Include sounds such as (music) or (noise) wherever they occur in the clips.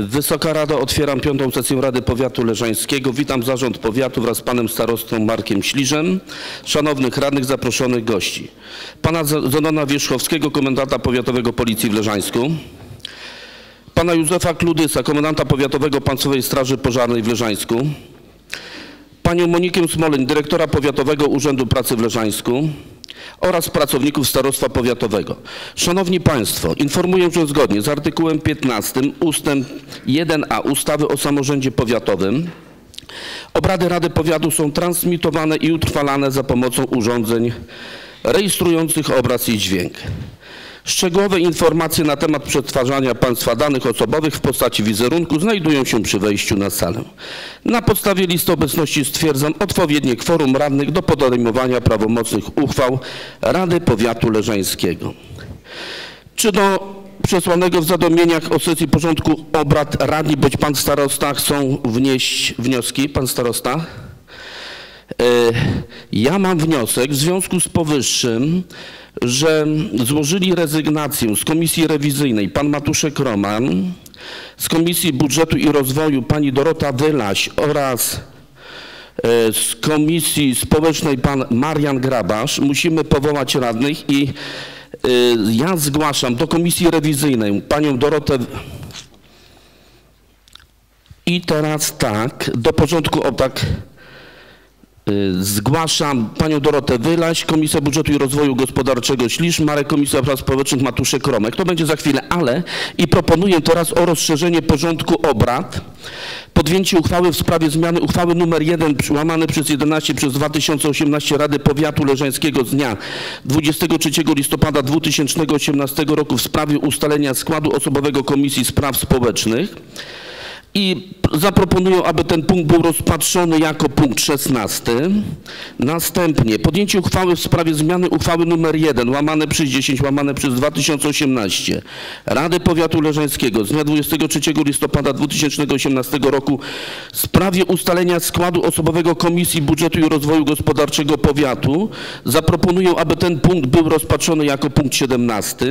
Wysoka Rado, otwieram piątą sesję Rady Powiatu Leżańskiego. Witam zarząd powiatu wraz z panem starostą Markiem Śliżem, szanownych radnych, zaproszonych gości. Pana Zenona Wierzchowskiego, komendanta powiatowego Policji w Leżańsku. Pana Józefa Kludysa, komendanta powiatowego Państwowej Straży Pożarnej w Leżańsku. Panią Monikę Smoleń, dyrektora powiatowego Urzędu Pracy w Leżańsku oraz pracowników starostwa powiatowego. Szanowni Państwo, informuję, że zgodnie z artykułem 15 ustęp 1a ustawy o samorządzie powiatowym obrady Rady Powiatu są transmitowane i utrwalane za pomocą urządzeń rejestrujących obraz i dźwięk. Szczegółowe informacje na temat przetwarzania państwa danych osobowych w postaci wizerunku znajdują się przy wejściu na salę. Na podstawie listy obecności stwierdzam odpowiednie kworum radnych do podejmowania prawomocnych uchwał Rady Powiatu Leżańskiego. Czy do przesłanego w zadomieniach o sesji porządku obrad radni bądź pan starosta chcą wnieść wnioski? Pan starosta? E, Ja mam wniosek w związku z powyższym, że złożyli rezygnację z Komisji Rewizyjnej pan Matuszek Roman, z Komisji Budżetu i Rozwoju pani Dorota Wylaś oraz e, z Komisji Społecznej pan Marian Grabasz. Musimy powołać radnych i e, ja zgłaszam do Komisji Rewizyjnej panią Dorotę i teraz tak, do porządku o tak zgłaszam panią Dorotę Wylaś, Komisja Budżetu i Rozwoju Gospodarczego Ślisz, Marek Komisja Praw Społecznych Matuszek Romek. To będzie za chwilę, ale i proponuję teraz o rozszerzenie porządku obrad. Podjęcie uchwały w sprawie zmiany uchwały nr 1 łamane przez 11 przez 2018 Rady Powiatu Leżańskiego z dnia 23 listopada 2018 roku w sprawie ustalenia składu osobowego Komisji Spraw Społecznych. I zaproponuję, aby ten punkt był rozpatrzony jako punkt 16. Następnie podjęcie uchwały w sprawie zmiany uchwały nr 1 łamane przez 10 łamane przez 2018 Rady Powiatu Leżańskiego z dnia 23 listopada 2018 roku w sprawie ustalenia składu osobowego Komisji Budżetu i Rozwoju Gospodarczego Powiatu. Zaproponuję, aby ten punkt był rozpatrzony jako punkt 17.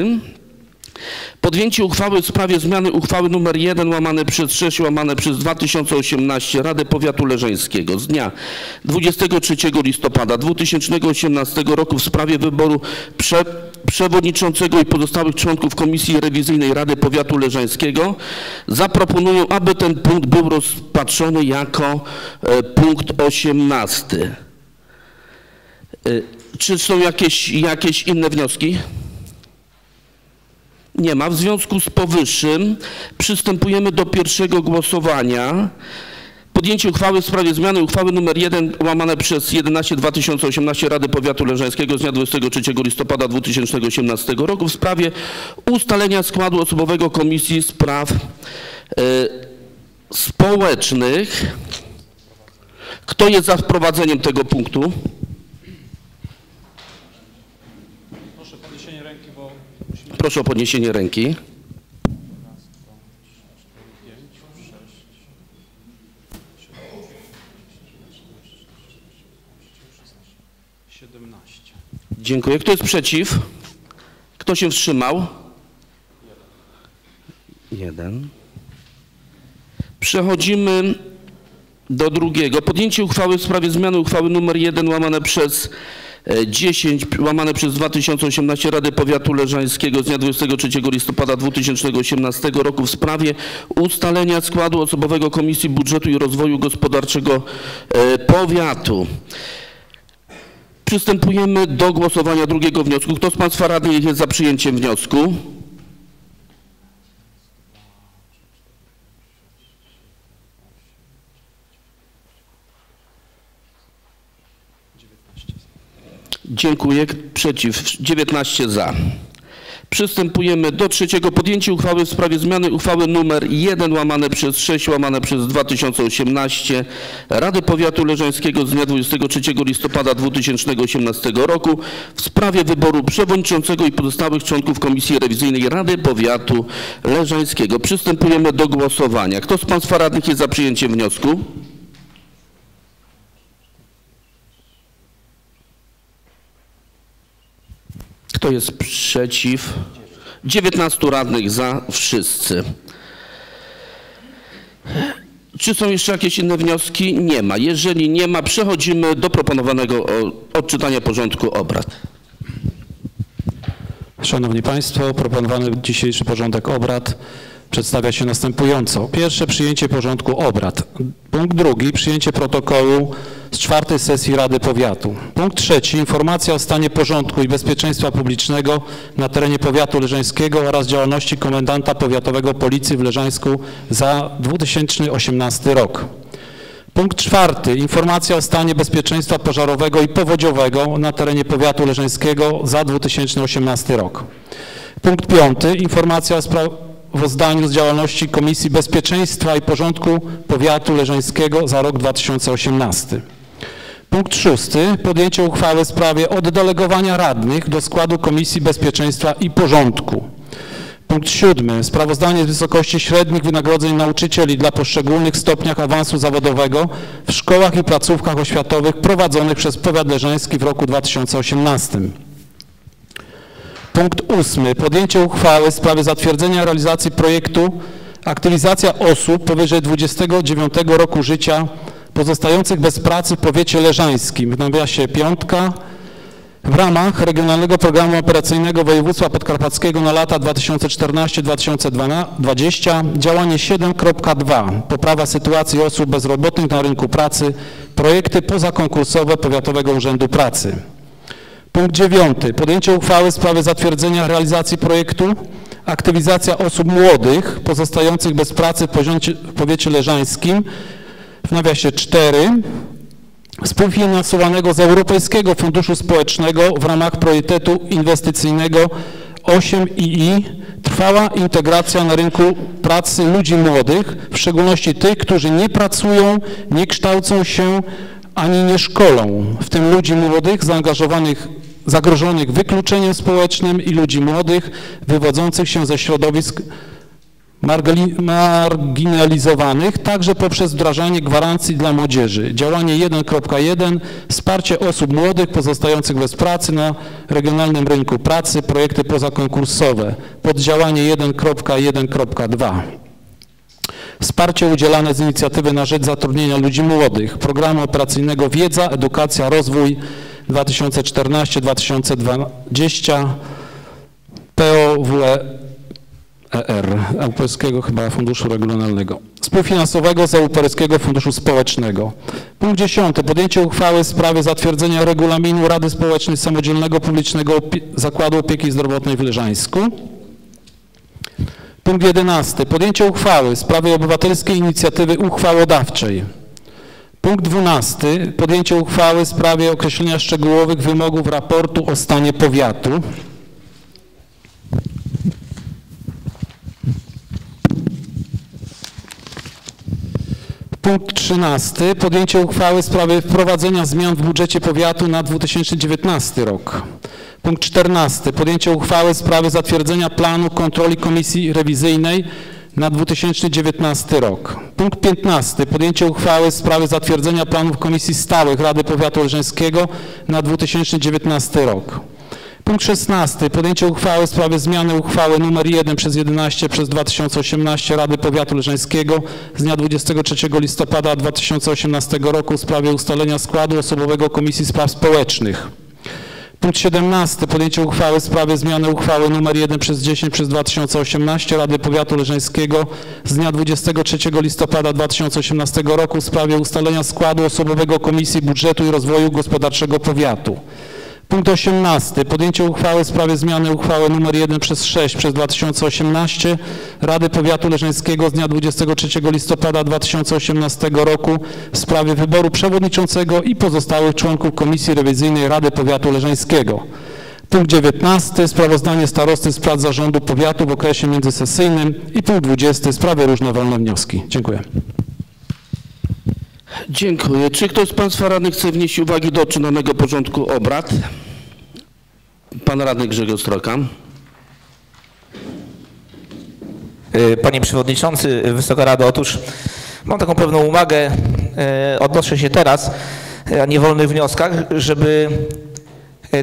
Podjęcie uchwały w sprawie zmiany uchwały nr 1 łamane przez 6 łamane przez 2018 Rady Powiatu Leżańskiego z dnia 23 listopada 2018 roku w sprawie wyboru prze, przewodniczącego i pozostałych członków Komisji Rewizyjnej Rady Powiatu Leżańskiego zaproponuję, aby ten punkt był rozpatrzony jako e, punkt 18. E, czy są jakieś, jakieś inne wnioski? Nie ma. W związku z powyższym przystępujemy do pierwszego głosowania. Podjęcie uchwały w sprawie zmiany uchwały nr 1 łamane przez 11 2018 Rady Powiatu Leżańskiego z dnia 23 listopada 2018 roku w sprawie ustalenia składu osobowego Komisji Spraw e, Społecznych. Kto jest za wprowadzeniem tego punktu? Proszę podniesienie ręki, bo musimy Proszę o podniesienie ręki. Dziękuję. Kto jest przeciw? Kto się wstrzymał? Jeden. Przechodzimy do drugiego. Podjęcie uchwały w sprawie zmiany uchwały nr 1 łamane przez 10 łamane przez 2018 Rady Powiatu Leżańskiego z dnia 23 listopada 2018 roku w sprawie ustalenia składu osobowego Komisji Budżetu i Rozwoju Gospodarczego e, Powiatu. Przystępujemy do głosowania drugiego wniosku. Kto z Państwa radnych jest za przyjęciem wniosku? Dziękuję. Przeciw. 19 za. Przystępujemy do trzeciego. Podjęcie uchwały w sprawie zmiany uchwały nr 1 łamane przez 6 łamane przez 2018 Rady Powiatu Leżańskiego z dnia 23 listopada 2018 roku w sprawie wyboru przewodniczącego i pozostałych członków Komisji Rewizyjnej Rady Powiatu Leżańskiego. Przystępujemy do głosowania. Kto z Państwa radnych jest za przyjęciem wniosku? Kto jest przeciw? 19 radnych za, wszyscy. Czy są jeszcze jakieś inne wnioski? Nie ma. Jeżeli nie ma, przechodzimy do proponowanego odczytania porządku obrad. Szanowni Państwo, proponowany dzisiejszy porządek obrad przedstawia się następująco. Pierwsze przyjęcie porządku obrad. Punkt drugi przyjęcie protokołu z czwartej sesji Rady Powiatu. Punkt trzeci informacja o stanie porządku i bezpieczeństwa publicznego na terenie powiatu leżańskiego oraz działalności komendanta powiatowego Policji w Leżańsku za 2018 rok. Punkt czwarty. Informacja o stanie bezpieczeństwa pożarowego i powodziowego na terenie powiatu leżańskiego za 2018 rok. Punkt piąty. Informacja o sprawozdaniu z działalności Komisji Bezpieczeństwa i Porządku Powiatu Leżańskiego za rok 2018. Punkt szósty. Podjęcie uchwały w sprawie oddelegowania radnych do składu Komisji Bezpieczeństwa i Porządku. Punkt siódmy. Sprawozdanie z wysokości średnich wynagrodzeń nauczycieli dla poszczególnych stopniach awansu zawodowego w szkołach i placówkach oświatowych prowadzonych przez powiat leżański w roku 2018. Punkt ósmy. Podjęcie uchwały w sprawie zatwierdzenia realizacji projektu aktywizacja osób powyżej 29 roku życia pozostających bez pracy w powiecie leżańskim. W nawiasie piątka w ramach Regionalnego Programu Operacyjnego Województwa Podkarpackiego na lata 2014-2020 działanie 7.2 poprawa sytuacji osób bezrobotnych na rynku pracy. Projekty pozakonkursowe Powiatowego Urzędu Pracy. Punkt dziewiąty. Podjęcie uchwały w sprawie zatwierdzenia realizacji projektu aktywizacja osób młodych pozostających bez pracy w, w powiecie leżańskim w nawiasie 4 współfinansowanego z Europejskiego Funduszu Społecznego w ramach priorytetu inwestycyjnego 8II trwała integracja na rynku pracy ludzi młodych, w szczególności tych, którzy nie pracują, nie kształcą się ani nie szkolą, w tym ludzi młodych zaangażowanych zagrożonych wykluczeniem społecznym i ludzi młodych wywodzących się ze środowisk marginalizowanych, także poprzez wdrażanie gwarancji dla młodzieży. Działanie 1.1 wsparcie osób młodych pozostających bez pracy na regionalnym rynku pracy, projekty pozakonkursowe. Poddziałanie 1.1.2. Wsparcie udzielane z inicjatywy na rzecz zatrudnienia ludzi młodych, programu operacyjnego Wiedza, Edukacja, Rozwój 2014-2020, POWE ER, chyba Funduszu Regionalnego, współfinansowego z Europejskiego Funduszu Społecznego. Punkt 10. Podjęcie uchwały w sprawie zatwierdzenia regulaminu Rady Społecznej Samodzielnego Publicznego Zakładu Opieki Zdrowotnej w Leżańsku. Punkt 11. Podjęcie uchwały w sprawie obywatelskiej inicjatywy uchwałodawczej. Punkt 12. Podjęcie uchwały w sprawie określenia szczegółowych wymogów raportu o stanie powiatu. Punkt 13. Podjęcie uchwały w sprawie wprowadzenia zmian w budżecie powiatu na 2019 rok. Punkt 14. Podjęcie uchwały w sprawie zatwierdzenia planu kontroli komisji rewizyjnej na 2019 rok. Punkt 15. Podjęcie uchwały w sprawie zatwierdzenia planów komisji stałych Rady Powiatu Leżeńskiego na 2019 rok. Punkt 16. Podjęcie uchwały w sprawie zmiany uchwały nr 1 przez 11 przez 2018 Rady Powiatu Leżańskiego z dnia 23 listopada 2018 roku w sprawie ustalenia składu osobowego Komisji Spraw Społecznych. Punkt 17. Podjęcie uchwały w sprawie zmiany uchwały nr 1 przez 10 przez 2018 Rady Powiatu Leżańskiego z dnia 23 listopada 2018 roku w sprawie ustalenia składu osobowego Komisji Budżetu i Rozwoju Gospodarczego Powiatu. Punkt 18. Podjęcie uchwały w sprawie zmiany uchwały nr 1 przez 6 przez 2018 Rady Powiatu Leżeńskiego z dnia 23 listopada 2018 roku w sprawie wyboru przewodniczącego i pozostałych członków Komisji Rewizyjnej Rady Powiatu Leżeńskiego. Punkt 19. Sprawozdanie starosty z prac zarządu powiatu w okresie międzysesyjnym i punkt 20. Sprawy różne wolne wnioski. Dziękuję. Dziękuję. Czy ktoś z Państwa radnych chce wnieść uwagi do odczynanego porządku obrad? Pan radny Grzegorz Stroka. Y, Panie Przewodniczący, Wysoka Rado, otóż mam taką pewną uwagę, y, odnoszę się teraz, y, a nie wolnych wnioskach, żeby e,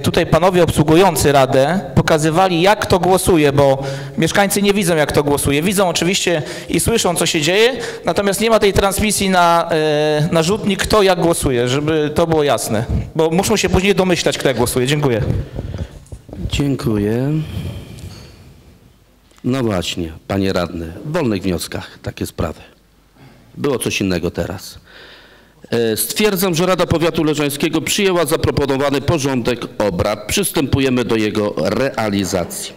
tutaj panowie obsługujący Radę pokazywali, jak to głosuje, bo mieszkańcy nie widzą, jak to głosuje. Widzą oczywiście i słyszą, co się dzieje, natomiast nie ma tej transmisji na, e, na rzutnik, kto jak głosuje, żeby to było jasne, bo muszą się później domyślać, kto jak głosuje. Dziękuję. Dziękuję. No właśnie, panie radny, w wolnych wnioskach takie sprawy. Było coś innego teraz. E, Stwierdzam, że Rada Powiatu Leżańskiego przyjęła zaproponowany porządek obrad. Przystępujemy do jego realizacji.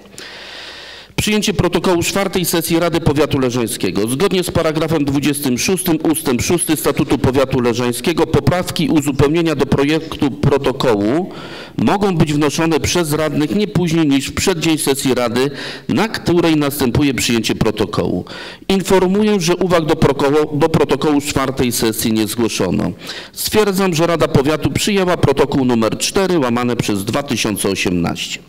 Przyjęcie protokołu czwartej sesji Rady Powiatu Leżańskiego. Zgodnie z paragrafem 26 ustęp 6 Statutu Powiatu Leżańskiego poprawki i uzupełnienia do projektu protokołu mogą być wnoszone przez radnych nie później niż w przeddzień sesji Rady, na której następuje przyjęcie protokołu. Informuję, że uwag do, prokołu, do protokołu czwartej sesji nie zgłoszono. Stwierdzam, że Rada Powiatu przyjęła protokół nr 4 łamane przez 2018.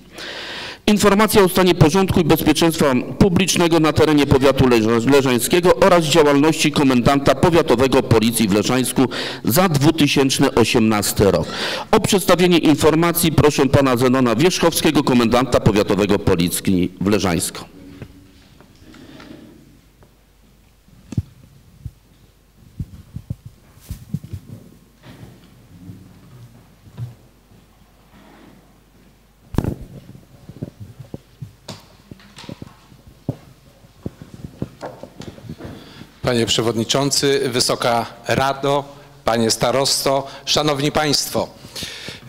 Informacja o stanie porządku i bezpieczeństwa publicznego na terenie powiatu leża- leżańskiego oraz działalności komendanta powiatowego Policji w Leżańsku za 2018 rok. O przedstawienie informacji proszę pana Zenona Wierzchowskiego, komendanta powiatowego Policji w Leżańsku. Panie Przewodniczący, Wysoka Rado, Panie Starosto, Szanowni Państwo.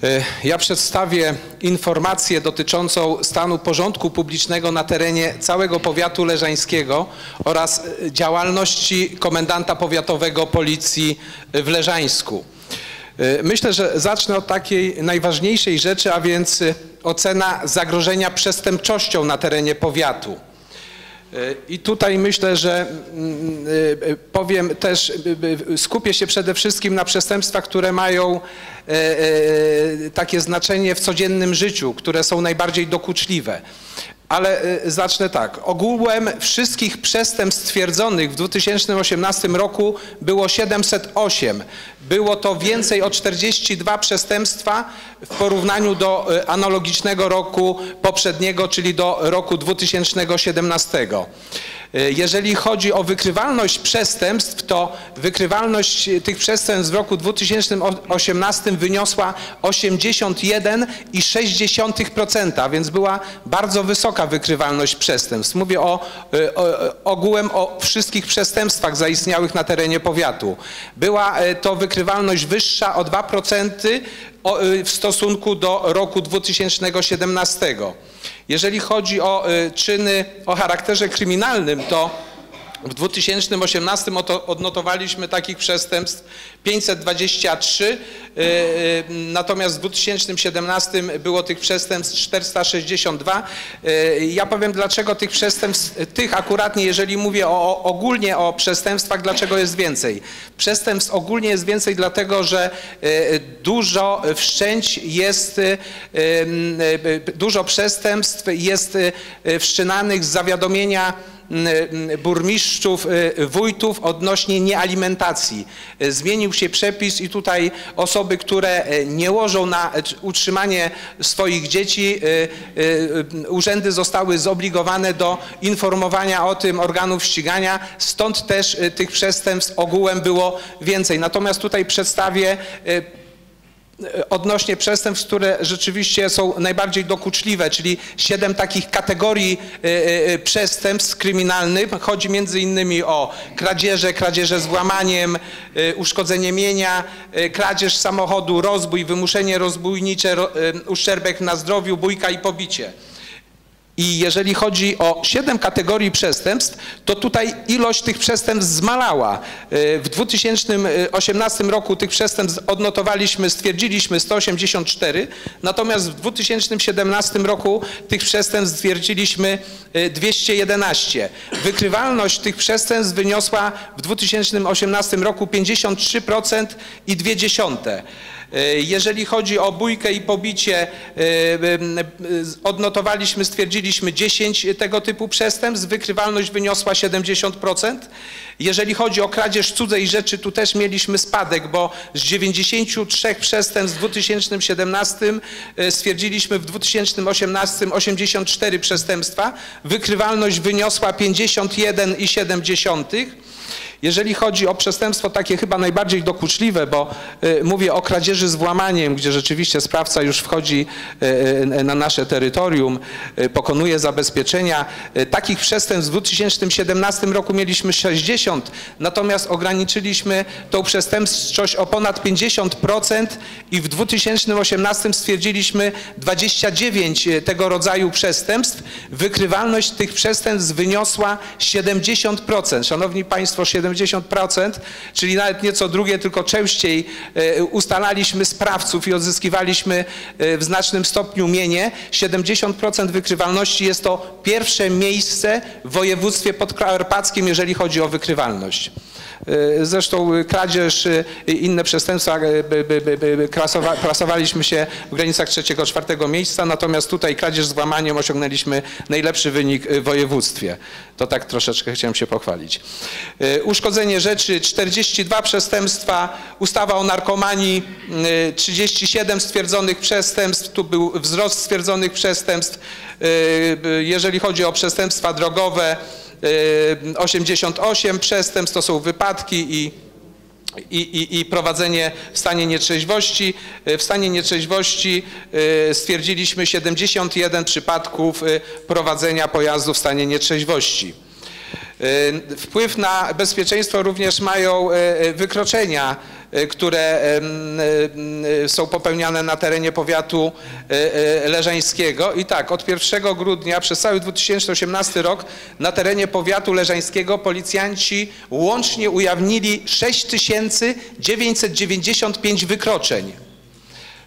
E, Ja przedstawię informację dotyczącą stanu porządku publicznego na terenie całego powiatu leżańskiego oraz działalności komendanta powiatowego Policji w Leżańsku. E, Myślę, że zacznę od takiej najważniejszej rzeczy, a więc ocena zagrożenia przestępczością na terenie powiatu. I tutaj myślę, że mm, y, y, powiem też, y, skupię się przede wszystkim na przestępstwach, które mają e, e, takie znaczenie w codziennym życiu, które są najbardziej dokuczliwe. Ale zacznę tak. Ogółem wszystkich przestępstw stwierdzonych w 2018 roku było 708. Było to więcej o 42 przestępstwa w porównaniu do y, analogicznego roku poprzedniego, czyli do roku 2017. Y, Jeżeli chodzi o wykrywalność przestępstw, to wykrywalność tych przestępstw w roku 2018 wyniosła 81,6%, więc była bardzo wysoka wykrywalność przestępstw. Mówię o, y, o, ogółem o wszystkich przestępstwach zaistniałych na terenie powiatu. Była y, to wykrywalność wyższa o 2% o, y, w stosunku do roku 2017. Jeżeli chodzi o y, czyny o charakterze kryminalnym, to w 2018 oto- odnotowaliśmy takich przestępstw 523, y, y, natomiast w 2017 było tych przestępstw 462. Y, Ja powiem dlaczego tych przestępstw, tych akuratnie, jeżeli mówię o, ogólnie o przestępstwach, dlaczego jest więcej. Przestępstw ogólnie jest więcej dlatego, że dużo wszczęć jest, dużo przestępstw jest wszczynanych z zawiadomienia burmistrzów, wójtów odnośnie niealimentacji. Y, Zmienił się przepis i tutaj osoby, które y, nie łożą na y, utrzymanie swoich dzieci, y, urzędy zostały zobligowane do informowania o tym organów ścigania, stąd też tych przestępstw ogółem było więcej. Natomiast tutaj przedstawię odnośnie przestępstw, które rzeczywiście są najbardziej dokuczliwe, czyli siedem takich kategorii y, y, przestępstw kryminalnych. Chodzi między innymi o kradzieże, kradzieże z włamaniem, uszkodzenie mienia, kradzież samochodu, rozbój, wymuszenie rozbójnicze, ro- uszczerbek na zdrowiu, bójka i pobicie. I jeżeli chodzi o siedem kategorii przestępstw, to tutaj ilość tych przestępstw zmalała. Y, W 2018 roku tych przestępstw odnotowaliśmy, stwierdziliśmy 184, natomiast w 2017 roku tych przestępstw stwierdziliśmy y, 211. Wykrywalność tych przestępstw wyniosła w 2018 roku 53% i 2 dziesiąte. E, Jeżeli chodzi o bójkę i pobicie, e, e, odnotowaliśmy, stwierdziliśmy 10 tego typu przestępstw, wykrywalność wyniosła 70%. Jeżeli chodzi o kradzież cudzej rzeczy, tu też mieliśmy spadek, bo z 93 przestępstw w 2017 e, stwierdziliśmy w 2018 84 przestępstwa. Wykrywalność wyniosła 51,7. Jeżeli chodzi o przestępstwo takie chyba najbardziej dokuczliwe, bo y, mówię o kradzieży z włamaniem, gdzie rzeczywiście sprawca już wchodzi y, y, na nasze terytorium, pokonuje zabezpieczenia. Takich przestępstw w 2017 roku mieliśmy 60, natomiast ograniczyliśmy tą przestępczość o ponad 50% i w 2018 stwierdziliśmy 29 tego rodzaju przestępstw. Wykrywalność tych przestępstw wyniosła 70%. Szanowni Państwo, 70%, czyli nawet nieco drugie, tylko częściej e, ustalaliśmy sprawców i odzyskiwaliśmy e, w znacznym stopniu mienie. 70% wykrywalności jest to pierwsze miejsce w województwie podkarpackim, jeżeli chodzi o wykrywalność. E, Zresztą kradzież i inne przestępstwa klasowa- klasowaliśmy się w granicach trzeciego, czwartego miejsca, natomiast tutaj kradzież z włamaniem osiągnęliśmy najlepszy wynik w województwie. To tak troszeczkę chciałem się pochwalić. Uszkodzenie rzeczy 42 przestępstwa, ustawa o narkomanii e, 37 stwierdzonych przestępstw, tu był wzrost stwierdzonych przestępstw. E, e, Jeżeli chodzi o przestępstwa drogowe, e, 88 przestępstw to są wypadki i i, i, i prowadzenie w stanie nietrzeźwości. W stanie nietrzeźwości stwierdziliśmy 71 przypadków prowadzenia pojazdu w stanie nietrzeźwości. E, Wpływ na bezpieczeństwo również mają e, e, wykroczenia, które są popełniane na terenie powiatu leżańskiego. I tak, od 1 grudnia przez cały 2018 rok na terenie powiatu leżańskiego policjanci łącznie ujawnili 6995 wykroczeń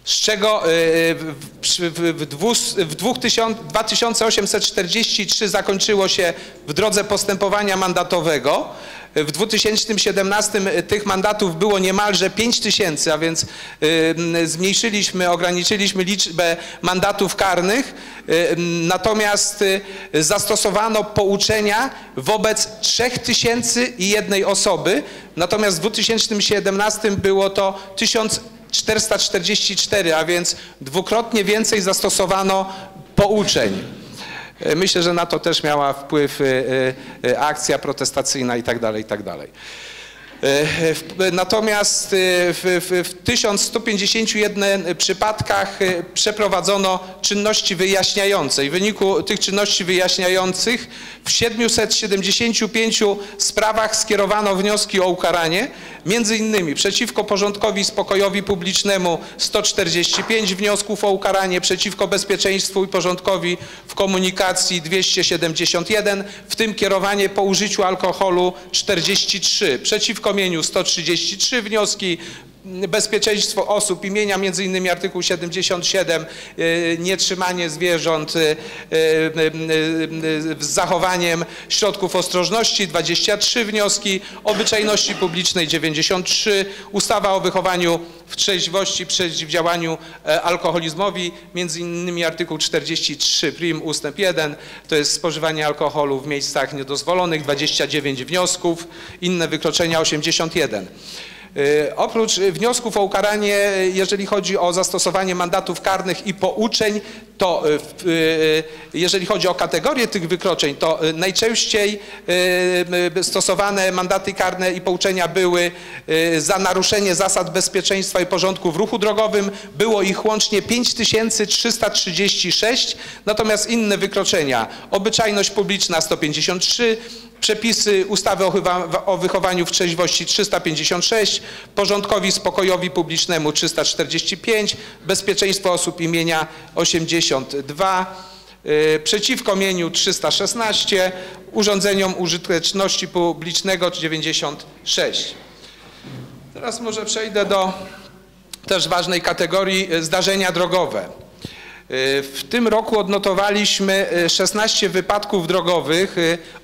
z czego y, w, przy- w, w, dwus- w 2000 2843 zakończyło się w drodze postępowania mandatowego. W 2017 tych mandatów było niemalże 5 tysięcy, a więc y, zmniejszyliśmy, ograniczyliśmy liczbę mandatów karnych. Y, Natomiast y, zastosowano pouczenia wobec 3000 i jednej osoby. Natomiast w 2017 było to 1000 444, a więc dwukrotnie więcej zastosowano pouczeń. E, Myślę, że na to też miała wpływ e, e, akcja protestacyjna i tak E, w- Natomiast e, w, w, w 1151 przypadkach e, przeprowadzono czynności wyjaśniające i w wyniku tych czynności wyjaśniających w 775 sprawach skierowano wnioski o ukaranie, między innymi przeciwko porządkowi i spokojowi publicznemu 145 wniosków o ukaranie, przeciwko bezpieczeństwu i porządkowi w komunikacji 271, w tym kierowanie po użyciu alkoholu 43, przeciwko mieniu 133 wnioski, bezpieczeństwo osób imienia, między innymi artykuł 77, y, nietrzymanie zwierząt y, y, z zachowaniem środków ostrożności, 23 wnioski, obyczajności publicznej 93, ustawa o wychowaniu w trzeźwości, przeciwdziałaniu e, alkoholizmowi, między innymi artykuł 43 prim ustęp 1, to jest spożywanie alkoholu w miejscach niedozwolonych, 29 wniosków, inne wykroczenia 81. Y, Oprócz wniosków o ukaranie, jeżeli chodzi o zastosowanie mandatów karnych i pouczeń, to y, y, jeżeli chodzi o kategorię tych wykroczeń, to najczęściej stosowane mandaty karne i pouczenia były za naruszenie zasad bezpieczeństwa i porządku w ruchu drogowym. Było ich łącznie 5336, natomiast inne wykroczenia, obyczajność publiczna 153, Przepisy ustawy o, wychowaniu w trzeźwości 356, porządkowi spokojowi publicznemu 345, bezpieczeństwo osób imienia 82, y, przeciwko mieniu 316, urządzeniom użyteczności publicznego 96. Teraz może przejdę do też ważnej kategorii y, zdarzenia drogowe. W tym roku odnotowaliśmy e, 16 wypadków drogowych,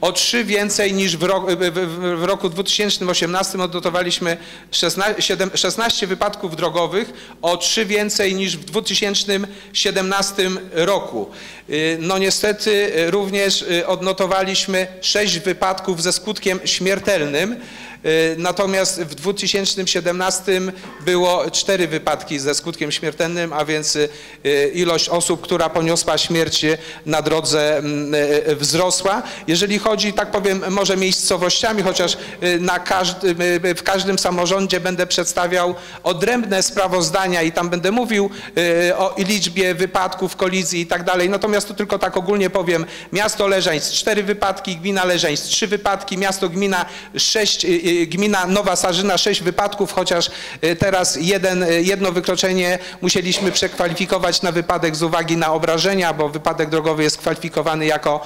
o 3 więcej niż w roku, w, roku 2018 odnotowaliśmy 16, 7 16 wypadków drogowych, o 3 więcej niż w 2017 roku. No niestety również odnotowaliśmy 6 wypadków ze skutkiem śmiertelnym. Y, Natomiast w 2017 było cztery wypadki ze skutkiem śmiertelnym, a więc y, ilość osób, która poniosła śmierć na drodze mm, y, wzrosła. Jeżeli chodzi, tak powiem, może miejscowościami, chociaż w każdym samorządzie będę przedstawiał odrębne sprawozdania i tam będę mówił o liczbie wypadków, kolizji i tak dalej. Natomiast tu tylko tak ogólnie powiem, miasto Leżańsk cztery wypadki, gmina Leżańsk trzy wypadki, miasto gmina sześć, gmina Nowa Sarzyna sześć wypadków, chociaż y, teraz jeden, y, jedno wykroczenie musieliśmy przekwalifikować na wypadek z uwagi na obrażenia, bo wypadek drogowy jest kwalifikowany jako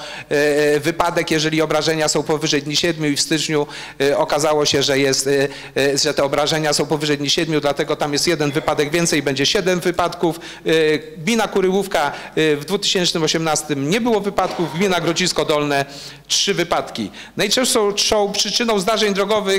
y, wypadek, jeżeli obrażenia są powyżej dni siedmiu i w styczniu y, okazało się, że, jest, y, y, że te obrażenia są powyżej dni siedmiu, dlatego tam jest jeden wypadek więcej, będzie siedem wypadków. Y, Gmina Kuryłówka y, w 2018 nie było wypadków, gmina Grodzisko Dolne trzy wypadki. Najczęstszą przyczyną zdarzeń drogowych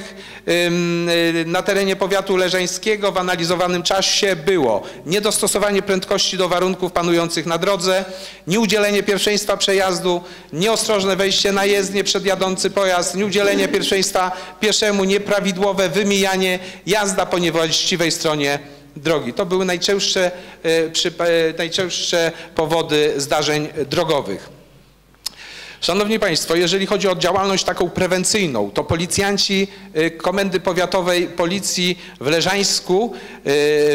ym, y, na terenie powiatu leżeńskiego w analizowanym czasie było niedostosowanie prędkości do warunków panujących na drodze, nieudzielenie pierwszeństwa przejazdu, nieostrożne wejście na jezdnię przed jadący pojazd, nieudzielenie pierwszeństwa pieszemu, nieprawidłowe wymijanie, jazda po niewłaściwej stronie drogi. To były najczęstsze, przypa- e, najczęstsze powody zdarzeń drogowych. Szanowni Państwo, jeżeli chodzi o działalność taką prewencyjną, to policjanci y, Komendy Powiatowej Policji w Leżańsku y,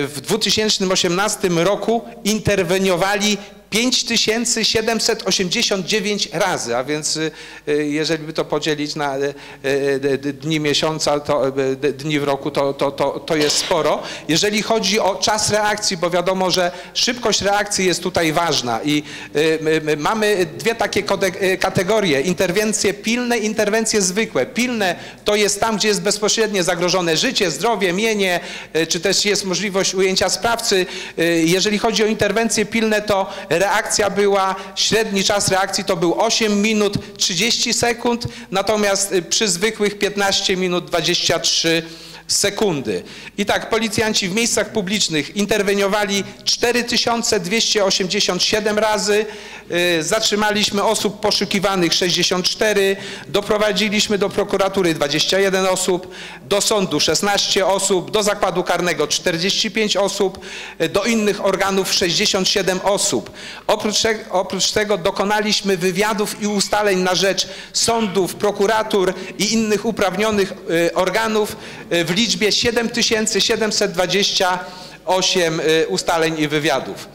w 2018 roku interweniowali 5789 razy, a więc y, y, jeżeli by to podzielić na y, dni miesiąca, to, dni w roku, to, to, to, to jest sporo. Jeżeli chodzi o czas reakcji, bo wiadomo, że szybkość reakcji jest tutaj ważna i my- my mamy dwie takie kategorie, interwencje pilne, interwencje zwykłe. Pilne to jest tam, gdzie jest bezpośrednie zagrożone życie, zdrowie, mienie, czy też jest możliwość ujęcia sprawcy. Jeżeli chodzi o interwencje pilne, to reakcja była, średni czas reakcji to był 8 minut 30 sekund, natomiast y, przy zwykłych 15 minut 23 sekundy. I tak, policjanci w miejscach publicznych interweniowali 4287 razy, y, zatrzymaliśmy osób poszukiwanych 64, doprowadziliśmy do prokuratury 21 osób, do sądu 16 osób, do zakładu karnego 45 osób, y, do innych organów 67 osób. Oprócz, oprócz tego dokonaliśmy wywiadów i ustaleń na rzecz sądów, prokuratur i innych uprawnionych y, organów w liczbie 7728 y, ustaleń i wywiadów.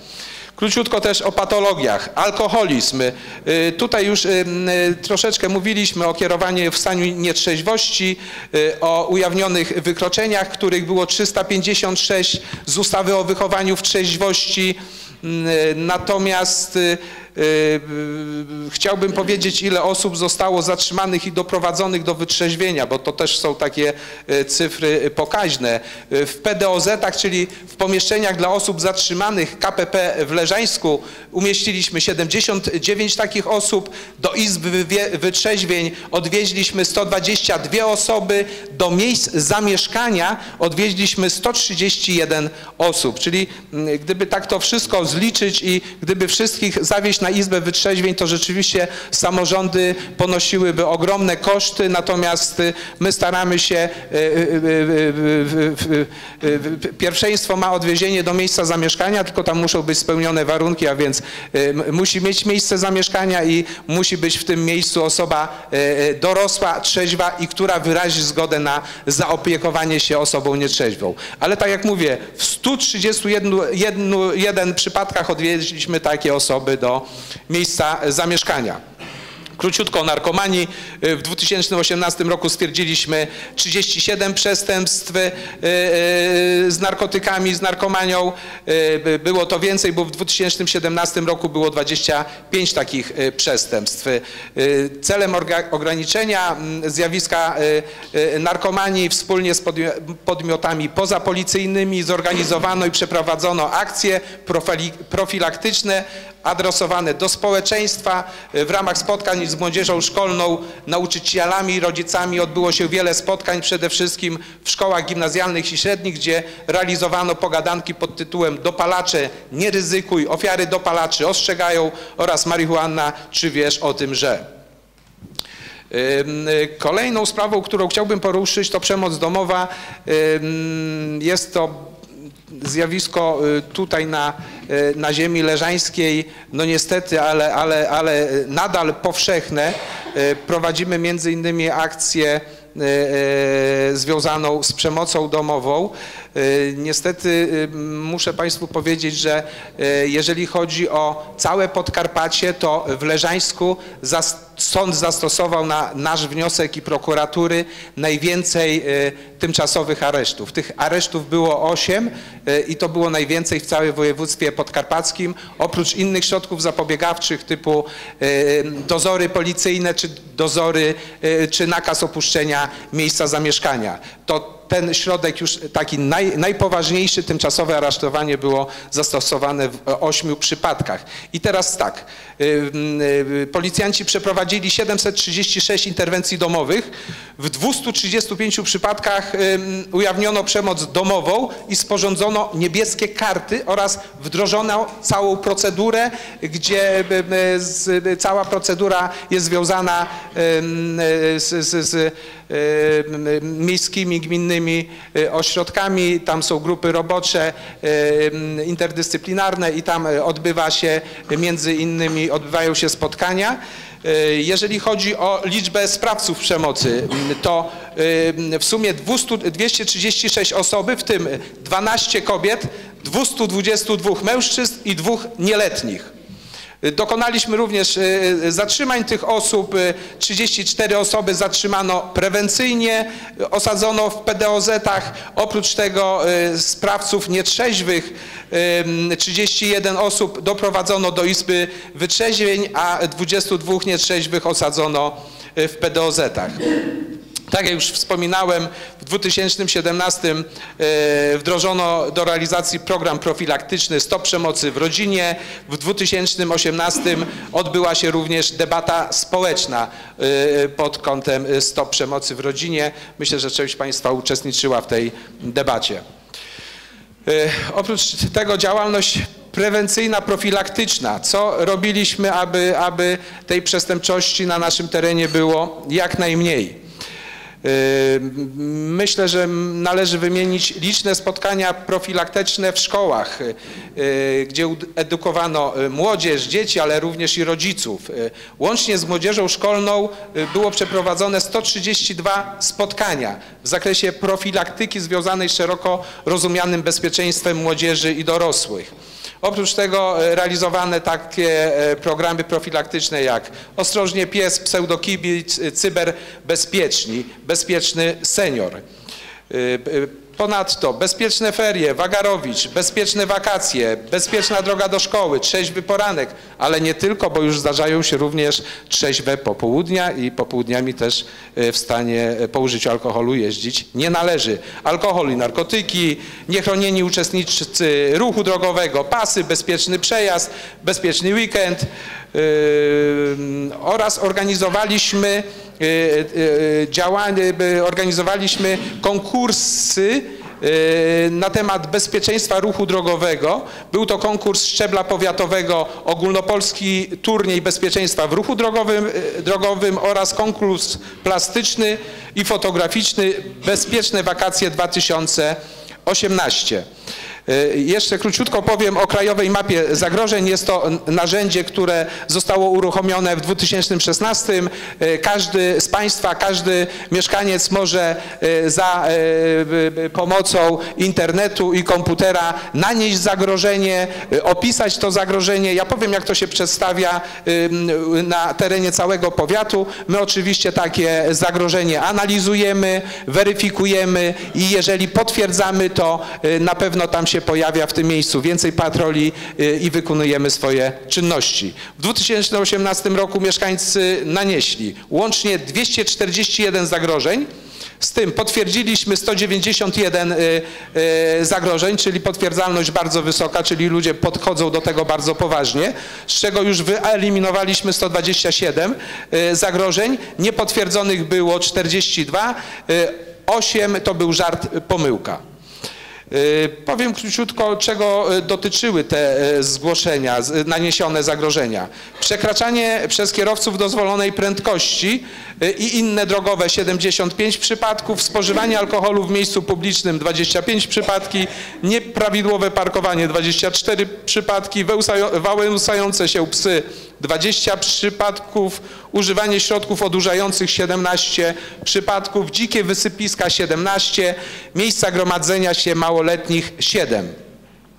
Króciutko też o patologiach. Alkoholizm. Y, Tutaj już y, troszeczkę mówiliśmy o kierowaniu w stanie nietrzeźwości, o ujawnionych wykroczeniach, których było 356 z ustawy o wychowaniu w trzeźwości. Natomiast chciałbym powiedzieć, ile osób zostało zatrzymanych i doprowadzonych do wytrzeźwienia, bo to też są takie y, cyfry pokaźne. W PDOZ-ach, czyli w pomieszczeniach dla osób zatrzymanych KPP w Leżańsku umieściliśmy 79 takich osób, do izb wywie- wytrzeźwień odwieźliśmy 122 osoby, do miejsc zamieszkania odwieźliśmy 131 osób, czyli mm, gdyby tak to wszystko zliczyć i gdyby wszystkich zawieźć na izbę wytrzeźwień, to rzeczywiście samorządy ponosiłyby ogromne koszty, natomiast y, my staramy się, y, y, pierwszeństwo ma odwiezienie do miejsca zamieszkania, tylko tam muszą być spełnione warunki, a więc musi mieć miejsce zamieszkania i musi być w tym miejscu osoba dorosła, trzeźwa i która wyrazi zgodę na zaopiekowanie się osobą nietrzeźwą. Ale tak jak mówię, w 131 jednu- jeden przypadkach odwieźliśmy takie osoby do miejsca zamieszkania. Króciutko o narkomanii. W 2018 roku stwierdziliśmy 37 przestępstw e, e, z narkotykami, z narkomanią. Było to więcej, bo w 2017 roku było 25 takich przestępstw. Celem ograniczenia mm, zjawiska narkomanii wspólnie z podmi- podmiotami pozapolicyjnymi zorganizowano i przeprowadzono akcje profilaktyczne adresowane do społeczeństwa. W ramach spotkań z młodzieżą szkolną, nauczycielami rodzicami odbyło się wiele spotkań, przede wszystkim w szkołach gimnazjalnych i średnich, gdzie realizowano pogadanki pod tytułem Dopalacze nie ryzykuj, ofiary dopalaczy ostrzegają oraz marihuana, czy wiesz o tym, że... Kolejną sprawą, którą chciałbym poruszyć, to przemoc domowa. Jest to zjawisko y, tutaj na, y, na ziemi leżańskiej, no niestety, ale, ale, ale nadal powszechne. Y, Prowadzimy między innymi akcję związaną z przemocą domową. Niestety muszę Państwu powiedzieć, że jeżeli chodzi o całe Podkarpacie, to w Leżańsku zas- sąd zastosował na nasz wniosek i prokuratury najwięcej y, tymczasowych aresztów. Tych aresztów było 8 i to było najwięcej w całym województwie podkarpackim. Oprócz innych środków zapobiegawczych typu y, dozory policyjne czy dozory czy nakaz opuszczenia miejsca zamieszkania. To ten środek już taki naj, najpoważniejszy, tymczasowe aresztowanie było zastosowane w ośmiu przypadkach. I teraz tak, y, y, policjanci przeprowadzili 736 interwencji domowych, w 235 przypadkach y, ujawniono przemoc domową i sporządzono niebieskie karty oraz wdrożono całą procedurę, gdzie y, y, cała procedura jest związana y, y, z, z, z y, y, miejskimi, gminnymi y, ośrodkami, tam są grupy robocze, y, interdyscyplinarne i tam odbywa się między innymi, odbywają się spotkania. Jeżeli chodzi o liczbę sprawców przemocy, to w sumie 200, 236 osoby, w tym 12 kobiet, 222 mężczyzn i dwóch nieletnich. Dokonaliśmy również y, zatrzymań tych osób. y, 34 osoby zatrzymano prewencyjnie, osadzono w PDOZ-ach. Oprócz tego sprawców nietrzeźwych y, 31 osób doprowadzono do Izby Wytrzeźwień, a 22 nietrzeźwych osadzono w PDOZ-ach. Tak jak już wspominałem, 2017 e, wdrożono do realizacji program profilaktyczny Stop Przemocy w Rodzinie. W 2018 odbyła się również debata społeczna e, pod kątem e, Stop Przemocy w Rodzinie. Myślę, że część Państwa uczestniczyła w tej debacie. Oprócz tego działalność prewencyjna, profilaktyczna. Co robiliśmy, aby, aby tej przestępczości na naszym terenie było jak najmniej? Yy, Myślę, że należy wymienić liczne spotkania profilaktyczne w szkołach, yy, gdzie edukowano yy, młodzież, dzieci, ale również i rodziców. Łącznie z młodzieżą szkolną było przeprowadzone 132 spotkania w zakresie profilaktyki związanej z szeroko rozumianym bezpieczeństwem młodzieży i dorosłych. Oprócz tego e, realizowane takie e, programy profilaktyczne jak Ostrożnie Pies, Pseudokibic, e, Cyberbezpieczni, Bezpieczny Senior. Ponadto bezpieczne ferie, Wagarowicz, bezpieczne wakacje, bezpieczna droga do szkoły, trzeźwy poranek, ale nie tylko, bo już zdarzają się również trzeźwe popołudnia i popołudniami też e, w stanie e, po użyciu alkoholu jeździć nie należy. Alkohol i narkotyki, niechronieni uczestnicy ruchu drogowego, pasy, bezpieczny przejazd, bezpieczny weekend yy, oraz organizowaliśmy działania, yy, organizowaliśmy konkursy na temat bezpieczeństwa ruchu drogowego. Był to konkurs szczebla powiatowego, ogólnopolski turniej bezpieczeństwa w ruchu drogowym, yy, drogowym oraz konkurs plastyczny i fotograficzny Bezpieczne wakacje 2018. Y, Jeszcze króciutko powiem o Krajowej Mapie Zagrożeń. Jest to narzędzie, które zostało uruchomione w 2016. Y, Każdy z Państwa, każdy mieszkaniec może y, za pomocą internetu i komputera nanieść zagrożenie, opisać to zagrożenie. Ja powiem, jak to się przedstawia na terenie całego powiatu. My oczywiście takie zagrożenie analizujemy, weryfikujemy i jeżeli potwierdzamy, to na pewno tam się pojawia w tym miejscu więcej patroli y, i wykonujemy swoje czynności. W 2018 roku mieszkańcy nanieśli łącznie 241 zagrożeń. Z tym potwierdziliśmy 191 y, y, zagrożeń, czyli potwierdzalność bardzo wysoka, czyli ludzie podchodzą do tego bardzo poważnie, z czego już wyeliminowaliśmy 127 y, zagrożeń. Niepotwierdzonych było 42, y, 8 to był żart, pomyłka. Y, Powiem króciutko, czego y, dotyczyły te y, zgłoszenia, naniesione zagrożenia. Przekraczanie przez kierowców dozwolonej prędkości i inne drogowe 75 przypadków, spożywanie alkoholu w miejscu publicznym 25 przypadki, nieprawidłowe parkowanie 24 przypadki, wałęsające się psy 20 przypadków, używanie środków odurzających 17 przypadków, dzikie wysypiska 17, miejsca gromadzenia się małoletnich 7.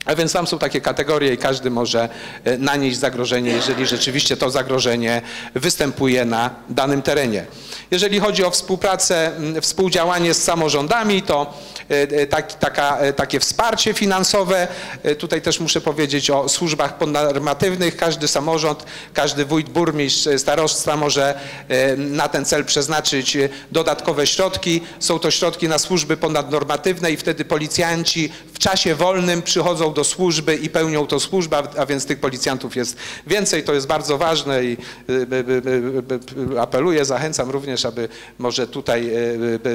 A więc tam są takie kategorie i każdy może e, nanieść zagrożenie, jeżeli rzeczywiście to zagrożenie występuje na danym terenie. Jeżeli chodzi o współpracę, współdziałanie z samorządami, to e, e, tak, taka, e, takie wsparcie finansowe, tutaj też muszę powiedzieć o służbach podnormatywnych. Każdy samorząd, każdy wójt, burmistrz, starostwa może na ten cel przeznaczyć dodatkowe środki. Są to środki na służby ponadnormatywne i wtedy policjanci w czasie wolnym przychodzą do służby i pełnią to służbę, a więc tych policjantów jest więcej. To jest bardzo ważne i apeluję, zachęcam również, aby może tutaj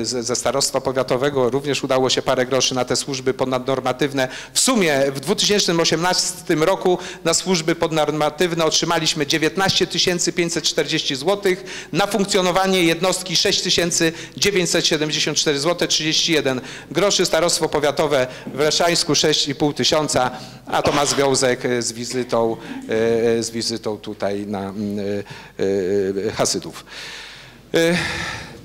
ze starostwa powiatowego również udało się parę groszy na te służby ponadnormatywne. W sumie w 2018 roku na służby podnormatywne otrzymaliśmy 19 540 zł, na funkcjonowanie jednostki 6 974 zł 31 groszy, starostwo powiatowe w Leszańsku 6,5 tysiąca, a to ma związek e, z wizytą, e, z wizytą tutaj na mm, e, e, Hasydów.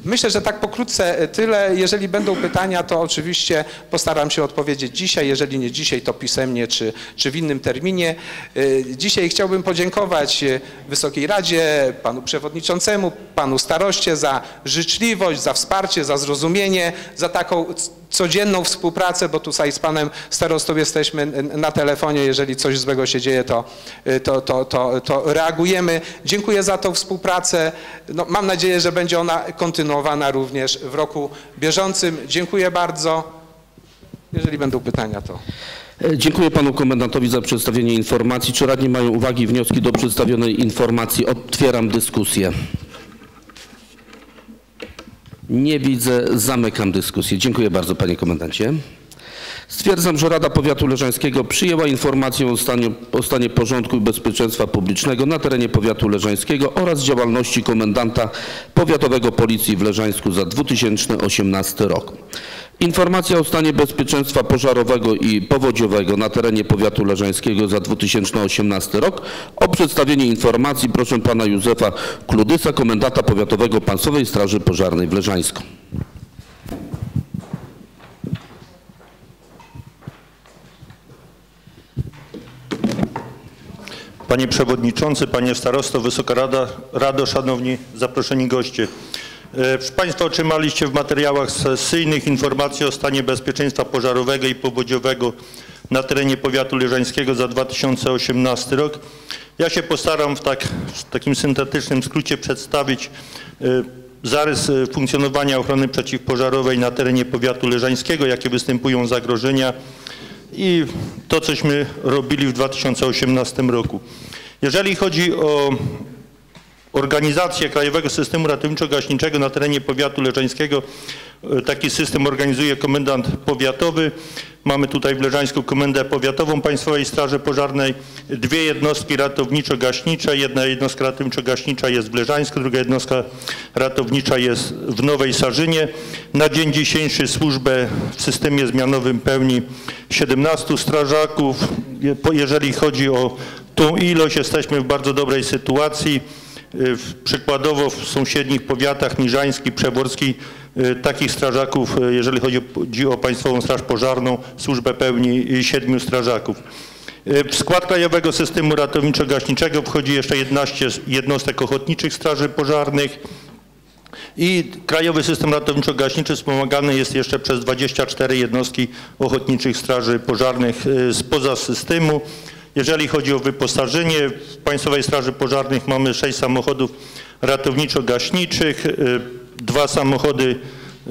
E, Myślę, że tak pokrótce tyle. Jeżeli będą pytania, to oczywiście postaram się odpowiedzieć dzisiaj. Jeżeli nie dzisiaj, to pisemnie czy, czy w innym terminie. E, Dzisiaj chciałbym podziękować e, Wysokiej Radzie, panu przewodniczącemu, panu staroście za życzliwość, za wsparcie, za zrozumienie, za taką codzienną współpracę, bo tutaj z panem starostą jesteśmy na telefonie. Jeżeli coś złego się dzieje, to, to, to, to, to reagujemy. Dziękuję za tą współpracę. No, mam nadzieję, że będzie ona kontynuowana również w roku bieżącym. Dziękuję bardzo. Jeżeli będą pytania, to. E, Dziękuję panu komendantowi za przedstawienie informacji. Czy radni mają uwagi wnioski do przedstawionej informacji? Otwieram dyskusję. Nie widzę. Zamykam dyskusję. Dziękuję bardzo panie komendancie. Stwierdzam, że Rada Powiatu Leżańskiego przyjęła informację o stanie, o stanie porządku i bezpieczeństwa publicznego na terenie Powiatu Leżańskiego oraz działalności komendanta Powiatowego Policji w Leżańsku za 2018 rok. Informacja o stanie bezpieczeństwa pożarowego i powodziowego na terenie Powiatu Leżańskiego za 2018 rok. O przedstawienie informacji proszę pana Józefa Kludysa, komendanta Powiatowego Państwowej Straży Pożarnej w Leżańsku. Panie Przewodniczący, Panie Starosto, Wysoka Rada, Rado, Szanowni zaproszeni goście. E, Państwa, otrzymaliście w materiałach sesyjnych informacje o stanie bezpieczeństwa pożarowego i powodziowego na terenie powiatu leżańskiego za 2018 rok. Ja się postaram w, tak, w takim syntetycznym skrócie przedstawić e, zarys e, funkcjonowania ochrony przeciwpożarowej na terenie powiatu leżańskiego, jakie występują zagrożenia i to, cośmy robili w 2018 roku. Jeżeli chodzi o organizację Krajowego Systemu Ratowniczo-Gaśniczego na terenie powiatu leżańskiego. E, Taki system organizuje komendant powiatowy. Mamy tutaj w Leżańsku Komendę Powiatową Państwowej Straży Pożarnej, dwie jednostki ratowniczo-gaśnicze. Jedna jednostka ratowniczo-gaśnicza jest w Leżańsku, druga jednostka ratownicza jest w Nowej Sarzynie. Na dzień dzisiejszy służbę w systemie zmianowym pełni 17 strażaków. Jeżeli chodzi o tą ilość, jesteśmy w bardzo dobrej sytuacji. Y, Przykładowo w sąsiednich powiatach Niżański, Przeworski y, takich strażaków, y, jeżeli chodzi o, Państwową Straż Pożarną, służbę pełni siedmiu strażaków. W skład Krajowego Systemu Ratowniczo-Gaśniczego wchodzi jeszcze 11 jednostek ochotniczych straży pożarnych i Krajowy System Ratowniczo-Gaśniczy wspomagany jest jeszcze przez 24 jednostki ochotniczych straży pożarnych spoza systemu. Jeżeli chodzi o wyposażenie, w Państwowej Straży Pożarnych mamy 6 samochodów ratowniczo-gaśniczych, y, dwa samochody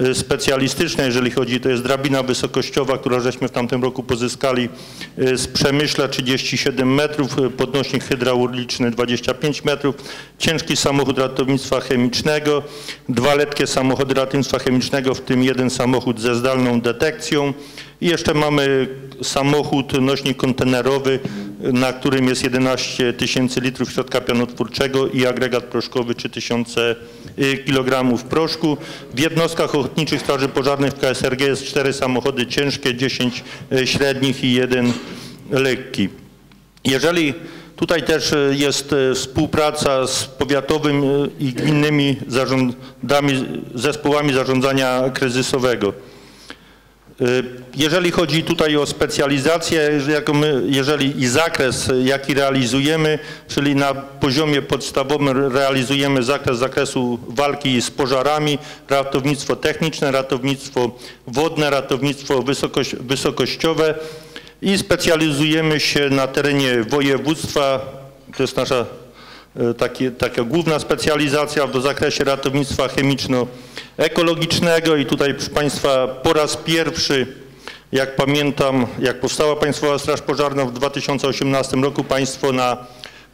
y, specjalistyczne, jeżeli chodzi, to jest drabina wysokościowa, którą żeśmy w tamtym roku pozyskali y, z Przemyśla 37 metrów, podnośnik hydrauliczny 25 metrów, ciężki samochód ratownictwa chemicznego, dwa letkie samochody ratownictwa chemicznego, w tym jeden samochód ze zdalną detekcją i jeszcze mamy samochód, nośnik kontenerowy, na którym jest 11 tysięcy litrów środka pianotwórczego i agregat proszkowy 3000 kg proszku. W jednostkach ochotniczych straży pożarnych w KSRG jest 4 samochody ciężkie, 10 średnich i jeden lekki. Jeżeli tutaj też e, jest współpraca z powiatowym i gminnymi zarządami, zespołami zarządzania kryzysowego. Y, Jeżeli chodzi tutaj o specjalizację, jeżeli i zakres, y, jaki realizujemy, czyli na poziomie podstawowym realizujemy zakres zakresu walki z pożarami, ratownictwo techniczne, ratownictwo wodne, ratownictwo wysokość, wysokościowe i specjalizujemy się na terenie województwa, to jest nasza takie, taka główna specjalizacja w zakresie ratownictwa chemiczno-ekologicznego i tutaj proszę Państwa po raz pierwszy, jak pamiętam, jak powstała Państwowa Straż Pożarna w 2018 roku, państwo na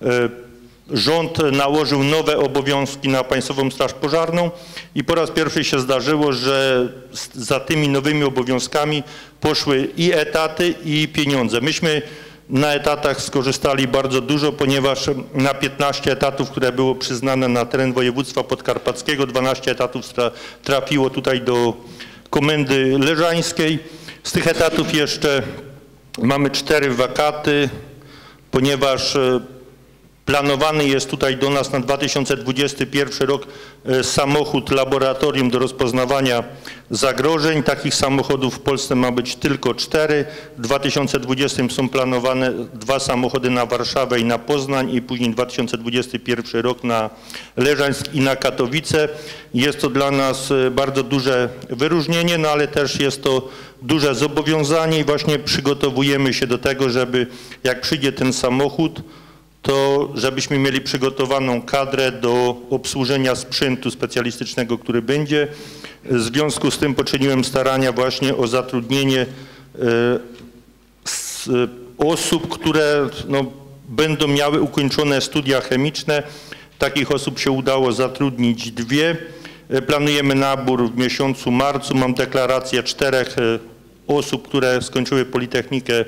e, rząd nałożył nowe obowiązki na Państwową Straż Pożarną i po raz pierwszy się zdarzyło, że za tymi nowymi obowiązkami poszły i etaty i pieniądze. Myśmy na etatach skorzystali bardzo dużo, ponieważ na 15 etatów, które było przyznane na teren województwa podkarpackiego, 12 etatów tra- trafiło tutaj do komendy leżańskiej. Z tych etatów jeszcze mamy cztery wakaty, ponieważ e, Planowany jest tutaj do nas na 2021 rok e, samochód laboratorium do rozpoznawania zagrożeń. Takich samochodów w Polsce ma być tylko cztery. W 2020 są planowane dwa samochody na Warszawę i na Poznań i później 2021 rok na Leżańsk i na Katowice. Jest to dla nas e, bardzo duże wyróżnienie, no ale też jest to duże zobowiązanie i właśnie przygotowujemy się do tego, żeby jak przyjdzie ten samochód, to żebyśmy mieli przygotowaną kadrę do obsłużenia sprzętu specjalistycznego, który będzie. W związku z tym poczyniłem starania właśnie o zatrudnienie e, s- osób, które no, będą miały ukończone studia chemiczne. Takich osób się udało zatrudnić dwie. E, Planujemy nabór w miesiącu marcu. Mam deklarację czterech e, osób, które skończyły Politechnikę e,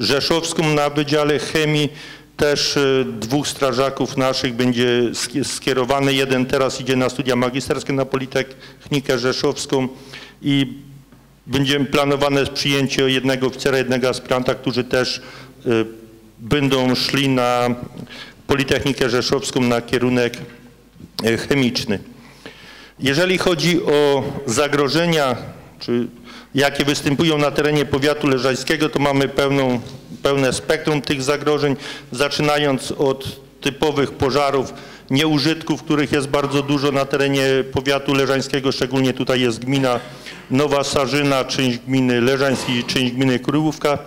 Rzeszowską na Wydziale Chemii. Też e, dwóch strażaków naszych będzie ski- skierowany. Jeden teraz idzie na studia magisterskie na Politechnikę Rzeszowską i będzie planowane przyjęcie jednego oficera, jednego aspiranta, którzy też e, będą szli na Politechnikę Rzeszowską na kierunek e, chemiczny. Jeżeli chodzi o zagrożenia, czy jakie występują na terenie powiatu leżajskiego, to mamy pełną, pełne spektrum tych zagrożeń, zaczynając od typowych pożarów nieużytków, których jest bardzo dużo na terenie powiatu leżańskiego, szczególnie tutaj jest gmina Nowa Sarzyna, część gminy Leżański i część gminy Królówka.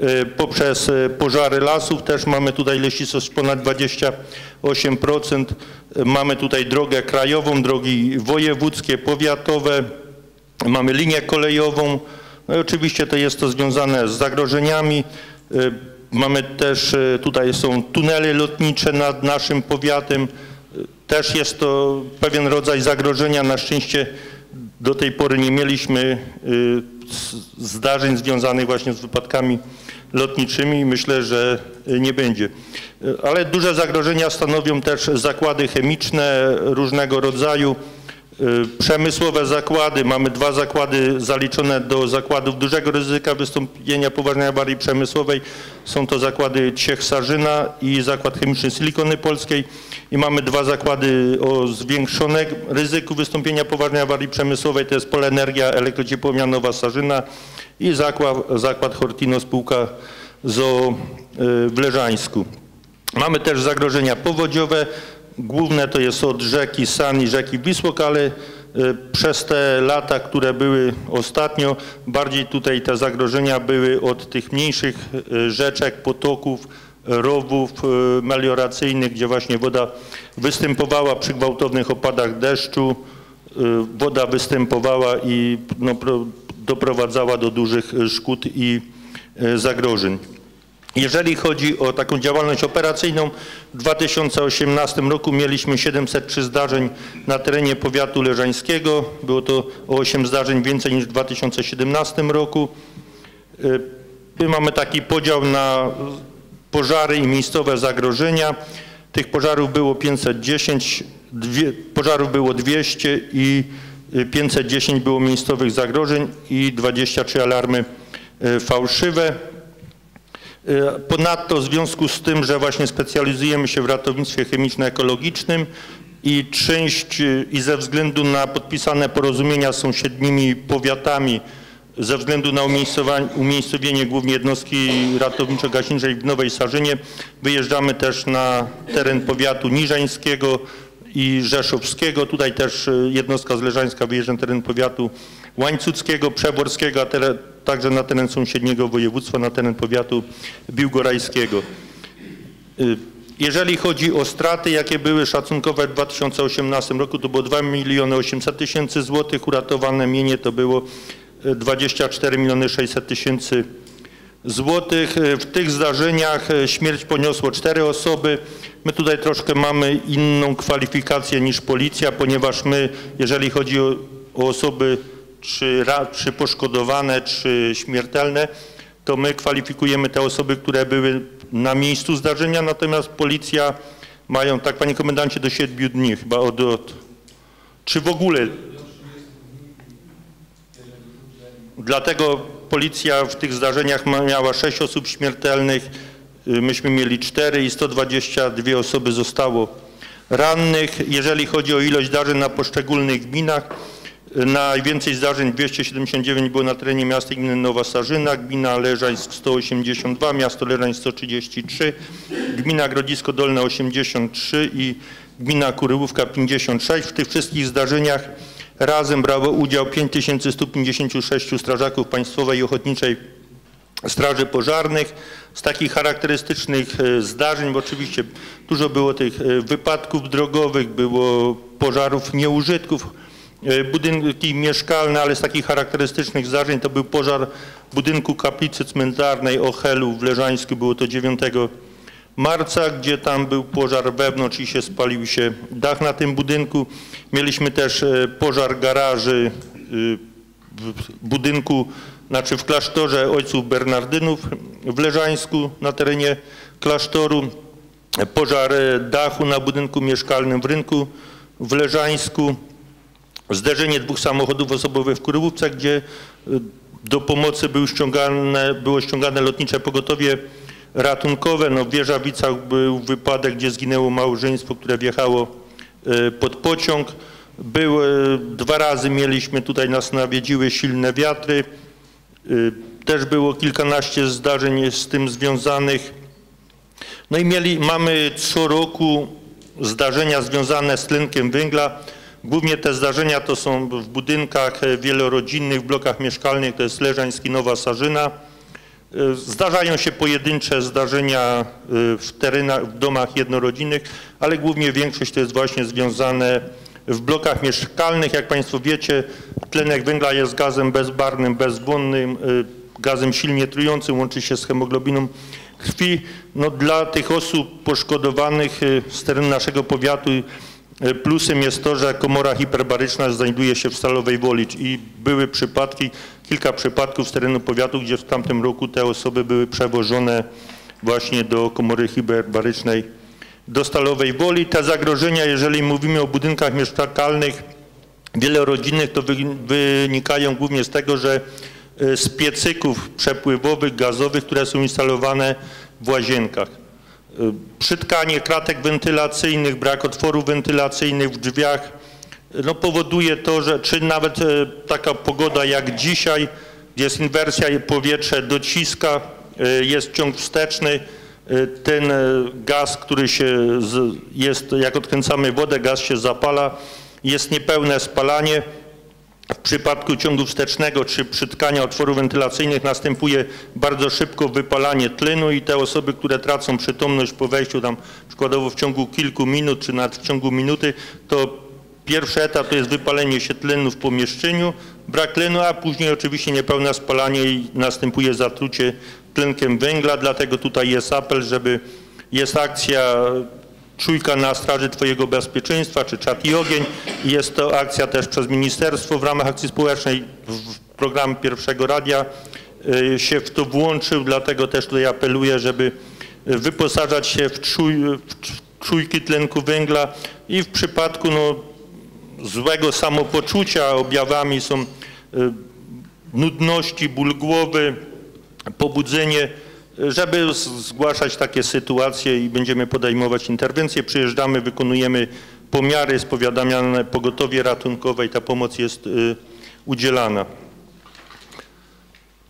E, Poprzez e, pożary lasów też mamy tutaj lesistość ponad 28%. E, Mamy tutaj drogę krajową, drogi wojewódzkie, powiatowe, mamy linię kolejową. No i oczywiście to jest to związane z zagrożeniami. E, Mamy też, e, tutaj są tunele lotnicze nad naszym powiatem, Też jest to pewien rodzaj zagrożenia. Na szczęście do tej pory nie mieliśmy y, zdarzeń związanych właśnie z wypadkami lotniczymi i myślę, że y, nie będzie. Y, Ale duże zagrożenia stanowią też zakłady chemiczne różnego rodzaju. Y, Przemysłowe zakłady, mamy dwa zakłady zaliczone do zakładów dużego ryzyka wystąpienia poważnej awarii przemysłowej. Są to zakłady Ciech Sarzyna i zakład chemiczny Silikony Polskiej. I mamy dwa zakłady o zwiększonym ryzyku wystąpienia poważnej awarii przemysłowej. To jest Polenergia Elektrociepłownia Sarzyna i zakład, zakład Hortino spółka ZOO y, w Leżańsku. Mamy też zagrożenia powodziowe. Główne to jest od rzeki San i rzeki Wisłok, ale y, przez te lata, które były ostatnio, bardziej tutaj te zagrożenia były od tych mniejszych y, rzeczek, potoków, rowów y, melioracyjnych, gdzie właśnie woda występowała przy gwałtownych opadach deszczu. Woda występowała i no, pro- doprowadzała do dużych szkód i zagrożeń. Jeżeli chodzi o taką działalność operacyjną, w 2018 roku mieliśmy 703 zdarzeń na terenie powiatu leżańskiego. Było to o 8 zdarzeń więcej niż w 2017 roku. Y, My mamy taki podział na pożary i miejscowe zagrożenia. Tych pożarów było 510, dwie, pożarów było 200 i y, 510 było miejscowych zagrożeń i 23 alarmy y, fałszywe. Y, Ponadto w związku z tym, że właśnie specjalizujemy się w ratownictwie chemiczno-ekologicznym i część y, i ze względu na podpisane porozumienia z sąsiednimi powiatami, ze względu na umiejscowienie głównie jednostki ratowniczo-gaśniczej w Nowej Sarzynie, wyjeżdżamy też na teren powiatu niżańskiego i rzeszowskiego. Tutaj też y, jednostka z Leżańska wyjeżdża na teren powiatu łańcuckiego, przeworskiego, a także na teren sąsiedniego województwa, na teren powiatu biłgorajskiego. Y, Jeżeli chodzi o straty, jakie były szacunkowe w 2018 roku, to było 2 miliony 800 tysięcy złotych, uratowane mienie to było y, 24 miliony 600 tysięcy złotych. Y, W tych zdarzeniach y, śmierć poniosło cztery osoby. My tutaj troszkę mamy inną kwalifikację niż policja, ponieważ my, jeżeli chodzi o, o osoby czy, czy poszkodowane, czy śmiertelne, to my kwalifikujemy te osoby, które były na miejscu zdarzenia, natomiast policja mają, tak panie komendancie, do 7 dni chyba od, od czy w ogóle Dlatego policja w tych zdarzeniach miała 6 osób śmiertelnych, y, myśmy mieli 4 i 122 osoby zostało rannych. Jeżeli chodzi o ilość zdarzeń na poszczególnych gminach, najwięcej zdarzeń 279 było na terenie miasta gminy Nowa Sarzyna, gmina Leżańsk 182, miasto Leżańsk 133, gmina Grodzisko Dolne 83 i gmina Kurywówka 56. W tych wszystkich zdarzeniach Razem brało udział 5156 strażaków Państwowej i Ochotniczej Straży Pożarnych. Z takich charakterystycznych e, zdarzeń, bo oczywiście dużo było tych e, wypadków drogowych, było pożarów nieużytków, budynki mieszkalne, ale z takich charakterystycznych zdarzeń to był pożar budynku kaplicy cmentarnej Ochelu w Leżańsku, było to 9 marca, gdzie tam był pożar wewnątrz i się spalił się dach na tym budynku. Mieliśmy też e, pożar garaży y, w budynku, znaczy w klasztorze ojców Bernardynów w Leżańsku na terenie klasztoru. Pożar e, dachu na budynku mieszkalnym w rynku w Leżańsku. Zderzenie dwóch samochodów osobowych w Kurywówce, gdzie y, do pomocy był ściągane, było ściągane lotnicze pogotowie ratunkowe. No, w Wieżawicach był wypadek, gdzie zginęło małżeństwo, które wjechało y, pod pociąg. Był, y, dwa razy mieliśmy, tutaj nas nawiedziły silne wiatry. Y, Też było kilkanaście zdarzeń z tym związanych. No i mieli, mamy co roku zdarzenia związane z tlenkiem węgla. Głównie te zdarzenia to są w budynkach e, wielorodzinnych, w blokach mieszkalnych, to jest Leżański, Nowa Sarzyna. E, Zdarzają się pojedyncze zdarzenia e, w terenach, w domach jednorodzinnych, ale głównie większość to jest właśnie związane w blokach mieszkalnych. Jak Państwo wiecie, tlenek węgla jest gazem bezbarwnym, bezwonnym, e, gazem silnie trującym, łączy się z hemoglobiną krwi. No, dla tych osób poszkodowanych z terenu naszego powiatu plusem jest to, że komora hiperbaryczna znajduje się w Stalowej Woli i były przypadki, kilka przypadków z terenu powiatu, gdzie w tamtym roku te osoby były przewożone właśnie do komory hiperbarycznej do Stalowej Woli. Te zagrożenia, jeżeli mówimy o budynkach mieszkalnych wielorodzinnych, to wy- wynikają głównie z tego, że y, z piecyków przepływowych, gazowych, które są instalowane w łazienkach. Y, Przytkanie kratek wentylacyjnych, brak otworów wentylacyjnych w drzwiach y, no powoduje to, że czy nawet y, taka pogoda jak dzisiaj, gdzie jest inwersja i powietrze dociska, jest ciąg wsteczny, ten gaz, który się jest, jak odkręcamy wodę, gaz się zapala, jest niepełne spalanie. W przypadku ciągu wstecznego czy przytkania otworów wentylacyjnych następuje bardzo szybko wypalanie tlenu i te osoby, które tracą przytomność po wejściu tam przykładowo w ciągu kilku minut czy nawet w ciągu minuty, to pierwszy etap to jest wypalenie się tlenu w pomieszczeniu, brak tlenu, a później oczywiście niepełne spalanie i następuje zatrucie tlenkiem węgla, dlatego tutaj jest apel, żeby jest akcja Czujka na straży Twojego bezpieczeństwa, czy czat i ogień. Jest to akcja też przez ministerstwo w ramach akcji społecznej, w program Pierwszego Radia y, się w to włączył, dlatego też tutaj apeluję, żeby wyposażać się w, czuj, w czujki tlenku węgla i w przypadku no, złego samopoczucia objawami są y, nudności, ból głowy, pobudzenie, żeby zgłaszać takie sytuacje i będziemy podejmować interwencje. Przyjeżdżamy, wykonujemy pomiary, jest powiadamiane pogotowie ratunkowe i ta pomoc jest y, udzielana.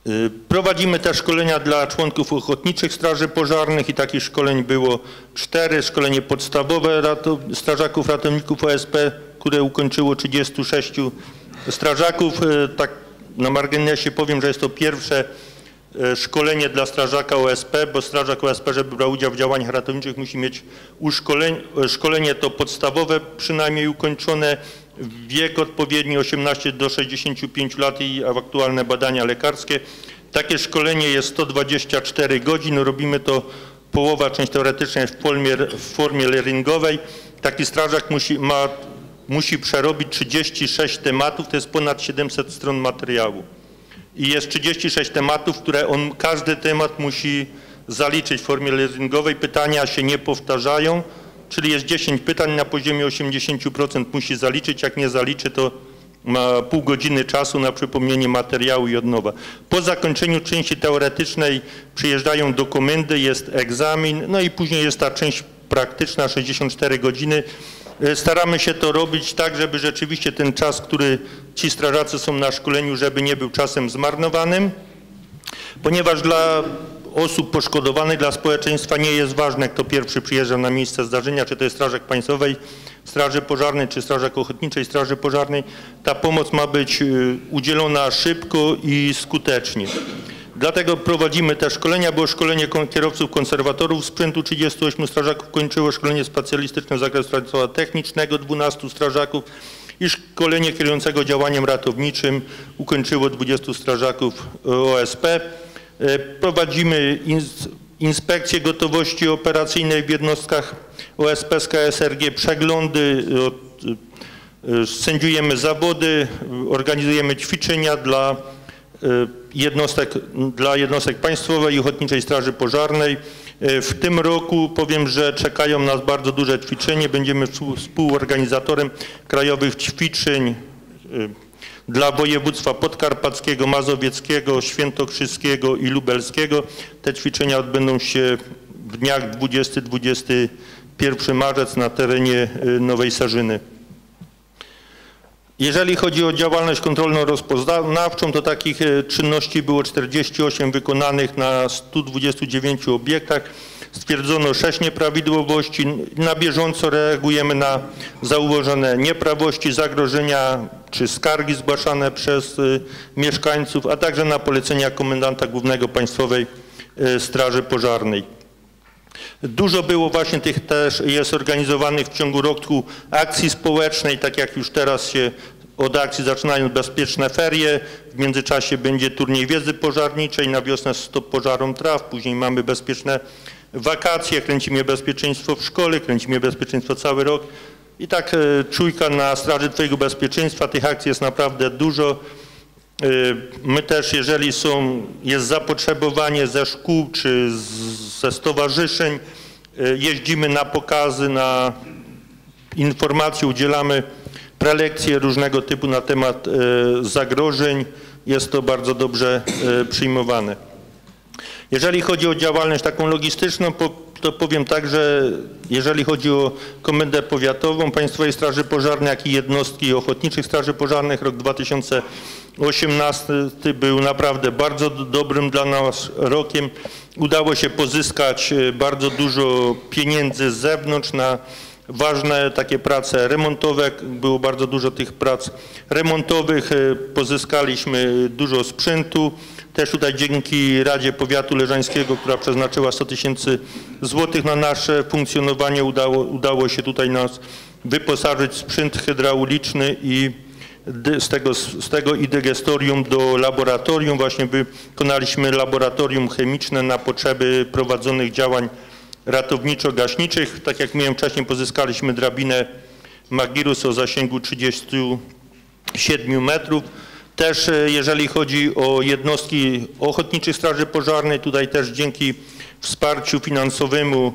Y, Prowadzimy też szkolenia dla członków ochotniczych straży pożarnych i takich szkoleń było cztery. Szkolenie podstawowe strażaków ratowników OSP, które ukończyło 36 strażaków. Y, Tak na marginesie powiem, że jest to pierwsze szkolenie dla strażaka OSP, bo strażak OSP, żeby brał udział w działaniach ratowniczych musi mieć uszkolenie, szkolenie to podstawowe przynajmniej ukończone, wiek odpowiedni 18 do 65 lat i aktualne badania lekarskie. Takie szkolenie jest 124 godzin, robimy to połowa, część teoretyczna w formie, w formie. Taki strażak musi, ma, musi przerobić 36 tematów, to jest ponad 700 stron materiału. I jest 36 tematów, które on, każdy temat musi zaliczyć w formie learningowej. Pytania się nie powtarzają, czyli jest 10 pytań na poziomie 80% musi zaliczyć. Jak nie zaliczy, to ma pół godziny czasu na przypomnienie materiału i od nowa. Po zakończeniu części teoretycznej przyjeżdżają dokumenty, jest egzamin, no i później jest ta część praktyczna, 64 godziny. E, Staramy się to robić tak, żeby rzeczywiście ten czas, który ci strażacy są na szkoleniu, żeby nie był czasem zmarnowanym, ponieważ dla osób poszkodowanych, dla społeczeństwa nie jest ważne, kto pierwszy przyjeżdża na miejsce zdarzenia, czy to jest strażak państwowej, straży pożarnej, czy strażak ochotniczej straży pożarnej. Ta pomoc ma być y, udzielona szybko i skutecznie. Dlatego prowadzimy te szkolenia, było szkolenie kierowców konserwatorów sprzętu, 38 strażaków kończyło szkolenie specjalistyczne z zakresu strażactwa technicznego, 12 strażaków i szkolenie kierującego działaniem ratowniczym ukończyło 20 strażaków e, OSP. E, Prowadzimy ins- inspekcję gotowości operacyjnej w jednostkach OSP z KSRG, przeglądy, e, sędziujemy zawody, organizujemy ćwiczenia dla jednostek, dla jednostek państwowej i Ochotniczej Straży Pożarnej. E, W tym roku powiem, że czekają nas bardzo duże ćwiczenie. Będziemy współ- współorganizatorem krajowych ćwiczeń e, dla województwa podkarpackiego, mazowieckiego, świętokrzyskiego i lubelskiego. Te ćwiczenia odbędą się w dniach 20-21 marzec na terenie Nowej Sarzyny. Jeżeli chodzi o działalność kontrolno-rozpoznawczą, to takich e, czynności było 48 wykonanych na 129 obiektach. Stwierdzono 6 nieprawidłowości. Na bieżąco reagujemy na zauważone nieprawości, zagrożenia czy skargi zgłaszane przez e, mieszkańców, a także na polecenia komendanta głównego Państwowej e, Straży Pożarnej. Dużo było właśnie tych też jest organizowanych w ciągu roku akcji społecznej, tak jak już teraz się od akcji zaczynając bezpieczne ferie, w międzyczasie będzie turniej wiedzy pożarniczej, na wiosnę stop pożarom traw, później mamy bezpieczne wakacje, kręcimy bezpieczeństwo w szkole, kręcimy bezpieczeństwo cały rok. I tak e, czujka na straży Twojego bezpieczeństwa, tych akcji jest naprawdę dużo. E, My też, jeżeli są, jest zapotrzebowanie ze szkół czy z- ze stowarzyszeń, e, jeździmy na pokazy, na informacje, udzielamy prelekcje różnego typu na temat e, zagrożeń. Jest to bardzo dobrze przyjmowane. Jeżeli chodzi o działalność taką logistyczną, to powiem tak, że jeżeli chodzi o Komendę Powiatową Państwowej Straży Pożarnej, jak i jednostki Ochotniczych Straży Pożarnych, rok 2018 był naprawdę bardzo dobrym dla nas rokiem. Udało się pozyskać e, bardzo dużo pieniędzy z zewnątrz na ważne takie prace remontowe. Było bardzo dużo tych prac remontowych. E, Pozyskaliśmy dużo sprzętu. Też tutaj dzięki Radzie Powiatu Leżańskiego, która przeznaczyła 100 tysięcy złotych na nasze funkcjonowanie, udało, udało się tutaj nas wyposażyć w sprzęt hydrauliczny i z tego, z tego i dygestorium do laboratorium. Właśnie wykonaliśmy laboratorium chemiczne na potrzeby prowadzonych działań ratowniczo-gaśniczych. Tak jak miałem wcześniej, pozyskaliśmy drabinę Magirus o zasięgu 37 metrów. Też e, jeżeli chodzi o jednostki Ochotniczych Straży Pożarnej, tutaj też dzięki wsparciu finansowemu,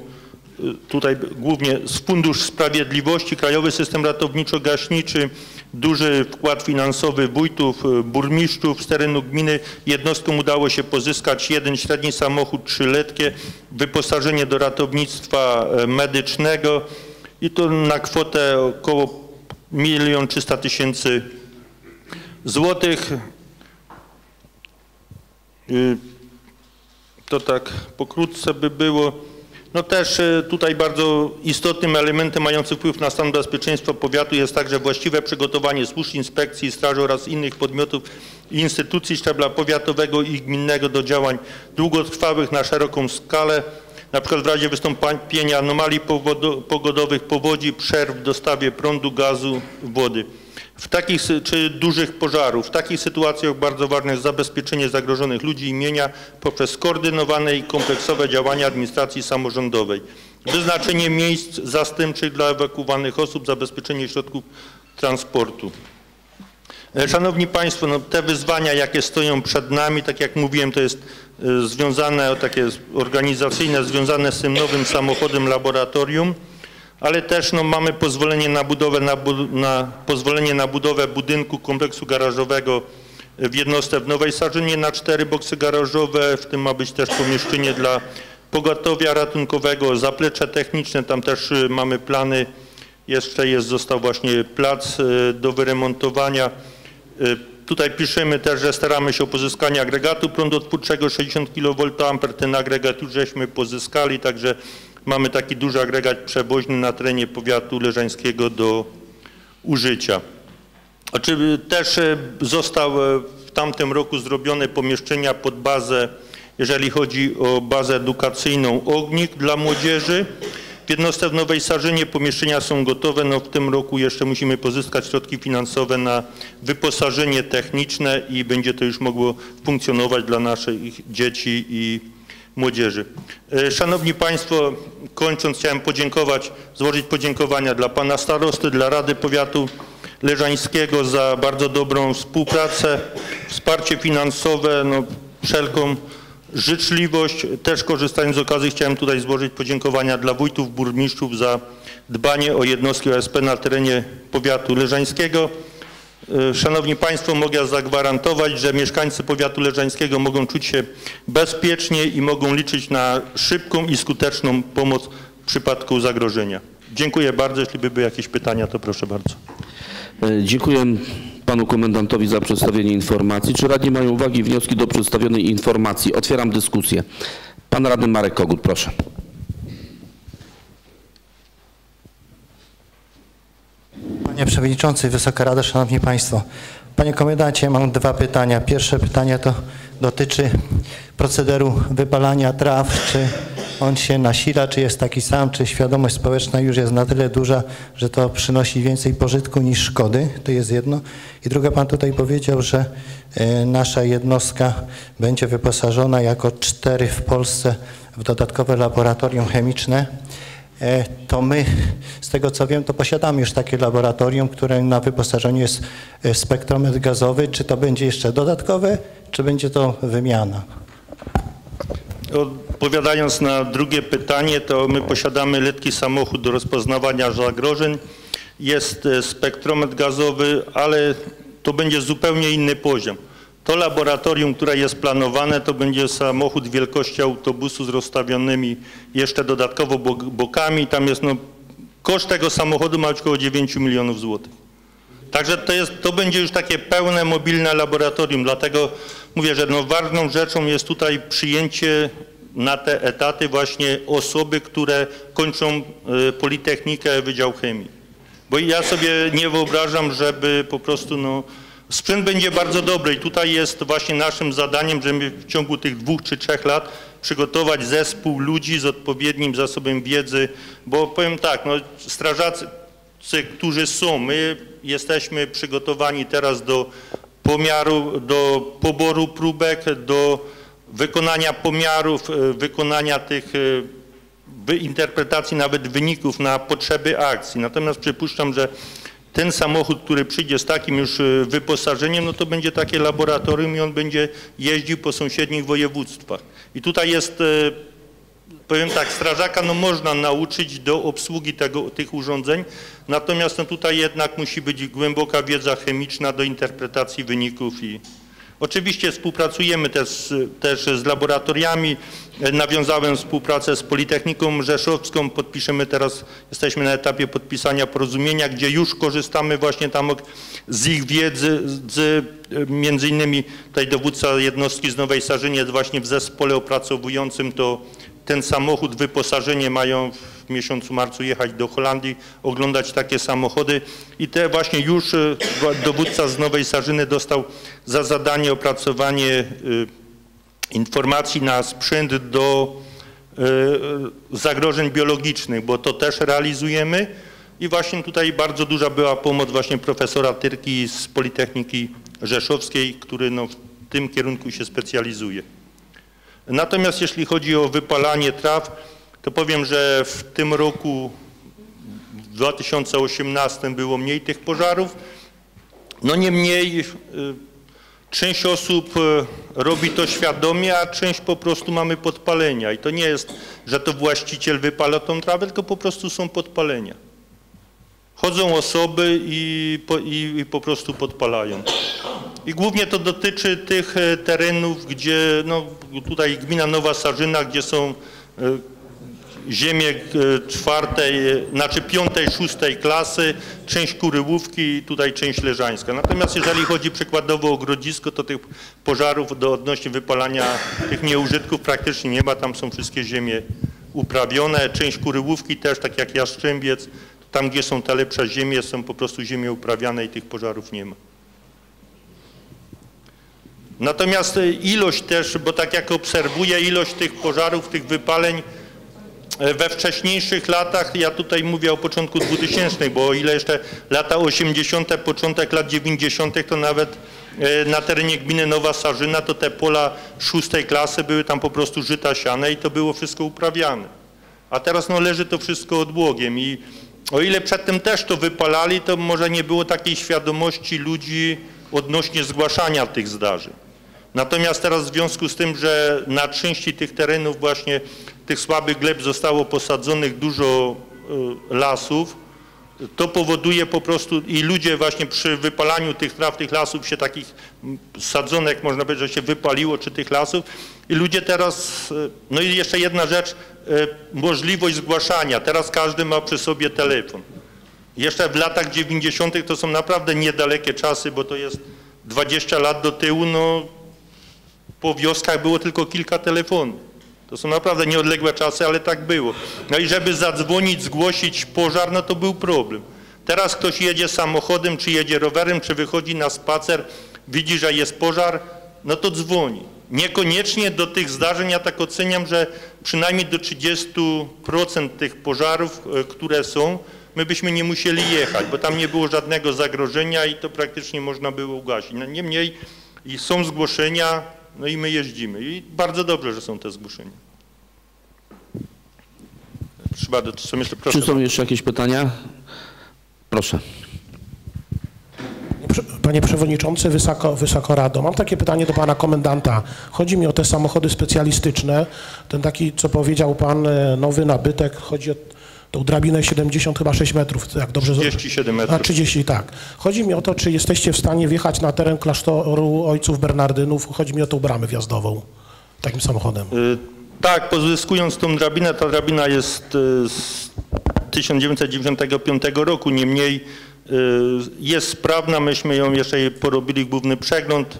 e, tutaj głównie z Fundusz Sprawiedliwości, Krajowy System Ratowniczo-Gaśniczy, duży wkład finansowy wójtów, e, burmistrzów z terenu gminy. Jednostkom udało się pozyskać jeden średni samochód trzyletkie, wyposażenie do ratownictwa e, medycznego i to na kwotę około 1 300 tysięcy złotych. Y, To tak pokrótce by było. No też y, tutaj bardzo istotnym elementem mającym wpływ na stan bezpieczeństwa powiatu jest także właściwe przygotowanie służb inspekcji, straży oraz innych podmiotów i instytucji szczebla powiatowego i gminnego do działań długotrwałych na szeroką skalę. Na przykład w razie wystąpienia anomalii pogodowych, powodzi, przerw w dostawie prądu, gazu, wody. W takich, czy dużych pożarów. W takich sytuacjach bardzo ważne jest zabezpieczenie zagrożonych ludzi i mienia poprzez skoordynowane i kompleksowe działania administracji samorządowej. Wyznaczenie miejsc zastępczych dla ewakuowanych osób, zabezpieczenie środków transportu. E, Szanowni Państwo, no te wyzwania, jakie stoją przed nami, tak jak mówiłem, to jest e, związane, takie organizacyjne, związane z tym nowym samochodem laboratorium, ale też no, mamy pozwolenie na budowę, na, na, pozwolenie na budowę budynku kompleksu garażowego w jednostce w Nowej Sarzynie na cztery boksy garażowe, w tym ma być też pomieszczenie dla pogotowia ratunkowego, zaplecze techniczne, tam też y, mamy plany, jeszcze jest, został właśnie plac y, do wyremontowania. Y, Tutaj piszemy też, że staramy się o pozyskanie agregatu prądotwórczego 60 kV. Ten agregat już żeśmy pozyskali, także mamy taki duży agregat przewoźny na terenie powiatu leżańskiego do użycia. Oczy- Też e, został e, w tamtym roku zrobione pomieszczenia pod bazę, jeżeli chodzi o bazę edukacyjną Ognik dla młodzieży. W jednostce w Nowej Sarzynie pomieszczenia są gotowe, no w tym roku jeszcze musimy pozyskać środki finansowe na wyposażenie techniczne i będzie to już mogło funkcjonować dla naszych dzieci i młodzieży. E, Szanowni Państwo, kończąc chciałem podziękować, złożyć podziękowania dla Pana Starosty, dla Rady Powiatu Leżańskiego za bardzo dobrą współpracę, wsparcie finansowe, no, wszelką życzliwość. Też korzystając z okazji chciałem tutaj złożyć podziękowania dla wójtów, burmistrzów za dbanie o jednostki OSP na terenie powiatu leżańskiego. E, Szanowni Państwo, mogę zagwarantować, że mieszkańcy powiatu leżańskiego mogą czuć się bezpiecznie i mogą liczyć na szybką i skuteczną pomoc w przypadku zagrożenia. Dziękuję bardzo. Jeśli by były jakieś pytania, to proszę bardzo. E, Dziękuję panu komendantowi za przedstawienie informacji. Czy radni mają uwagi wnioski do przedstawionej informacji? Otwieram dyskusję. Pan radny Marek Kogut, proszę. Panie Przewodniczący, Wysoka Rado, Szanowni Państwo. Panie Komendancie, mam dwa pytania. Pierwsze pytanie to dotyczy procederu wypalania traw. Czy on się nasila, czy jest taki sam, czy świadomość społeczna już jest na tyle duża, że to przynosi więcej pożytku niż szkody, to jest jedno. I druga, pan tutaj powiedział, że e, nasza jednostka będzie wyposażona jako cztery w Polsce w dodatkowe laboratorium chemiczne. E, To my, z tego co wiem, to posiadamy już takie laboratorium, które na wyposażeniu jest e, spektrometr gazowy. Czy to będzie jeszcze dodatkowe, czy będzie to wymiana? Odpowiadając na drugie pytanie, to my posiadamy letki samochód do rozpoznawania zagrożeń. Jest e, spektrometr gazowy, ale to będzie zupełnie inny poziom. To laboratorium, które jest planowane, to będzie samochód wielkości autobusu z rozstawionymi jeszcze dodatkowo bok- bokami. Tam jest no, koszt tego samochodu ma około 9 milionów złotych. Także to, jest, to będzie już takie pełne, mobilne laboratorium. Dlatego mówię, że no ważną rzeczą jest tutaj przyjęcie na te etaty właśnie osoby, które kończą y, Politechnikę Wydział Chemii. Bo ja sobie nie wyobrażam, żeby po prostu no, sprzęt będzie bardzo dobry i tutaj jest właśnie naszym zadaniem, żeby w ciągu tych dwóch czy trzech lat przygotować zespół ludzi z odpowiednim zasobem wiedzy, bo powiem tak, no, strażacy, którzy są, my jesteśmy przygotowani teraz do pomiaru, do poboru próbek, do wykonania pomiarów, e, wykonania tych e, interpretacji nawet wyników na potrzeby akcji. Natomiast przypuszczam, że ten samochód, który przyjdzie z takim już e, wyposażeniem, no to będzie takie laboratorium i on będzie jeździł po sąsiednich województwach. I tutaj jest, e, powiem tak, strażaka no można nauczyć do obsługi tego, tych urządzeń, natomiast no tutaj jednak musi być głęboka wiedza chemiczna do interpretacji wyników i, Oczywiście współpracujemy też, też z laboratoriami. Nawiązałem współpracę z Politechniką Rzeszowską. Podpiszemy teraz, jesteśmy na etapie podpisania porozumienia, gdzie już korzystamy właśnie tam z ich wiedzy, z, między innymi tutaj dowódca jednostki z Nowej Sarzyny jest właśnie w zespole opracowującym to ten samochód, wyposażenie mają w miesiącu marcu jechać do Holandii, oglądać takie samochody i te właśnie już e, dowódca z Nowej Sarzyny dostał za zadanie opracowanie e, informacji na sprzęt do e, zagrożeń biologicznych, bo to też realizujemy i właśnie tutaj bardzo duża była pomoc właśnie profesora Tyrki z Politechniki Rzeszowskiej, który no w tym kierunku się specjalizuje. Natomiast jeśli chodzi o wypalanie traw, to powiem, że w tym roku, w 2018 było mniej tych pożarów. No niemniej y, część osób y, robi to świadomie, a część po prostu mamy podpalenia. I to nie jest, że to właściciel wypala tą trawę, tylko po prostu są podpalenia. Chodzą osoby i po, i, i po prostu podpalają. I głównie to dotyczy tych e, terenów, gdzie no, tutaj gmina Nowa Sarzyna, gdzie są e, ziemie e, czwartej, znaczy piątej, szóstej klasy, część Kuryłówki i tutaj część Leżańska. Natomiast jeżeli chodzi przykładowo o Grodzisko, to tych pożarów do odnośnie wypalania tych nieużytków praktycznie nie ma, tam są wszystkie ziemie uprawione. Część Kuryłówki też, tak jak Jastrzębiec, tam gdzie są te lepsze ziemie, są po prostu ziemie uprawiane i tych pożarów nie ma. Natomiast e, ilość też, bo tak jak obserwuję, ilość tych pożarów, tych wypaleń e, we wcześniejszych latach, ja tutaj mówię o początku 2000, bo o ile jeszcze lata 80., początek lat 90., to nawet e, na terenie gminy Nowa Sarzyna, to te pola szóstej klasy były tam po prostu żyta siane i to było wszystko uprawiane. A teraz no, leży to wszystko odłogiem i o ile przedtem też to wypalali, to może nie było takiej świadomości ludzi odnośnie zgłaszania tych zdarzeń. Natomiast teraz w związku z tym, że na części tych terenów właśnie tych słabych gleb zostało posadzonych dużo y, lasów, to powoduje po prostu i ludzie właśnie przy wypalaniu tych traw, tych lasów się takich sadzonek, można powiedzieć, że się wypaliło, czy tych lasów i ludzie teraz, y, no i jeszcze jedna rzecz, y, możliwość zgłaszania. Teraz każdy ma przy sobie telefon. Jeszcze w latach 90. to są naprawdę niedalekie czasy, bo to jest 20 lat do tyłu, no po wioskach było tylko kilka telefonów. To są naprawdę nieodległe czasy, ale tak było. No i żeby zadzwonić, zgłosić pożar, no to był problem. Teraz ktoś jedzie samochodem, czy jedzie rowerem, czy wychodzi na spacer, widzi, że jest pożar, no to dzwoni. Niekoniecznie do tych zdarzeń ja tak oceniam, że przynajmniej do 30% tych pożarów, e, które są, my byśmy nie musieli jechać, bo tam nie było żadnego zagrożenia i to praktycznie można było ugasić. No, niemniej są zgłoszenia, no i my jeździmy i bardzo dobrze, że są te zgłoszenia. Trzeba, do- są jeszcze proszę. Czy są jeszcze jakieś pytania? Proszę. Panie Przewodniczący, Wysoko, Wysoko Rado, mam takie pytanie do Pana Komendanta. Chodzi mi o te samochody specjalistyczne, ten taki, co powiedział Pan, e, nowy nabytek, chodzi o tą drabinę 70 chyba 6 metrów, jak dobrze... 37 metrów. A 30, tak. Chodzi mi o to, czy jesteście w stanie wjechać na teren klasztoru ojców Bernardynów, chodzi mi o tą bramę wjazdową, takim samochodem. Y, Tak, pozyskując tą drabinę, ta drabina jest y, z 1995 roku, niemniej y, jest sprawna, myśmy ją jeszcze porobili główny przegląd,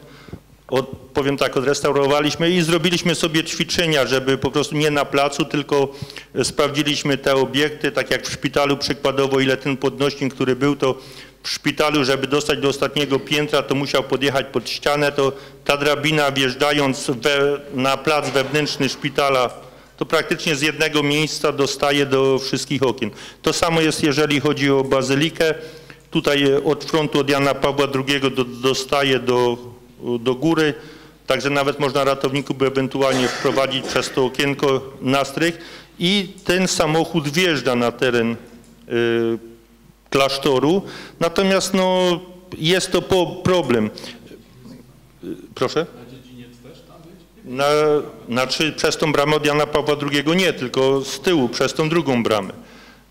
od, powiem tak, odrestaurowaliśmy i zrobiliśmy sobie ćwiczenia, żeby po prostu nie na placu, tylko e, sprawdziliśmy te obiekty, tak jak w szpitalu przykładowo, ile ten podnośnik, który był, to w szpitalu, żeby dostać do ostatniego piętra, to musiał podjechać pod ścianę, to ta drabina wjeżdżając we, na plac wewnętrzny szpitala, to praktycznie z jednego miejsca dostaje do wszystkich okien. To samo jest, jeżeli chodzi o bazylikę. Tutaj e, od frontu od Jana Pawła II do, dostaje do, do góry, także nawet można ratowników by ewentualnie wprowadzić przez to okienko na strych i ten samochód wjeżdża na teren y, klasztoru, natomiast no, jest to po, problem. Proszę? Na, znaczy przez tą bramę od Jana Pawła II nie, tylko z tyłu, przez tą drugą bramę.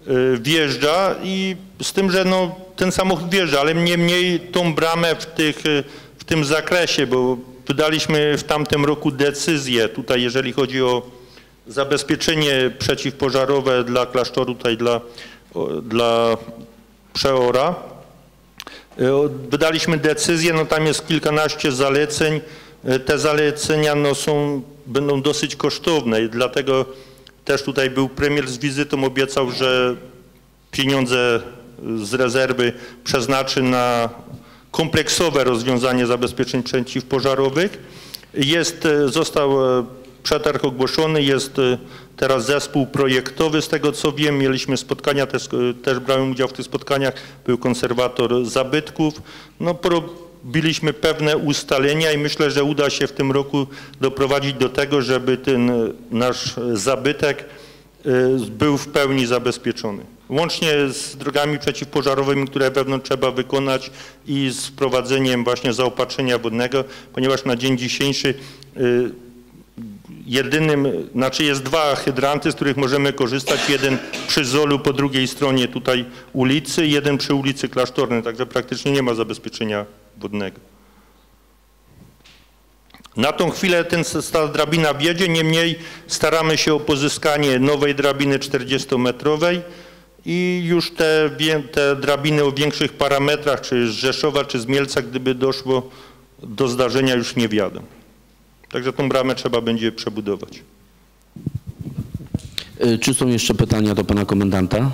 Y, Wjeżdża i z tym, że no, ten samochód wjeżdża, ale niemniej tą bramę w, tych, y, tym zakresie, bo wydaliśmy w tamtym roku decyzję tutaj, jeżeli chodzi o zabezpieczenie przeciwpożarowe dla klasztoru, tutaj dla, dla przeora. O- Wydaliśmy decyzję, no tam jest kilkanaście zaleceń. Y, Te zalecenia no są, będą dosyć kosztowne i dlatego też tutaj był premier z wizytą, obiecał, że pieniądze z rezerwy przeznaczy na kompleksowe rozwiązanie zabezpieczeń przeciwpożarowych. Jest, e, został e, przetarg ogłoszony, jest e, teraz zespół projektowy, z tego co wiem, mieliśmy spotkania, też, też brałem udział w tych spotkaniach, był konserwator zabytków. No, porobiliśmy pewne ustalenia i myślę, że uda się w tym roku doprowadzić do tego, żeby ten nasz zabytek był w pełni zabezpieczony. Łącznie z drogami przeciwpożarowymi, które wewnątrz trzeba wykonać i z wprowadzeniem właśnie zaopatrzenia wodnego, ponieważ na dzień dzisiejszy y, jedynym, znaczy jest dwa hydranty, z których możemy korzystać. Jeden przy Zolu po drugiej stronie tutaj ulicy, jeden przy ulicy Klasztornej, także praktycznie nie ma zabezpieczenia wodnego. Na tą chwilę ten, ta drabina wiedzie, niemniej staramy się o pozyskanie nowej drabiny 40-metrowej i już te, te drabiny o większych parametrach, czy z Rzeszowa, czy z Mielca, gdyby doszło do zdarzenia, już nie wjadą. Także tą bramę trzeba będzie przebudować. Y, Czy są jeszcze pytania do pana komendanta?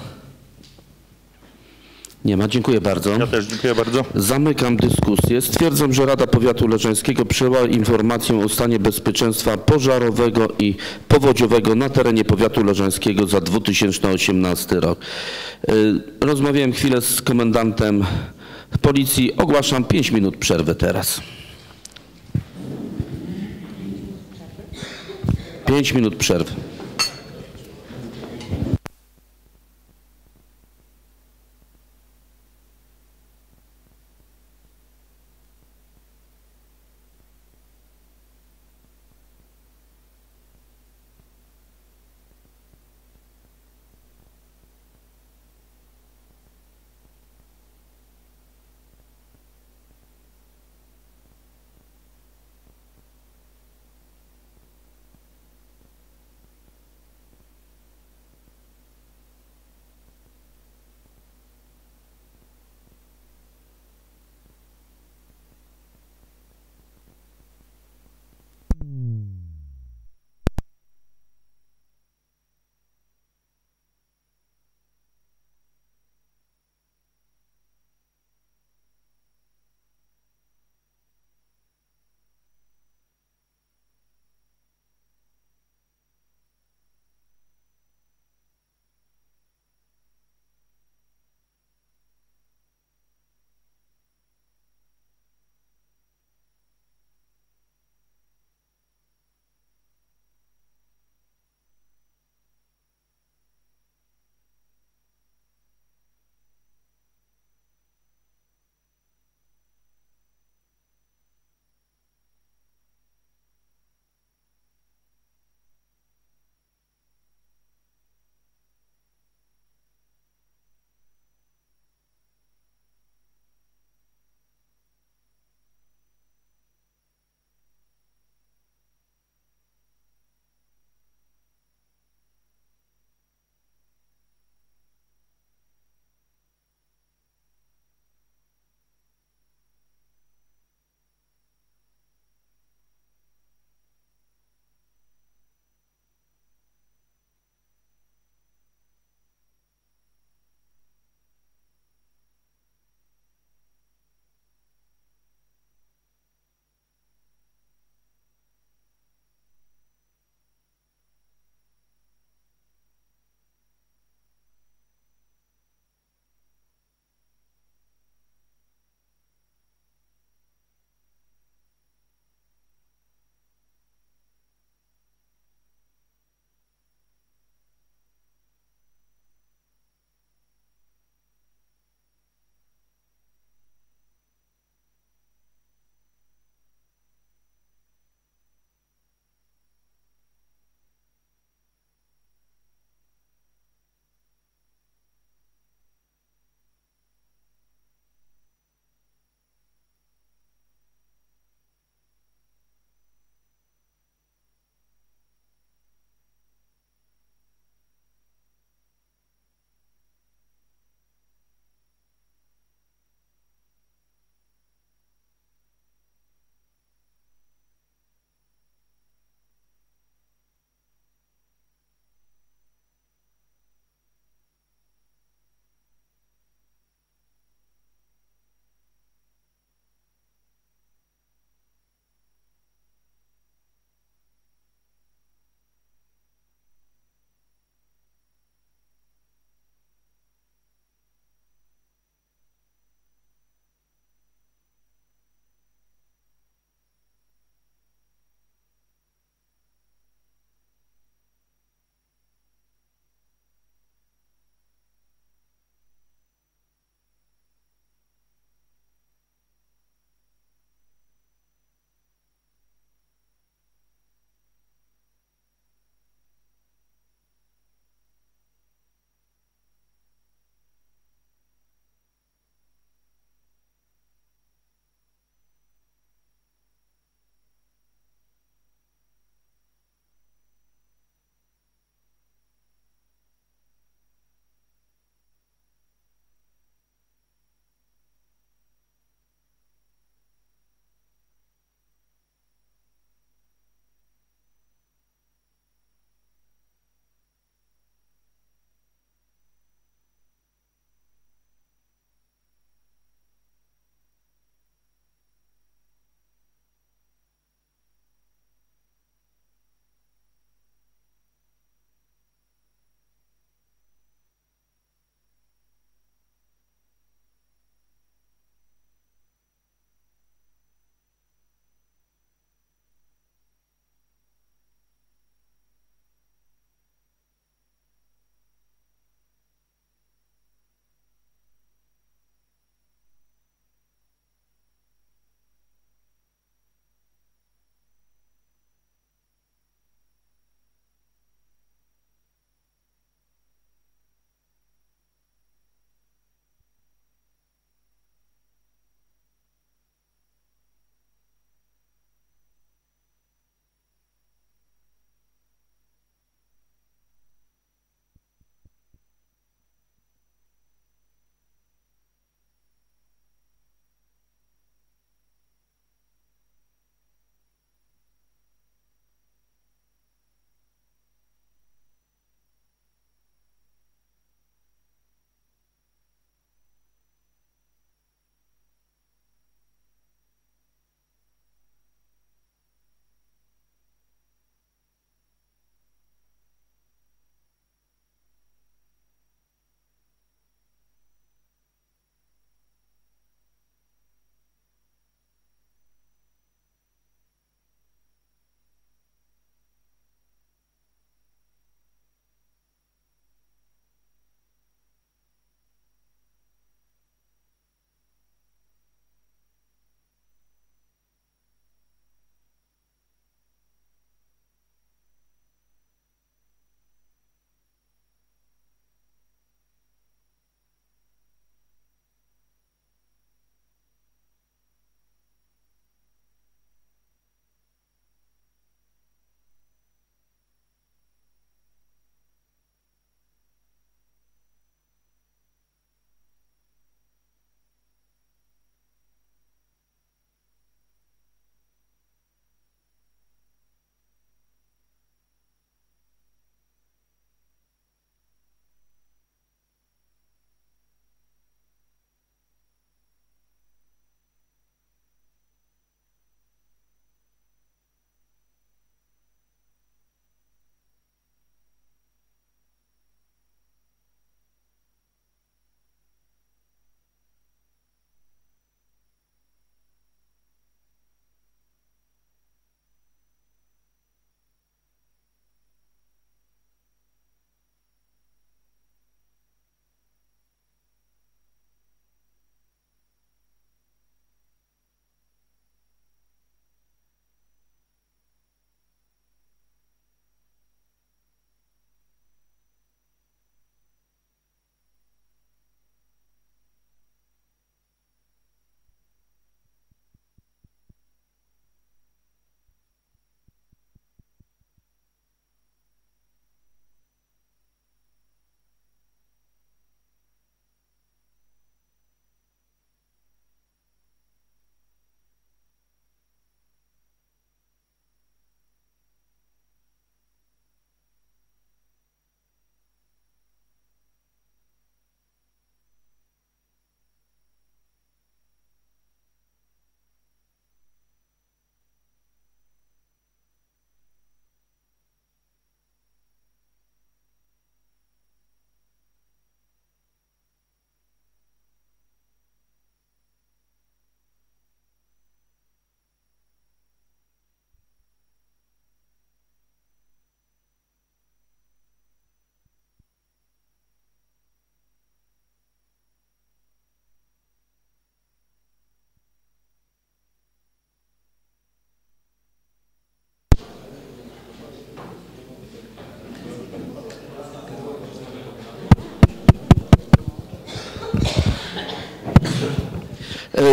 Nie ma. Dziękuję bardzo. Ja też dziękuję bardzo. Zamykam dyskusję. Stwierdzam, że Rada Powiatu Leżańskiego przyjęła informację o stanie bezpieczeństwa pożarowego i powodziowego na terenie Powiatu Leżańskiego za 2018 rok. Y, Rozmawiałem chwilę z komendantem policji. Ogłaszam 5 minut przerwy teraz. 5 minut przerwy.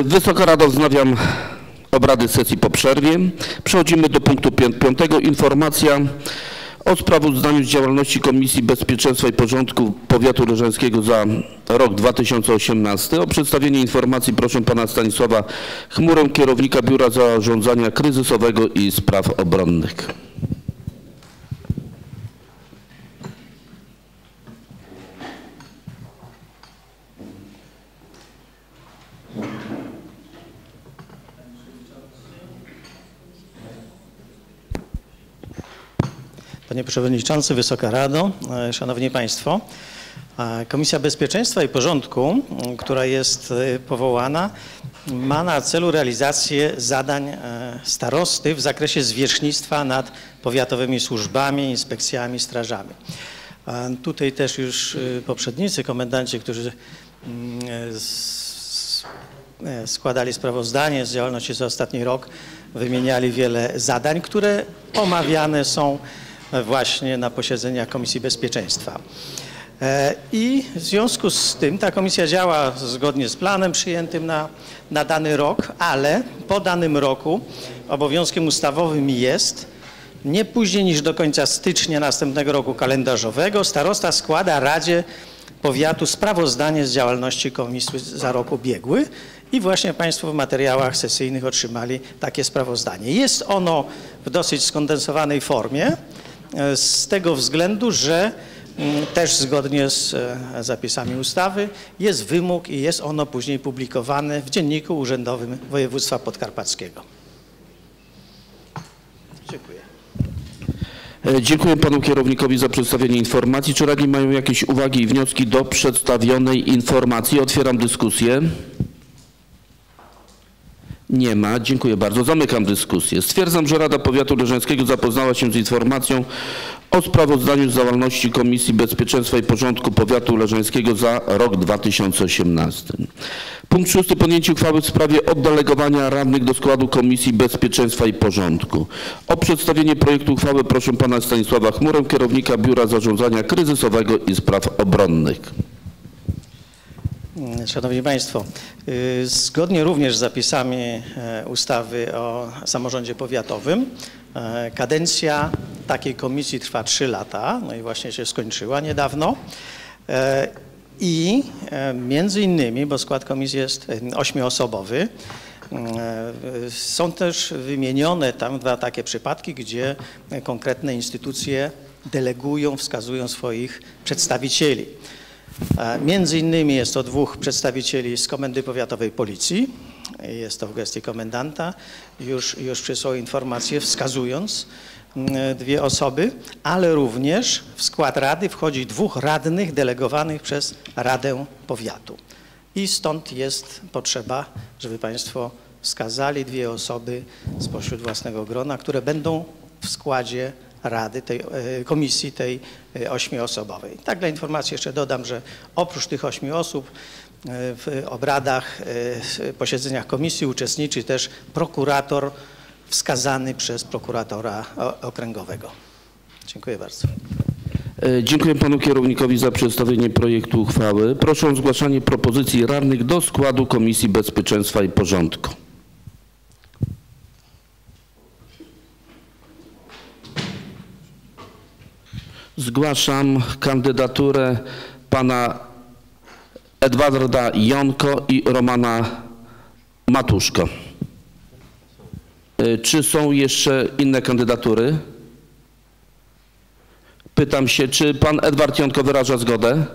Wysoka Rado, wznawiam obrady sesji po przerwie. Przechodzimy do punktu piątego. Informacja o sprawozdaniu z działalności Komisji Bezpieczeństwa i Porządku Powiatu Leżańskiego za rok 2018. O przedstawienie informacji proszę pana Stanisława Chmurę, kierownika Biura Zarządzania Kryzysowego i Spraw Obronnych. Panie Przewodniczący, Wysoka Rado, e, Szanowni Państwo. e, Komisja Bezpieczeństwa i Porządku, która jest e, powołana, ma na celu realizację zadań starosty w zakresie zwierzchnictwa nad powiatowymi służbami, inspekcjami, strażami. Tutaj też już poprzednicy komendanci, którzy składali sprawozdanie z działalności za ostatni rok, wymieniali wiele zadań, które omawiane są właśnie na posiedzeniach Komisji Bezpieczeństwa. E, I w związku z tym ta komisja działa zgodnie z planem przyjętym na, na dany rok, ale po danym roku obowiązkiem ustawowym jest nie później niż do końca stycznia następnego roku kalendarzowego starosta składa Radzie Powiatu sprawozdanie z działalności komisji za rok ubiegły i właśnie Państwo w materiałach sesyjnych otrzymali takie sprawozdanie. Jest ono w dosyć skondensowanej formie z tego względu, że mm, też zgodnie z e, zapisami ustawy jest wymóg i jest ono później publikowane w Dzienniku Urzędowym Województwa Podkarpackiego. Dziękuję. E, Dziękuję panu kierownikowi za przedstawienie informacji. Czy radni mają jakieś uwagi i wnioski do przedstawionej informacji? Otwieram dyskusję. Nie ma. Dziękuję bardzo. Zamykam dyskusję. Stwierdzam, że Rada Powiatu Leżańskiego zapoznała się z informacją o sprawozdaniu z działalności Komisji Bezpieczeństwa i Porządku Powiatu Leżańskiego za rok 2018. Punkt szósty. Podjęcie uchwały w sprawie oddelegowania radnych do składu Komisji Bezpieczeństwa i Porządku. O przedstawienie projektu uchwały proszę pana Stanisława Chmurę, kierownika Biura Zarządzania Kryzysowego i Spraw Obronnych. Szanowni Państwo, y, zgodnie również z zapisami e, ustawy o samorządzie powiatowym, e, kadencja takiej komisji trwa 3 lata, no i właśnie się skończyła niedawno. E, I między innymi, bo skład komisji jest ośmioosobowy, są też wymienione tam dwa takie przypadki, gdzie konkretne instytucje delegują, wskazują swoich przedstawicieli. Między innymi jest to dwóch przedstawicieli z Komendy Powiatowej Policji. Jest to w gestii komendanta. Już, już przysłał informację wskazując mm, dwie osoby, ale również w skład Rady wchodzi dwóch radnych delegowanych przez Radę Powiatu. I stąd jest potrzeba, żeby Państwo wskazali dwie osoby spośród własnego grona, które będą w składzie Rady, tej e, komisji tej e, ośmioosobowej. Tak dla informacji jeszcze dodam, że oprócz tych ośmiu osób e, w obradach, posiedzeniach komisji uczestniczy też prokurator wskazany przez prokuratora okręgowego. Dziękuję bardzo. Dziękuję panu kierownikowi za przedstawienie projektu uchwały. Proszę o zgłaszanie propozycji radnych do składu Komisji Bezpieczeństwa i Porządku. Zgłaszam kandydaturę pana Edwarda Jonko i Romana Matuszko. E, Czy są jeszcze inne kandydatury? Pytam się, czy pan Edward Jątko wyraża zgodę?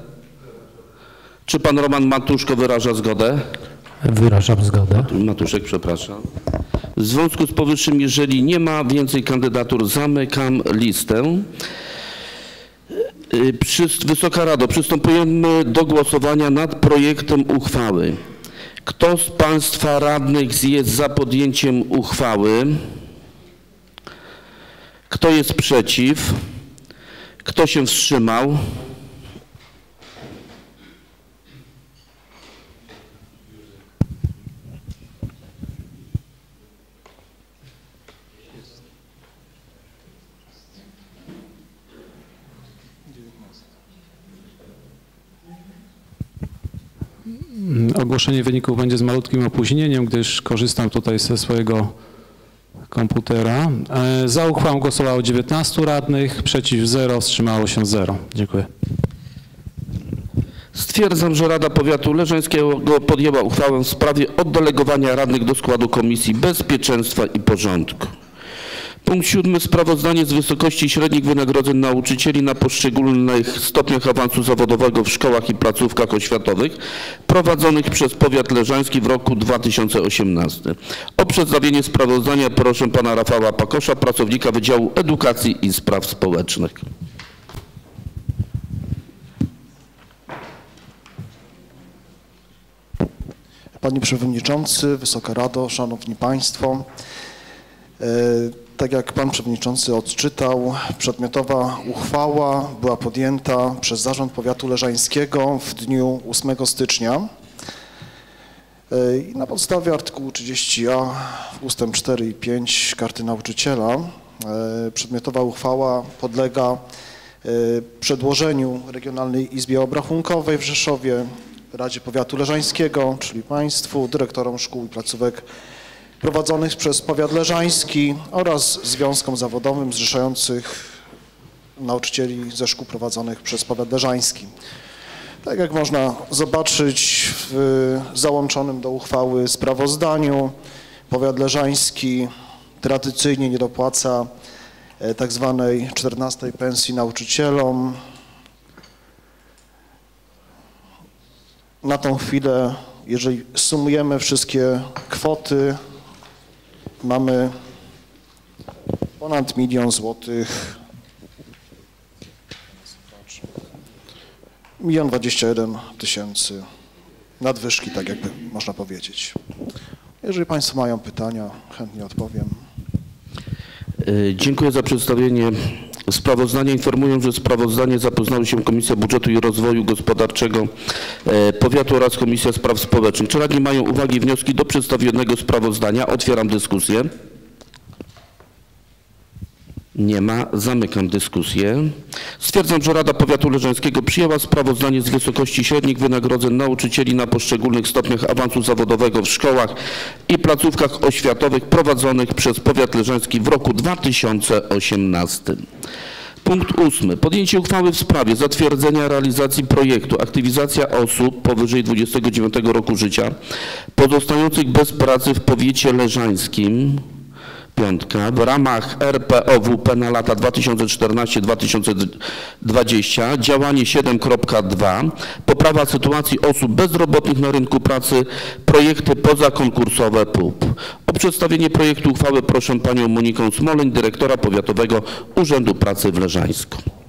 Czy pan Roman Matuszko wyraża zgodę? Wyrażam zgodę. Matuszek, przepraszam. W związku z powyższym, jeżeli nie ma więcej kandydatur, zamykam listę. Y, Wysoka Rado, przystępujemy do głosowania nad projektem uchwały. Kto z Państwa radnych jest za podjęciem uchwały? Kto jest przeciw? Kto się wstrzymał? Ogłoszenie wyników będzie z malutkim opóźnieniem, gdyż korzystam tutaj ze swojego komputera. E, Za uchwałą głosowało 19 radnych, przeciw 0, wstrzymało się 0. Dziękuję. Stwierdzam, że Rada Powiatu Leżeńskiego podjęła uchwałę w sprawie oddelegowania radnych do składu Komisji Bezpieczeństwa i Porządku. Punkt siódmy. Sprawozdanie z wysokości średnich wynagrodzeń nauczycieli na poszczególnych stopniach awansu zawodowego w szkołach i placówkach oświatowych prowadzonych przez powiat leżański w roku 2018. O przedstawienie sprawozdania proszę pana Rafała Pakosza, pracownika Wydziału Edukacji i Spraw Społecznych. Panie Przewodniczący, Wysoka Rado, Szanowni Państwo. E, Tak jak Pan Przewodniczący odczytał, przedmiotowa uchwała była podjęta przez Zarząd Powiatu Leżańskiego w dniu 8 stycznia. E, I na podstawie artykułu 30a ustęp 4 i 5 Karty Nauczyciela e, przedmiotowa uchwała podlega e, przedłożeniu Regionalnej Izbie Obrachunkowej w Rzeszowie, Radzie Powiatu Leżańskiego, czyli Państwu, dyrektorom szkół i placówek prowadzonych przez powiat leżański oraz związkom zawodowym zrzeszających nauczycieli ze szkół prowadzonych przez powiat leżański. Tak jak można zobaczyć w załączonym do uchwały sprawozdaniu, powiat leżański tradycyjnie nie dopłaca e, tak zwanej 14 pensji nauczycielom. Na tą chwilę, jeżeli sumujemy wszystkie kwoty, mamy ponad milion złotych. Milion dwadzieścia jeden tysięcy nadwyżki, tak jakby można powiedzieć. Jeżeli Państwo mają pytania, chętnie odpowiem. E, Dziękuję za przedstawienie sprawozdania. Informuję, że sprawozdanie zapoznały się Komisja Budżetu i Rozwoju Gospodarczego e, Powiatu oraz Komisja Spraw Społecznych. Czy radni mają uwagi i wnioski do przedstawionego sprawozdania? Otwieram dyskusję. Nie ma. Zamykam dyskusję. Stwierdzam, że Rada Powiatu Leżańskiego przyjęła sprawozdanie z wysokości średnich wynagrodzeń nauczycieli na poszczególnych stopniach awansu zawodowego w szkołach i placówkach oświatowych prowadzonych przez Powiat Leżański w roku 2018. Punkt ósmy. Podjęcie uchwały w sprawie zatwierdzenia realizacji projektu aktywizacja osób powyżej 29 roku życia pozostających bez pracy w powiecie leżańskim Piątka. W ramach RPOWP na lata 2014-2020 działanie 7.2 poprawa sytuacji osób bezrobotnych na rynku pracy projekty pozakonkursowe PUP. O przedstawienie projektu uchwały proszę panią Monikę Smoleń, dyrektora Powiatowego Urzędu Pracy w Leżańsku.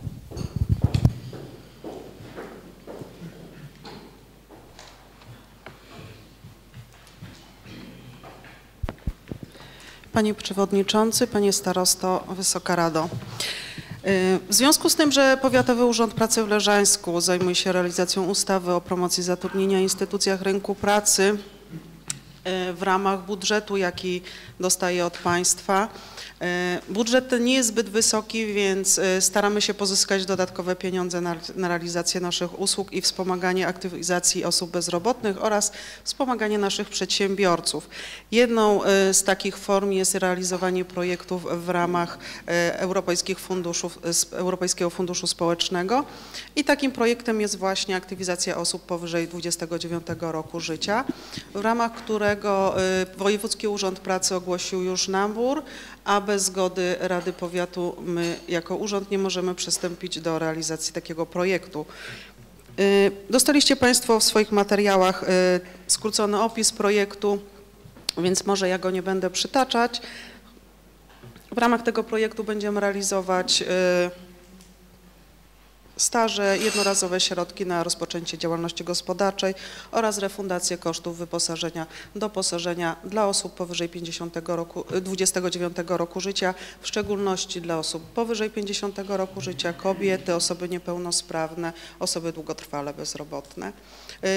Panie Przewodniczący, Panie Starosto, Wysoka Rado. Y, W związku z tym, że Powiatowy Urząd Pracy w Leżańsku zajmuje się realizacją ustawy o promocji zatrudnienia w instytucjach rynku pracy y, w ramach budżetu, jaki dostaje od państwa. Y, Budżet ten nie jest zbyt wysoki, więc y, staramy się pozyskać dodatkowe pieniądze na, na realizację naszych usług i wspomaganie aktywizacji osób bezrobotnych oraz wspomaganie naszych przedsiębiorców. Jedną y, z takich form jest realizowanie projektów w ramach europejskich funduszów, Europejskiego Funduszu Społecznego i takim projektem jest właśnie aktywizacja osób powyżej 29 roku życia, w ramach którego Wojewódzki Urząd Pracy ogłosił już nabór, a bez zgody Rady Powiatu my jako urząd nie możemy przystąpić do realizacji takiego projektu. Y, Dostaliście Państwo w swoich materiałach y, skrócony opis projektu, więc może ja go nie będę przytaczać. W ramach tego projektu będziemy realizować y, staże, jednorazowe środki na rozpoczęcie działalności gospodarczej oraz refundację kosztów wyposażenia, doposażenia dla osób powyżej 50 roku, y, 29 roku życia, w szczególności dla osób powyżej 50 roku życia, kobiety, osoby niepełnosprawne, osoby długotrwale bezrobotne.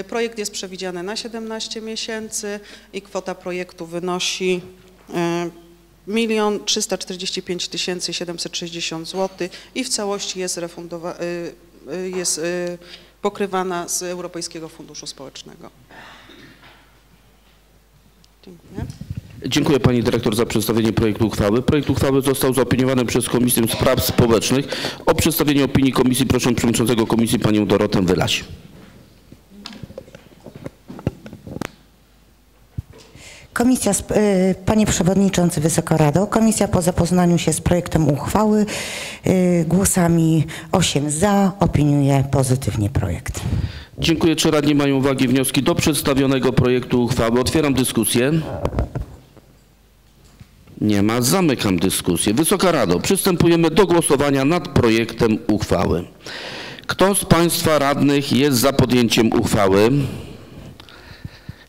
Y, Projekt jest przewidziany na 17 miesięcy i kwota projektu wynosi y, milion 345 tysięcy 760 zł i w całości jest refundowa, y, y, jest y, pokrywana z Europejskiego Funduszu Społecznego. Dziękuję. Dziękuję pani dyrektor za przedstawienie projektu uchwały. Projekt uchwały został zaopiniowany przez Komisję Spraw Społecznych. O przedstawienie opinii komisji proszę przewodniczącego komisji panią Dorotę Wylaś. Komisja, y, Panie Przewodniczący, Wysoka Rado, Komisja po zapoznaniu się z projektem uchwały y, głosami 8 za opiniuje pozytywnie projekt. Dziękuję. Czy radni mają uwagi wnioski do przedstawionego projektu uchwały? Otwieram dyskusję. Nie ma. Zamykam dyskusję. Wysoka Rado, przystępujemy do głosowania nad projektem uchwały. Kto z Państwa radnych jest za podjęciem uchwały?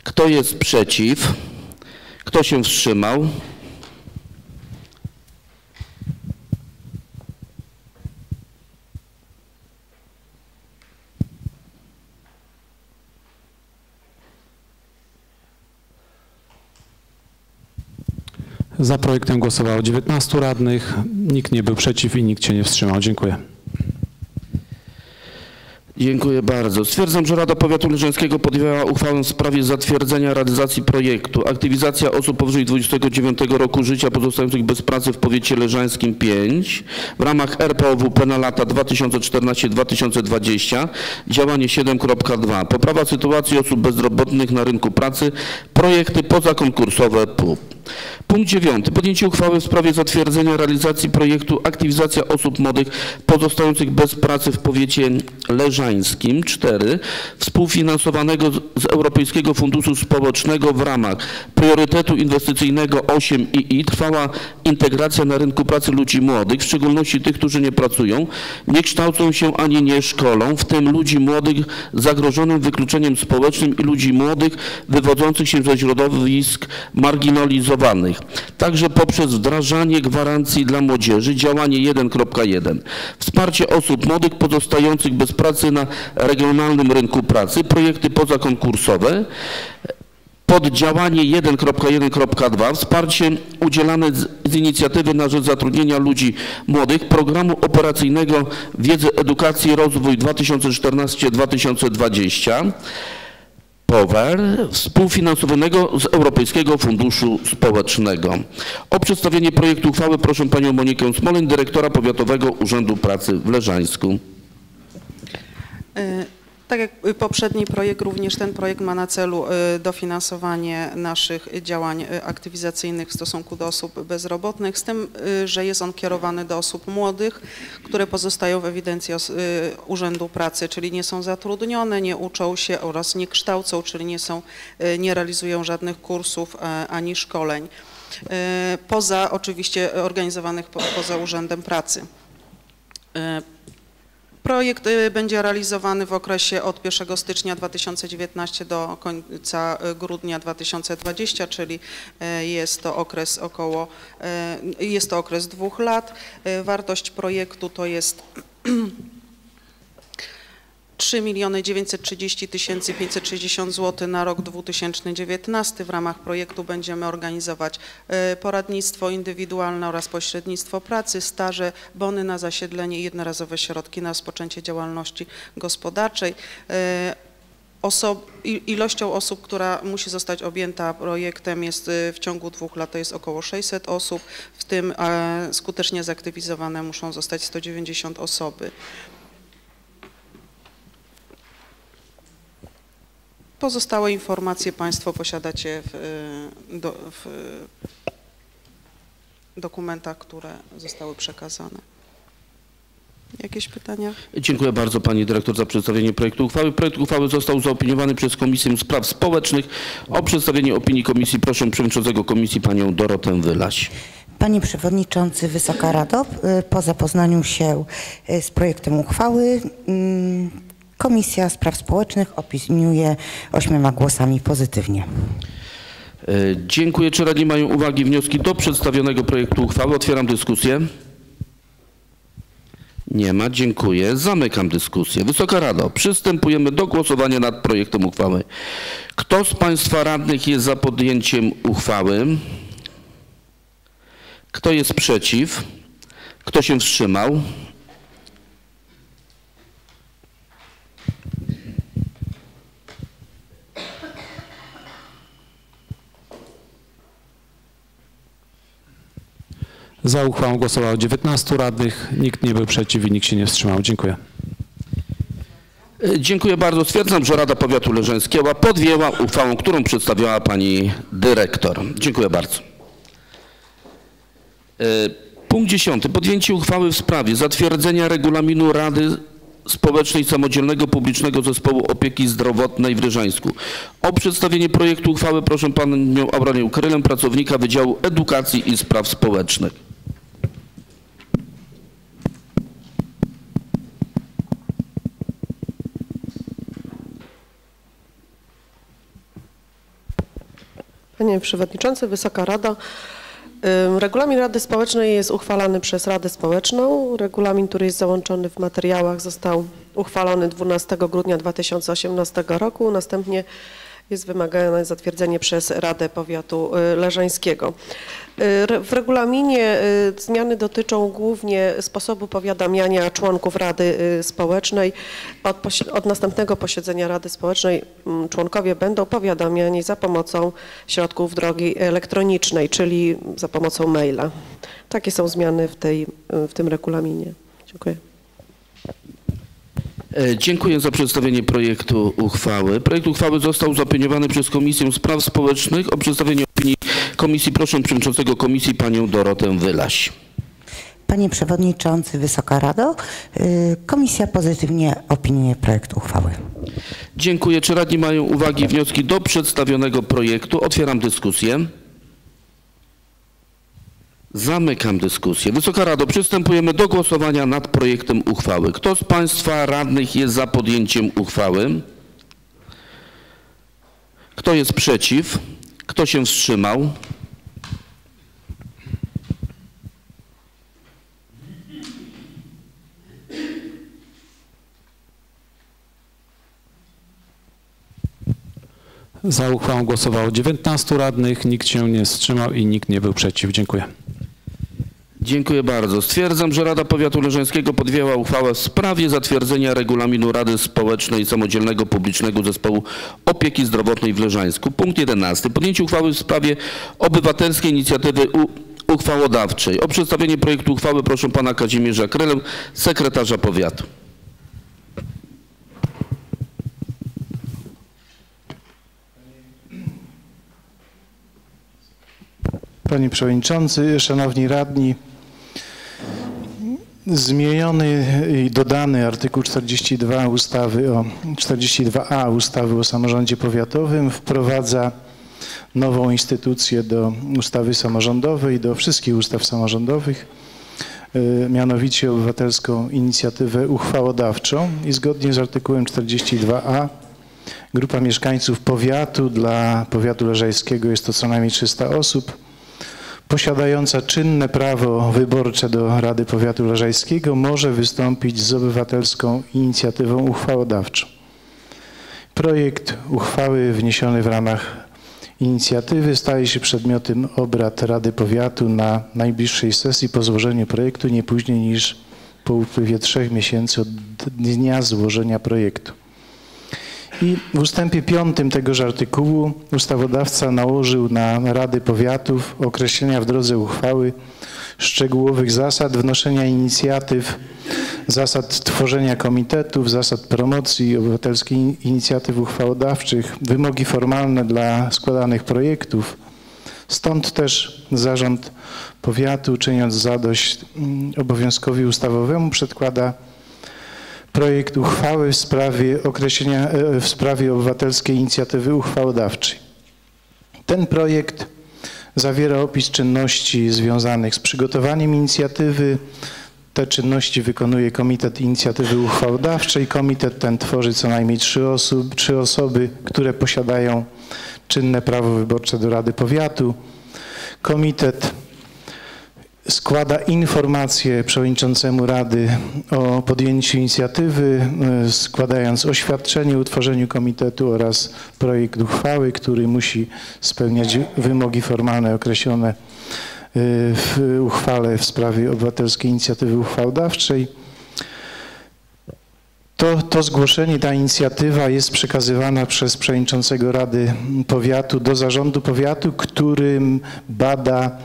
Kto jest przeciw? Kto się wstrzymał? Za projektem głosowało 19 radnych, nikt nie był przeciw i nikt się nie wstrzymał. Dziękuję. Dziękuję bardzo. Stwierdzam, że Rada Powiatu Leżeńskiego podjęła uchwałę w sprawie zatwierdzenia realizacji projektu Aktywizacja osób powyżej 29 roku życia pozostających bez pracy w powiecie leżańskim 5 w ramach RPOWP na lata 2014-2020 działanie 7.2 Poprawa sytuacji osób bezrobotnych na rynku pracy projekty pozakonkursowe PUP. Punkt 9. Podjęcie uchwały w sprawie zatwierdzenia realizacji projektu Aktywizacja osób młodych pozostających bez pracy w powiecie leżańskim 4. Współfinansowanego z- Europejskiego Funduszu Społecznego w ramach priorytetu inwestycyjnego 8 II trwała integracja na rynku pracy ludzi młodych, w szczególności tych, którzy nie pracują, nie kształcą się ani nie szkolą, w tym ludzi młodych zagrożonych wykluczeniem społecznym i ludzi młodych wywodzących się ze środowisk marginalizowanych. Także poprzez wdrażanie gwarancji dla młodzieży, działanie 1.1. Wsparcie osób młodych pozostających bez pracy na regionalnym rynku pracy, projekty pozakonkursowe, poddziałanie 1.1.2 wsparcie udzielane z, z inicjatywy na rzecz zatrudnienia ludzi młodych. Programu operacyjnego Wiedzy, Edukacji i Rozwój 2014-2020 POWER współfinansowanego z Europejskiego Funduszu Społecznego. O przedstawienie projektu uchwały proszę panią Monikę Smoleń, dyrektora Powiatowego Urzędu Pracy w Leżańsku. Y, Tak jak poprzedni projekt, również ten projekt ma na celu y, dofinansowanie naszych działań y, aktywizacyjnych w stosunku do osób bezrobotnych, z tym, że jest on kierowany do osób młodych, które pozostają w ewidencji Urzędu Pracy, czyli nie są zatrudnione, nie uczą się oraz nie kształcą, czyli nie są, nie realizują żadnych kursów ani szkoleń. Poza oczywiście organizowanych po- poza Urzędem Pracy. Projekt y, będzie realizowany w okresie od 1 stycznia 2019 do końca y, grudnia 2020, czyli y, jest to okres około, jest to okres dwóch lat. Wartość projektu to jest (clears throat) 3 miliony 930 tysięcy 560 zł na rok 2019. W ramach projektu będziemy organizować e, poradnictwo indywidualne oraz pośrednictwo pracy, staże, bony na zasiedlenie i jednorazowe środki na rozpoczęcie działalności gospodarczej. E, ilością osób, która musi zostać objęta projektem jest y, w ciągu dwóch lat to jest około 600 osób, w tym e, skutecznie zaktywizowane muszą zostać 190 osoby. Pozostałe informacje Państwo posiadacie w, y, do, w dokumentach, które zostały przekazane. Jakieś pytania? Dziękuję bardzo pani dyrektor za przedstawienie projektu uchwały. Projekt uchwały został zaopiniowany przez Komisję Spraw Społecznych. O przedstawienie opinii komisji proszę przewodniczącego komisji panią Dorotę Wylaś. Panie Przewodniczący, Wysoka Rado, y, po zapoznaniu się y, z projektem uchwały mm, Komisja Spraw Społecznych opiniuje ośmioma głosami pozytywnie. E, Dziękuję. Czy radni mają uwagi, wnioski do przedstawionego projektu uchwały? Otwieram dyskusję. Nie ma. Dziękuję. Zamykam dyskusję. Wysoka Rado, przystępujemy do głosowania nad projektem uchwały. Kto z Państwa radnych jest za podjęciem uchwały? Kto jest przeciw? Kto się wstrzymał? Za uchwałą głosowało 19 radnych, nikt nie był przeciw i nikt się nie wstrzymał. Dziękuję. E, Dziękuję bardzo. Stwierdzam, że Rada Powiatu Leżeńskiego podjęła uchwałę, którą przedstawiała pani dyrektor. Dziękuję bardzo. E, Punkt 10. Podjęcie uchwały w sprawie zatwierdzenia regulaminu Rady Społecznej Samodzielnego Publicznego Zespołu Opieki Zdrowotnej w Ryżańsku. O przedstawienie projektu uchwały proszę panią Aurelię Krylę, pracownika Wydziału Edukacji i Spraw Społecznych. Panie Przewodniczący, Wysoka Rado. Regulamin Rady Społecznej jest uchwalany przez Radę Społeczną. Regulamin, który jest załączony w materiałach został uchwalony 12 grudnia 2018 roku. Następnie jest wymagane zatwierdzenie przez Radę Powiatu y, Leżańskiego. Y, W regulaminie y, zmiany dotyczą głównie sposobu powiadamiania członków Rady Społecznej. Od, od następnego posiedzenia Rady Społecznej mm, członkowie będą powiadamiani za pomocą środków drogi elektronicznej, czyli za pomocą maila. Takie są zmiany w, tej, w tym regulaminie. Dziękuję. E, Dziękuję za przedstawienie projektu uchwały. Projekt uchwały został zaopiniowany przez Komisję Spraw Społecznych. O przedstawienie opinii komisji proszę przewodniczącego komisji panią Dorotę Wylaś. Panie Przewodniczący, Wysoka Rado, y, Komisja pozytywnie opiniuje projekt uchwały. Dziękuję. Czy radni mają uwagi i wnioski do przedstawionego projektu? Otwieram dyskusję. Zamykam dyskusję. Wysoka Rado, przystępujemy do głosowania nad projektem uchwały. Kto z Państwa radnych jest za podjęciem uchwały? Kto jest przeciw? Kto się wstrzymał? Za uchwałą głosowało 19 radnych, nikt się nie wstrzymał i nikt nie był przeciw. Dziękuję. Dziękuję bardzo. Stwierdzam, że Rada Powiatu Leżeńskiego podjęła uchwałę w sprawie zatwierdzenia regulaminu Rady Społecznej Samodzielnego Publicznego Zespołu Opieki Zdrowotnej w Leżańsku. Punkt 11. Podjęcie uchwały w sprawie obywatelskiej inicjatywy uchwałodawczej. O przedstawienie projektu uchwały proszę pana Kazimierza Krylę, sekretarza powiatu. Panie Przewodniczący, Szanowni Radni, zmieniony i dodany artykuł 42 ustawy o 42a ustawy o samorządzie powiatowym wprowadza nową instytucję do ustawy samorządowej, do wszystkich ustaw samorządowych, y, mianowicie obywatelską inicjatywę uchwałodawczą i zgodnie z artykułem 42a grupa mieszkańców powiatu dla powiatu leżajskiego jest to co najmniej 300 osób posiadająca czynne prawo wyborcze do Rady Powiatu Leżajskiego może wystąpić z obywatelską inicjatywą uchwałodawczą. Projekt uchwały wniesiony w ramach inicjatywy staje się przedmiotem obrad Rady Powiatu na najbliższej sesji po złożeniu projektu nie później niż po upływie trzech miesięcy od dnia złożenia projektu. I w ustępie piątym tegoż artykułu ustawodawca nałożył na Rady Powiatów określenia w drodze uchwały szczegółowych zasad wnoszenia inicjatyw, zasad tworzenia komitetów, zasad promocji obywatelskiej inicjatyw uchwałodawczych, wymogi formalne dla składanych projektów. Stąd też zarząd powiatu, czyniąc zadość mm, obowiązkowi ustawowemu, przedkłada projekt uchwały w sprawie określenia, e, w sprawie obywatelskiej inicjatywy uchwałodawczej. Ten projekt zawiera opis czynności związanych z przygotowaniem inicjatywy. Te czynności wykonuje Komitet Inicjatywy Uchwałodawczej. Komitet ten tworzy co najmniej trzy, osób, trzy osoby, które posiadają czynne prawo wyborcze do Rady Powiatu. Komitet składa informację przewodniczącemu Rady o podjęciu inicjatywy, e, składając oświadczenie utworzeniu komitetu oraz projekt uchwały, który musi spełniać wymogi formalne określone e, w uchwale w sprawie obywatelskiej inicjatywy uchwałodawczej. To, to zgłoszenie, ta inicjatywa jest przekazywana przez przewodniczącego Rady Powiatu do zarządu powiatu, którym bada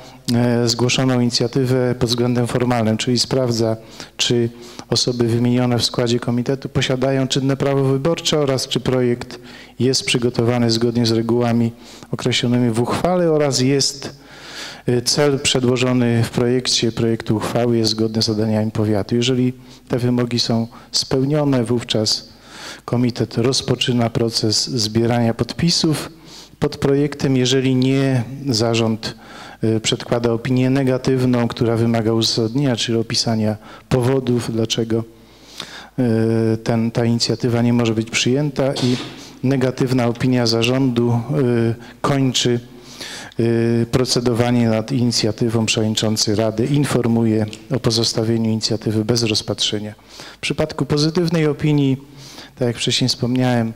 zgłoszoną inicjatywę pod względem formalnym, czyli sprawdza, czy osoby wymienione w składzie komitetu posiadają czynne prawo wyborcze oraz czy projekt jest przygotowany zgodnie z regułami określonymi w uchwale oraz jest e, cel przedłożony w projekcie projektu uchwały jest zgodny z zadaniami powiatu. Jeżeli te wymogi są spełnione, wówczas komitet rozpoczyna proces zbierania podpisów pod projektem. Jeżeli nie, zarząd przedkłada opinię negatywną, która wymaga uzasadnienia, czyli opisania powodów, dlaczego y, ten, ta inicjatywa nie może być przyjęta i negatywna opinia zarządu y, kończy procedowanie nad inicjatywą przewodniczący Rady informuje o pozostawieniu inicjatywy bez rozpatrzenia. W przypadku pozytywnej opinii, tak jak wcześniej wspomniałem,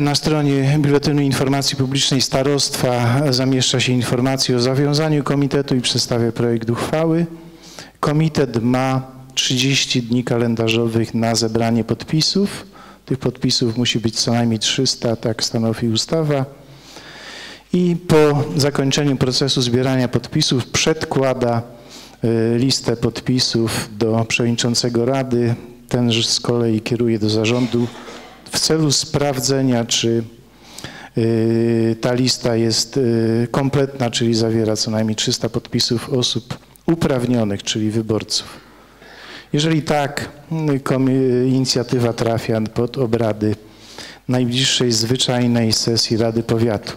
na stronie Biuletynu Informacji Publicznej Starostwa zamieszcza się informacja o zawiązaniu komitetu i przedstawia projekt uchwały. Komitet ma 30 dni kalendarzowych na zebranie podpisów. Tych podpisów musi być co najmniej 300, tak stanowi ustawa. I po zakończeniu procesu zbierania podpisów przedkłada y, listę podpisów do przewodniczącego Rady. Ten z kolei kieruje do zarządu w celu sprawdzenia, czy y, ta lista jest y, kompletna, czyli zawiera co najmniej 300 podpisów osób uprawnionych, czyli wyborców. Jeżeli tak, y, inicjatywa trafia pod obrady najbliższej zwyczajnej sesji Rady Powiatu.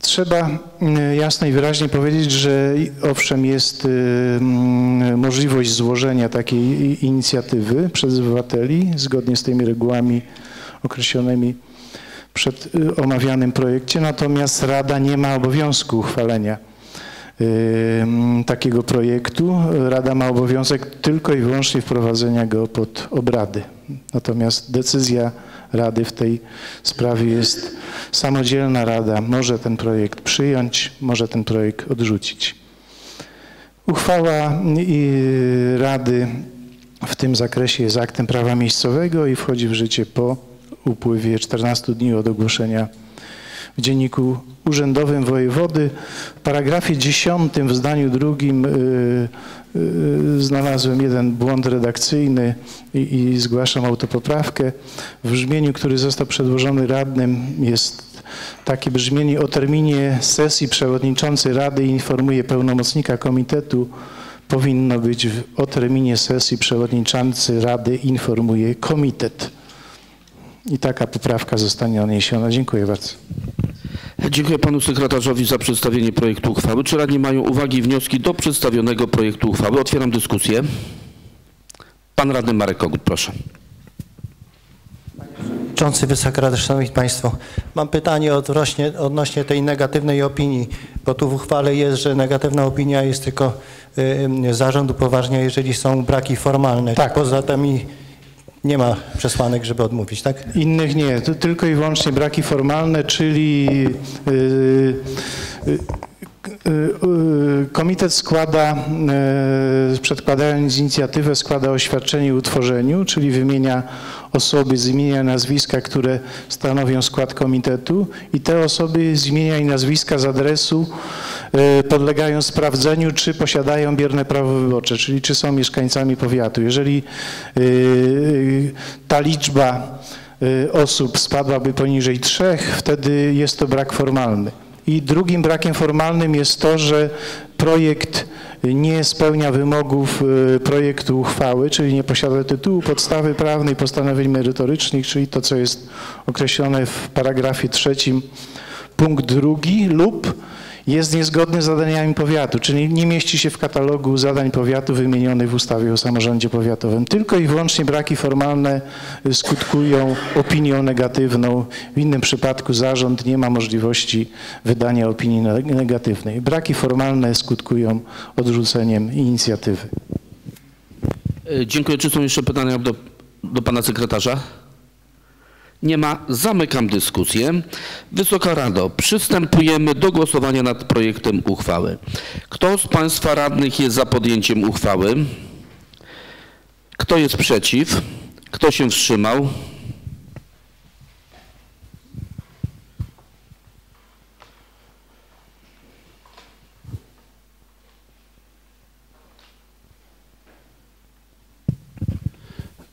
Trzeba jasno i wyraźnie powiedzieć, że owszem jest możliwość złożenia takiej inicjatywy przez obywateli zgodnie z tymi regułami określonymi przed y, omawianym projekcie, natomiast Rada nie ma obowiązku uchwalenia takiego projektu. Rada ma obowiązek tylko i wyłącznie wprowadzenia go pod obrady. Natomiast decyzja Rady w tej sprawie jest samodzielna Rada. Może ten projekt przyjąć, może ten projekt odrzucić. Uchwała Rady w tym zakresie jest aktem prawa miejscowego i wchodzi w życie po upływie 14 dni od ogłoszenia w Dzienniku Urzędowym Wojewody. W paragrafie 10 w zdaniu drugim y, y, znalazłem jeden błąd redakcyjny i, i zgłaszam autopoprawkę. W brzmieniu, który został przedłożony radnym jest takie brzmienie o terminie sesji przewodniczący Rady informuje pełnomocnika komitetu powinno być o terminie sesji przewodniczący Rady informuje komitet. I taka poprawka zostanie odniesiona. Dziękuję bardzo. Dziękuję panu sekretarzowi za przedstawienie projektu uchwały. Czy radni mają uwagi i wnioski do przedstawionego projektu uchwały? Otwieram dyskusję. Pan radny Marek Kogut, proszę. Przewodniczący, Wysoka Rada, Szanowni Państwo. Mam pytanie odnośnie, odnośnie tej negatywnej opinii, bo tu w uchwale jest, że negatywna opinia jest tylko y, zarządu poważnia, jeżeli są braki formalne. Tak. Poza tymi nie ma przesłanek, żeby odmówić, tak? Innych nie, to tylko i wyłącznie braki formalne, czyli yy, yy, Komitet składa, przedkładając inicjatywę, składa oświadczenie utworzeniu, czyli wymienia osoby z imienia i nazwiska, które stanowią skład komitetu i te osoby z imienia i nazwiska, z adresu podlegają sprawdzeniu, czy posiadają bierne prawo wyborcze, czyli czy są mieszkańcami powiatu. Jeżeli ta liczba osób spadłaby poniżej trzech, wtedy jest to brak formalny. I drugim brakiem formalnym jest to, że projekt nie spełnia wymogów projektu uchwały, czyli nie posiada tytułu, podstawy prawnej, postanowień merytorycznych, czyli to, co jest określone w paragrafie trzecim, punkt drugi lub jest niezgodny z zadaniami powiatu, czyli nie mieści się w katalogu zadań powiatu wymienionych w ustawie o samorządzie powiatowym. Tylko i wyłącznie braki formalne skutkują opinią negatywną. W innym przypadku zarząd nie ma możliwości wydania opinii negatywnej. Braki formalne skutkują odrzuceniem inicjatywy. E, dziękuję. Czy są jeszcze pytania do, do pana sekretarza? Nie ma. Zamykam dyskusję. Wysoka Rado, przystępujemy do głosowania nad projektem uchwały. Kto z Państwa radnych jest za podjęciem uchwały? Kto jest przeciw? Kto się wstrzymał?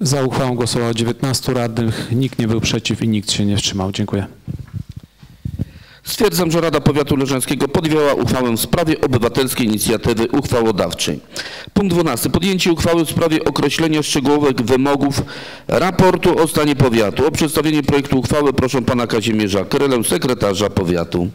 Za uchwałą głosowało 19 radnych, nikt nie był przeciw i nikt się nie wstrzymał. Dziękuję. Stwierdzam, że Rada Powiatu Leżańskiego podjęła uchwałę w sprawie obywatelskiej inicjatywy uchwałodawczej. Punkt 12. Podjęcie uchwały w sprawie określenia szczegółowych wymogów raportu o stanie powiatu. O przedstawienie projektu uchwały proszę pana Kazimierza Krylę, sekretarza powiatu.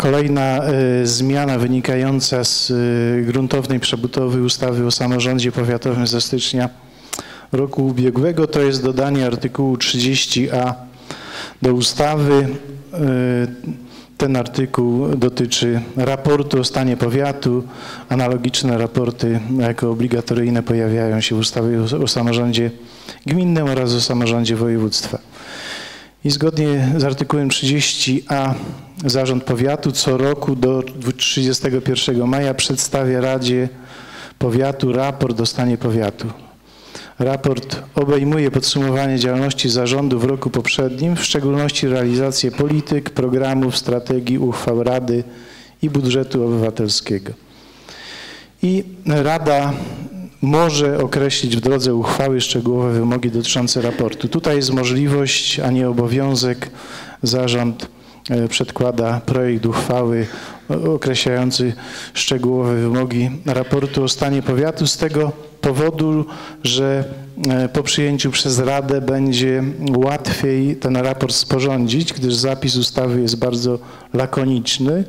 Kolejna y, zmiana wynikająca z y, gruntownej przebudowy ustawy o samorządzie powiatowym ze stycznia roku ubiegłego to jest dodanie artykułu 30a do ustawy. Y, ten artykuł dotyczy raportu o stanie powiatu. Analogiczne raporty jako obligatoryjne pojawiają się w ustawie o, o samorządzie gminnym oraz o samorządzie województwa. I zgodnie z artykułem 30a Zarząd Powiatu co roku do 31 maja przedstawia Radzie Powiatu raport o stanie powiatu. Raport obejmuje podsumowanie działalności zarządu w roku poprzednim, w szczególności realizację polityk, programów, strategii, uchwał Rady i budżetu obywatelskiego. I Rada może określić w drodze uchwały szczegółowe wymogi dotyczące raportu. Tutaj jest możliwość, a nie obowiązek. Zarząd e, przedkłada projekt uchwały określający szczegółowe wymogi raportu o stanie powiatu z tego powodu, że e, po przyjęciu przez Radę będzie łatwiej ten raport sporządzić, gdyż zapis ustawy jest bardzo lakoniczny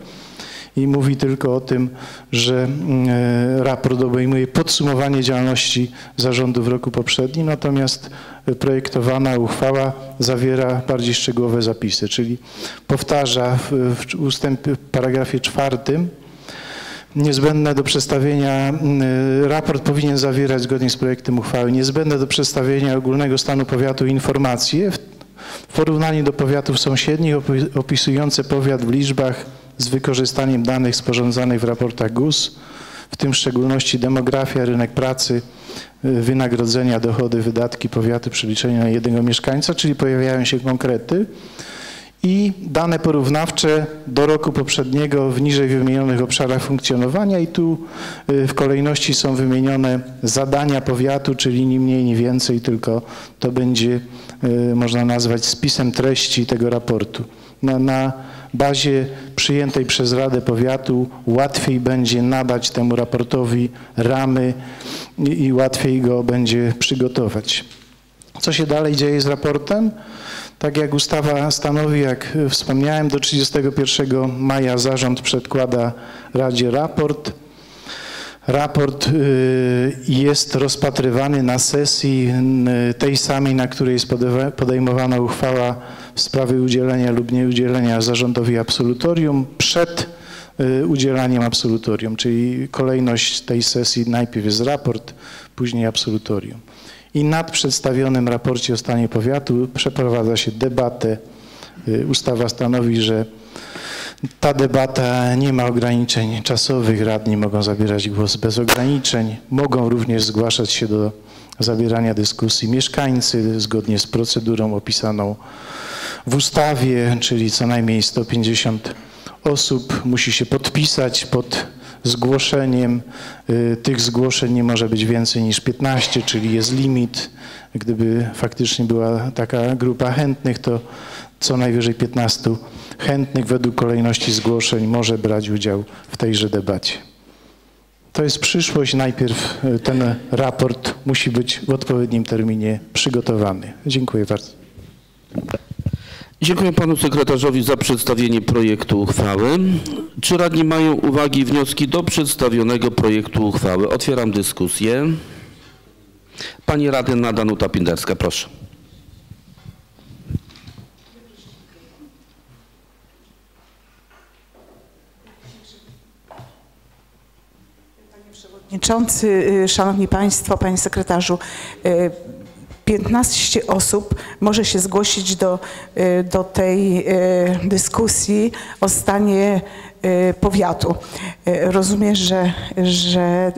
i mówi tylko o tym, że mm, e, raport obejmuje podsumowanie działalności zarządu w roku poprzednim, natomiast projektowana uchwała zawiera bardziej szczegółowe zapisy, czyli powtarza w, ustępie, w paragrafie czwartym niezbędne do przedstawienia, mm, raport powinien zawierać zgodnie z projektem uchwały, niezbędne do przedstawienia ogólnego stanu powiatu informacje. W porównaniu do powiatów sąsiednich opisujące powiat w liczbach z wykorzystaniem danych sporządzanych w raportach GUS, w tym w szczególności demografia, rynek pracy, y, wynagrodzenia, dochody, wydatki powiatu, przeliczenia na jednego mieszkańca, czyli pojawiają się konkrety i dane porównawcze do roku poprzedniego w niżej wymienionych obszarach funkcjonowania i tu y, w kolejności są wymienione zadania powiatu, czyli ni mniej, ni więcej, tylko to będzie y, można nazwać spisem treści tego raportu. Na, na bazie przyjętej przez Radę Powiatu łatwiej będzie nadać temu raportowi ramy i, i łatwiej go będzie przygotować. Co się dalej dzieje z raportem? Tak jak ustawa stanowi, jak wspomniałem, do 31 maja zarząd przedkłada Radzie raport. Raport y, jest rozpatrywany na sesji y, tej samej, na której jest podejmowana uchwała w sprawie udzielenia lub nieudzielenia zarządowi absolutorium przed y, udzielaniem absolutorium, czyli kolejność tej sesji najpierw jest raport, później absolutorium. I nad przedstawionym raporcie o stanie powiatu przeprowadza się debatę. Ustawa stanowi, że ta debata nie ma ograniczeń czasowych, radni mogą zabierać głos bez ograniczeń, mogą również zgłaszać się do zabierania dyskusji mieszkańcy zgodnie z procedurą opisaną w ustawie, czyli co najmniej 150 osób musi się podpisać pod zgłoszeniem. Y, tych zgłoszeń nie może być więcej niż 15, czyli jest limit. Gdyby faktycznie była taka grupa chętnych, to co najwyżej 15 chętnych według kolejności zgłoszeń może brać udział w tejże debacie. To jest przyszłość. Najpierw e, ten raport musi być w odpowiednim terminie przygotowany. Dziękuję bardzo. Dziękuję panu sekretarzowi za przedstawienie projektu uchwały. Czy radni mają uwagi i wnioski do przedstawionego projektu uchwały? Otwieram dyskusję. Pani radna Danuta Pinderska, proszę. Przewodniczący, y, Szanowni Państwo, Panie Sekretarzu, 15 y, osób może się zgłosić do, y, do tej dyskusji o stanie powiatu. Rozumiem, że, że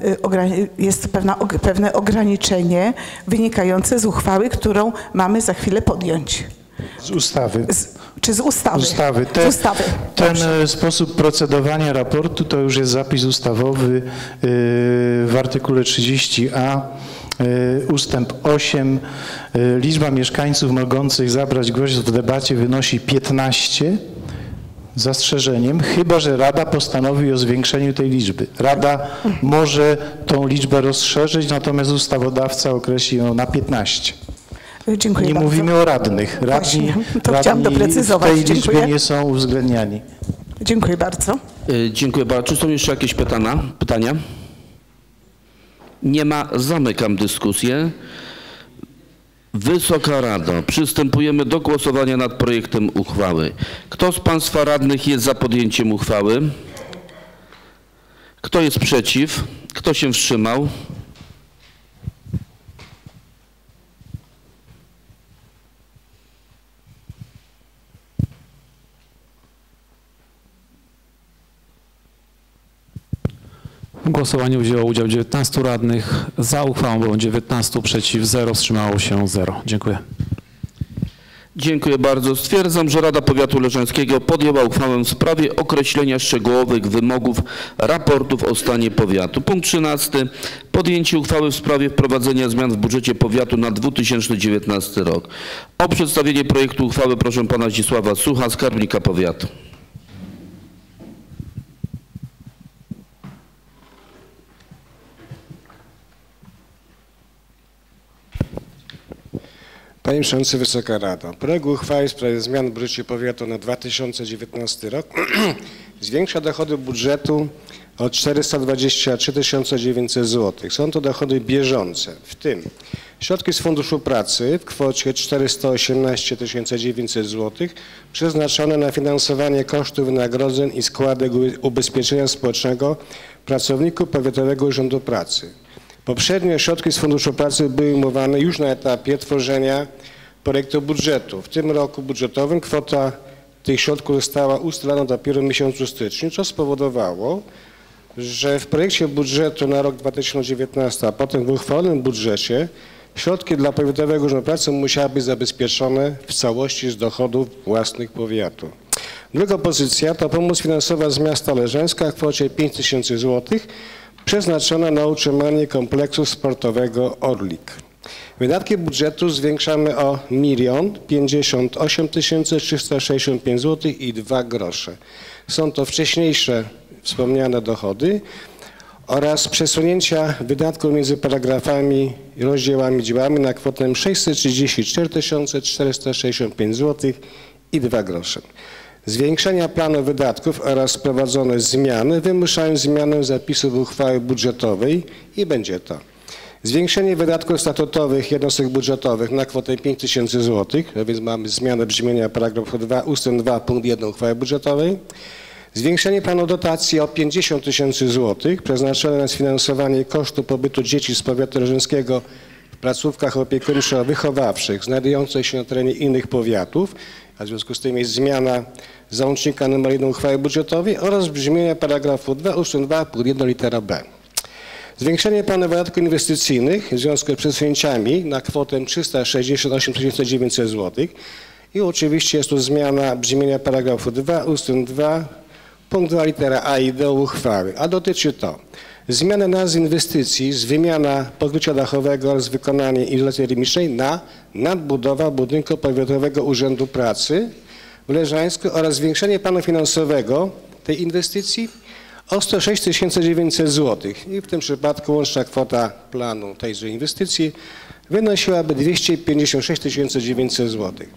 jest pewna, pewne ograniczenie wynikające z uchwały, którą mamy za chwilę podjąć. Z ustawy. Czy z ustawy? ustawy. Z ustawy. Ten e, sposób procedowania raportu to już jest zapis ustawowy e, w artykule 30a e, ustęp 8. E, Liczba mieszkańców mogących zabrać głos w debacie wynosi 15 z zastrzeżeniem, chyba że Rada postanowi o zwiększeniu tej liczby. Rada może tą liczbę rozszerzyć, natomiast ustawodawca określi ją na 15. Dziękuję Nie bardzo. mówimy o radnych. Radni, Właśnie, to chciałam radni doprecyzować. w tej liczbie Dziękuję. nie są uwzględniani. Dziękuję bardzo. Y, Dziękuję bardzo. Czy są jeszcze jakieś pytania? pytania? Nie ma. Zamykam dyskusję. Wysoka Rado, przystępujemy do głosowania nad projektem uchwały. Kto z Państwa radnych jest za podjęciem uchwały? Kto jest przeciw? Kto się wstrzymał? W głosowaniu wzięło udział 19 radnych. Za uchwałą było 19, przeciw 0, wstrzymało się 0. Dziękuję. Dziękuję bardzo. Stwierdzam, że Rada Powiatu Leżańskiego podjęła uchwałę w sprawie określenia szczegółowych wymogów raportów o stanie powiatu. Punkt 13. Podjęcie uchwały w sprawie wprowadzenia zmian w budżecie powiatu na 2019 rok. O przedstawienie projektu uchwały proszę pana Zdzisława Sucha, skarbnika powiatu. Panie Przewodniczący, Wysoka Rado. Projekt uchwały w sprawie zmian w budżecie powiatu na 2019 rok (clears throat) zwiększa dochody budżetu o 423 900 zł. Są to dochody bieżące, w tym środki z Funduszu Pracy w kwocie 418 900 zł przeznaczone na finansowanie kosztów wynagrodzeń i składek ubezpieczenia społecznego pracowników Powiatowego Urzędu Pracy. Poprzednio środki z Funduszu Pracy były umowane już na etapie tworzenia projektu budżetu. W tym roku budżetowym kwota tych środków została ustalona dopiero w miesiącu styczniu, co spowodowało, że w projekcie budżetu na rok 2019, a potem w uchwalonym budżecie środki dla Powiatowego Urzędu Pracy musiały być zabezpieczone w całości z dochodów własnych powiatu. Druga pozycja to pomoc finansowa z miasta Leżeńska w kwocie 5 tysięcy złotych przeznaczona na utrzymanie kompleksu sportowego Orlik. Wydatki budżetu zwiększamy o 1 58 365 zł i 2 grosze. Są to wcześniejsze wspomniane dochody oraz przesunięcia wydatków między paragrafami i rozdziałami działami na kwotę 634 465 zł i 2 grosze. Zwiększenia planu wydatków oraz wprowadzone zmiany wymuszają zmianę zapisów uchwały budżetowej i będzie to zwiększenie wydatków statutowych jednostek budżetowych na kwotę 5 tysięcy złotych, a więc mamy zmianę brzmienia paragrafu 2 ust. 2 punkt 1 uchwały budżetowej, zwiększenie planu dotacji o 50 tysięcy złotych przeznaczone na sfinansowanie kosztu pobytu dzieci z powiatu leżeńskiego w placówkach opiekuńczo-wychowawczych znajdujących się na terenie innych powiatów, a w związku z tym jest zmiana załącznika nr 1 uchwały budżetowej oraz brzmienia paragrafu 2 ust. 2 punkt 1 litera b. Zwiększenie planu wydatków inwestycyjnych w związku z przesunięciami na kwotę 368 900 zł i oczywiście jest to zmiana brzmienia paragrafu 2 ust. 2 punkt 2 litera a i d uchwały, a dotyczy to zmiany nazwy inwestycji z wymiana pokrycia dachowego oraz wykonanie izolacji termicznej na nadbudowa budynku powiatowego Urzędu Pracy w Leżańsku oraz zwiększenie planu finansowego tej inwestycji o 106 900 zł. I w tym przypadku łączna kwota planu tejże inwestycji wynosiłaby 256 900 zł.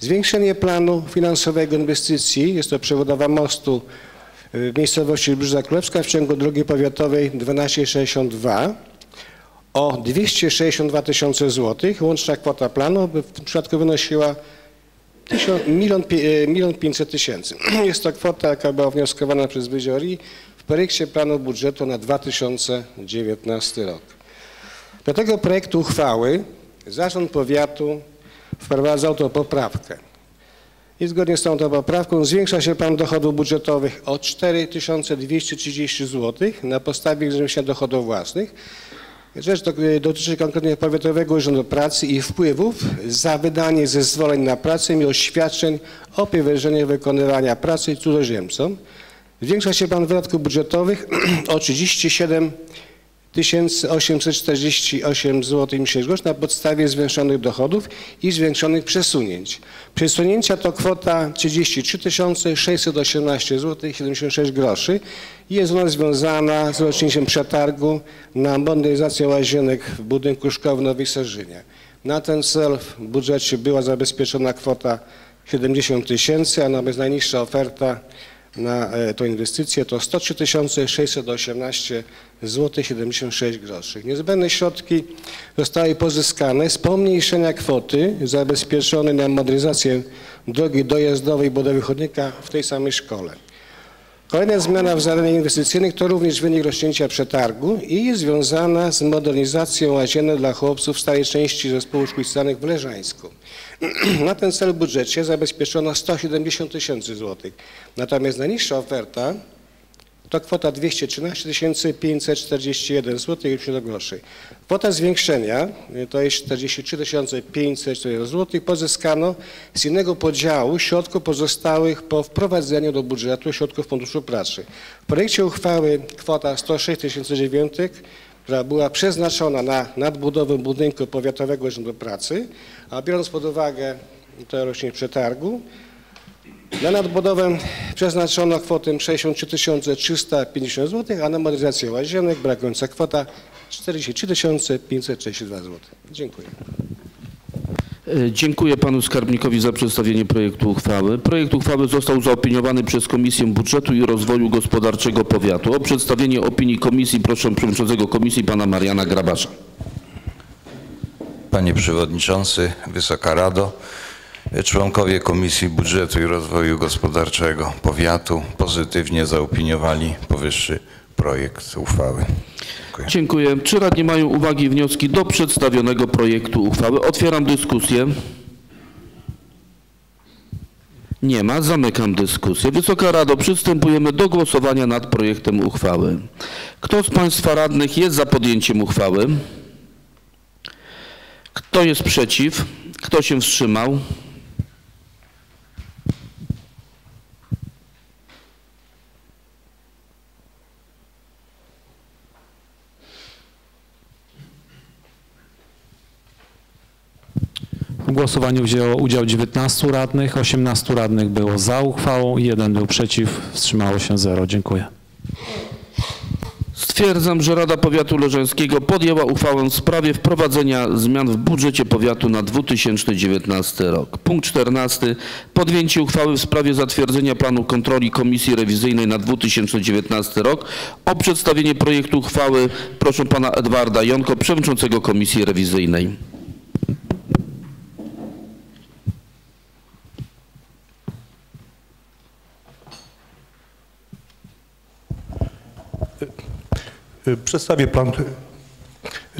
Zwiększenie planu finansowego inwestycji, jest to przebudowa mostu w miejscowości Brzyza Królewska w ciągu drogi powiatowej 1262 o 262 tysiące złotych. Łączna kwota planu by w tym przypadku wynosiła milion, milion 500 tysięcy. (clears throat) Jest to kwota, jaka była wnioskowana przez Wydział RI w projekcie planu budżetu na 2019 rok. Do tego projektu uchwały Zarząd Powiatu wprowadzał tą poprawkę. I zgodnie z tą poprawką zwiększa się plan dochodów budżetowych o 4230 zł na podstawie zwiększenia dochodów własnych Rzecz do- dotyczy konkretnie Powiatowego Urzędu Pracy i wpływów za wydanie zezwoleń na pracę i oświadczeń o powierzeniu wykonywania pracy cudzoziemcom. Zwiększa się plan wydatków budżetowych (clears throat) o 37 848 zł i 6 groszy na podstawie zwiększonych dochodów i zwiększonych przesunięć. Przesunięcia to kwota 33 618 zł 76 groszy jest ona związana z rozpoczęciem przetargu na modernizację łazienek w budynku szkoły w Nowej Sarzynie. Na ten cel w budżecie była zabezpieczona kwota 70 tysięcy, a nawet najniższa oferta na e, tą inwestycję to 103 618 zł 76 groszy. Niezbędne środki zostały pozyskane z pomniejszenia kwoty zabezpieczonej na modernizację drogi dojazdowej budowy chodnika w tej samej szkole. Kolejna zmiana w zadaniach inwestycyjnych to również wynik rozcięcia przetargu i jest związana z modernizacją łazienek dla chłopców w starej części zespołu szkół w Leżańsku. (clears throat) Na ten cel w budżecie zabezpieczono 170 tysięcy złotych. Natomiast najniższa oferta to kwota 213 541 zł i 80 groszy. Kwota zwiększenia y, to jest 43 540 zł pozyskano z innego podziału środków pozostałych po wprowadzeniu do budżetu środków Funduszu Pracy. W projekcie uchwały kwota 106 900 która była przeznaczona na nadbudowę budynku Powiatowego Urzędu Pracy, a biorąc pod uwagę to rośnie przetargu, na nadbudowę przeznaczono kwotę 63 350 zł, a na modernizację łazienek brakująca kwota 43 532 zł. Dziękuję. E, Dziękuję panu skarbnikowi za przedstawienie projektu uchwały. Projekt uchwały został zaopiniowany przez Komisję Budżetu i Rozwoju Gospodarczego Powiatu. O przedstawienie opinii komisji proszę przewodniczącego komisji pana Mariana Grabasza. Panie Przewodniczący, Wysoka Rado, członkowie Komisji Budżetu i Rozwoju Gospodarczego Powiatu pozytywnie zaopiniowali powyższy projekt uchwały. Dziękuję. Czy radni mają uwagi i wnioski do przedstawionego projektu uchwały? Otwieram dyskusję. Nie ma. Zamykam dyskusję. Wysoka Rado, przystępujemy do głosowania nad projektem uchwały. Kto z Państwa radnych jest za podjęciem uchwały? Kto jest przeciw? Kto się wstrzymał? W głosowaniu wzięło udział 19 radnych, 18 radnych było za uchwałą, jeden był przeciw, wstrzymało się 0. Dziękuję. Stwierdzam, że Rada Powiatu Leżeńskiego podjęła uchwałę w sprawie wprowadzenia zmian w budżecie powiatu na 2019 rok. Punkt 14. Podjęcie uchwały w sprawie zatwierdzenia planu kontroli Komisji Rewizyjnej na 2019 rok. O przedstawienie projektu uchwały proszę pana Edwarda Jonko, przewodniczącego Komisji Rewizyjnej. Przedstawię plan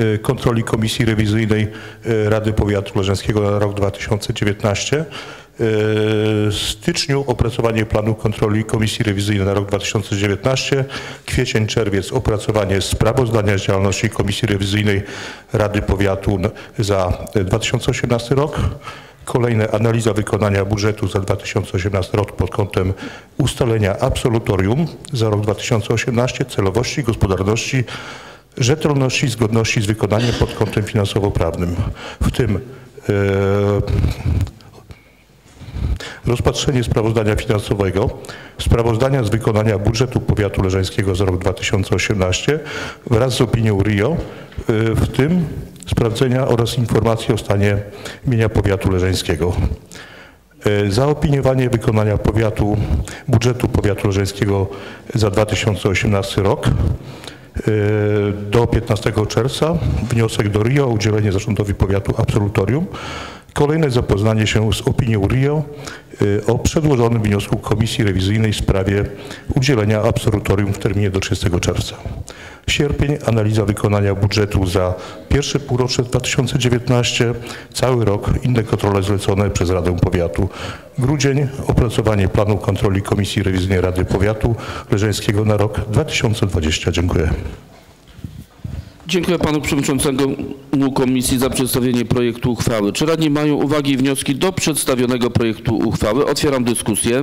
y, kontroli Komisji Rewizyjnej y, Rady Powiatu Leżeńskiego na rok 2019. W styczniu opracowanie planu kontroli Komisji Rewizyjnej na rok 2019. Kwiecień, czerwiec opracowanie sprawozdania z działalności Komisji Rewizyjnej Rady Powiatu za 2018 rok. Kolejne analiza wykonania budżetu za 2018 rok pod kątem ustalenia absolutorium za rok 2018, celowości, gospodarności, rzetelności, zgodności z wykonaniem pod kątem finansowo-prawnym. W tym e, rozpatrzenie sprawozdania finansowego, sprawozdania z wykonania budżetu powiatu leżańskiego za rok 2018 wraz z opinią RIO, y, w tym sprawdzenia oraz informacji o stanie mienia powiatu leżańskiego. Y, Zaopiniowanie wykonania powiatu, budżetu powiatu leżańskiego za 2018 rok. Y, Do 15 czerwca wniosek do RIO o udzielenie zarządowi powiatu absolutorium. Kolejne zapoznanie się z opinią RIO y, o przedłożonym wniosku Komisji Rewizyjnej w sprawie udzielenia absolutorium w terminie do 30 czerwca. Sierpień analiza wykonania budżetu za pierwsze półrocze 2019, cały rok inne kontrole zlecone przez Radę Powiatu. Grudzień opracowanie planu kontroli Komisji Rewizyjnej Rady Powiatu Leżeńskiego na rok 2020. Dziękuję. Dziękuję panu przewodniczącemu komisji za przedstawienie projektu uchwały. Czy radni mają uwagi i wnioski do przedstawionego projektu uchwały? Otwieram dyskusję.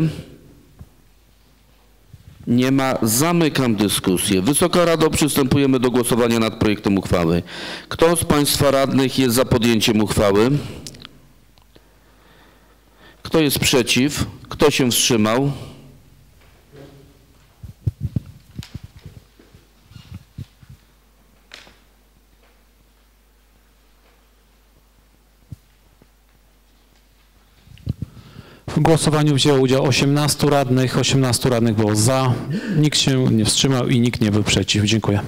Nie ma. Zamykam dyskusję. Wysoka Rado, przystępujemy do głosowania nad projektem uchwały. Kto z państwa radnych jest za podjęciem uchwały? Kto jest przeciw? Kto się wstrzymał? W głosowaniu wzięło udział 18 radnych, 18 radnych było za, nikt się nie wstrzymał i nikt nie był przeciw. Dziękuję.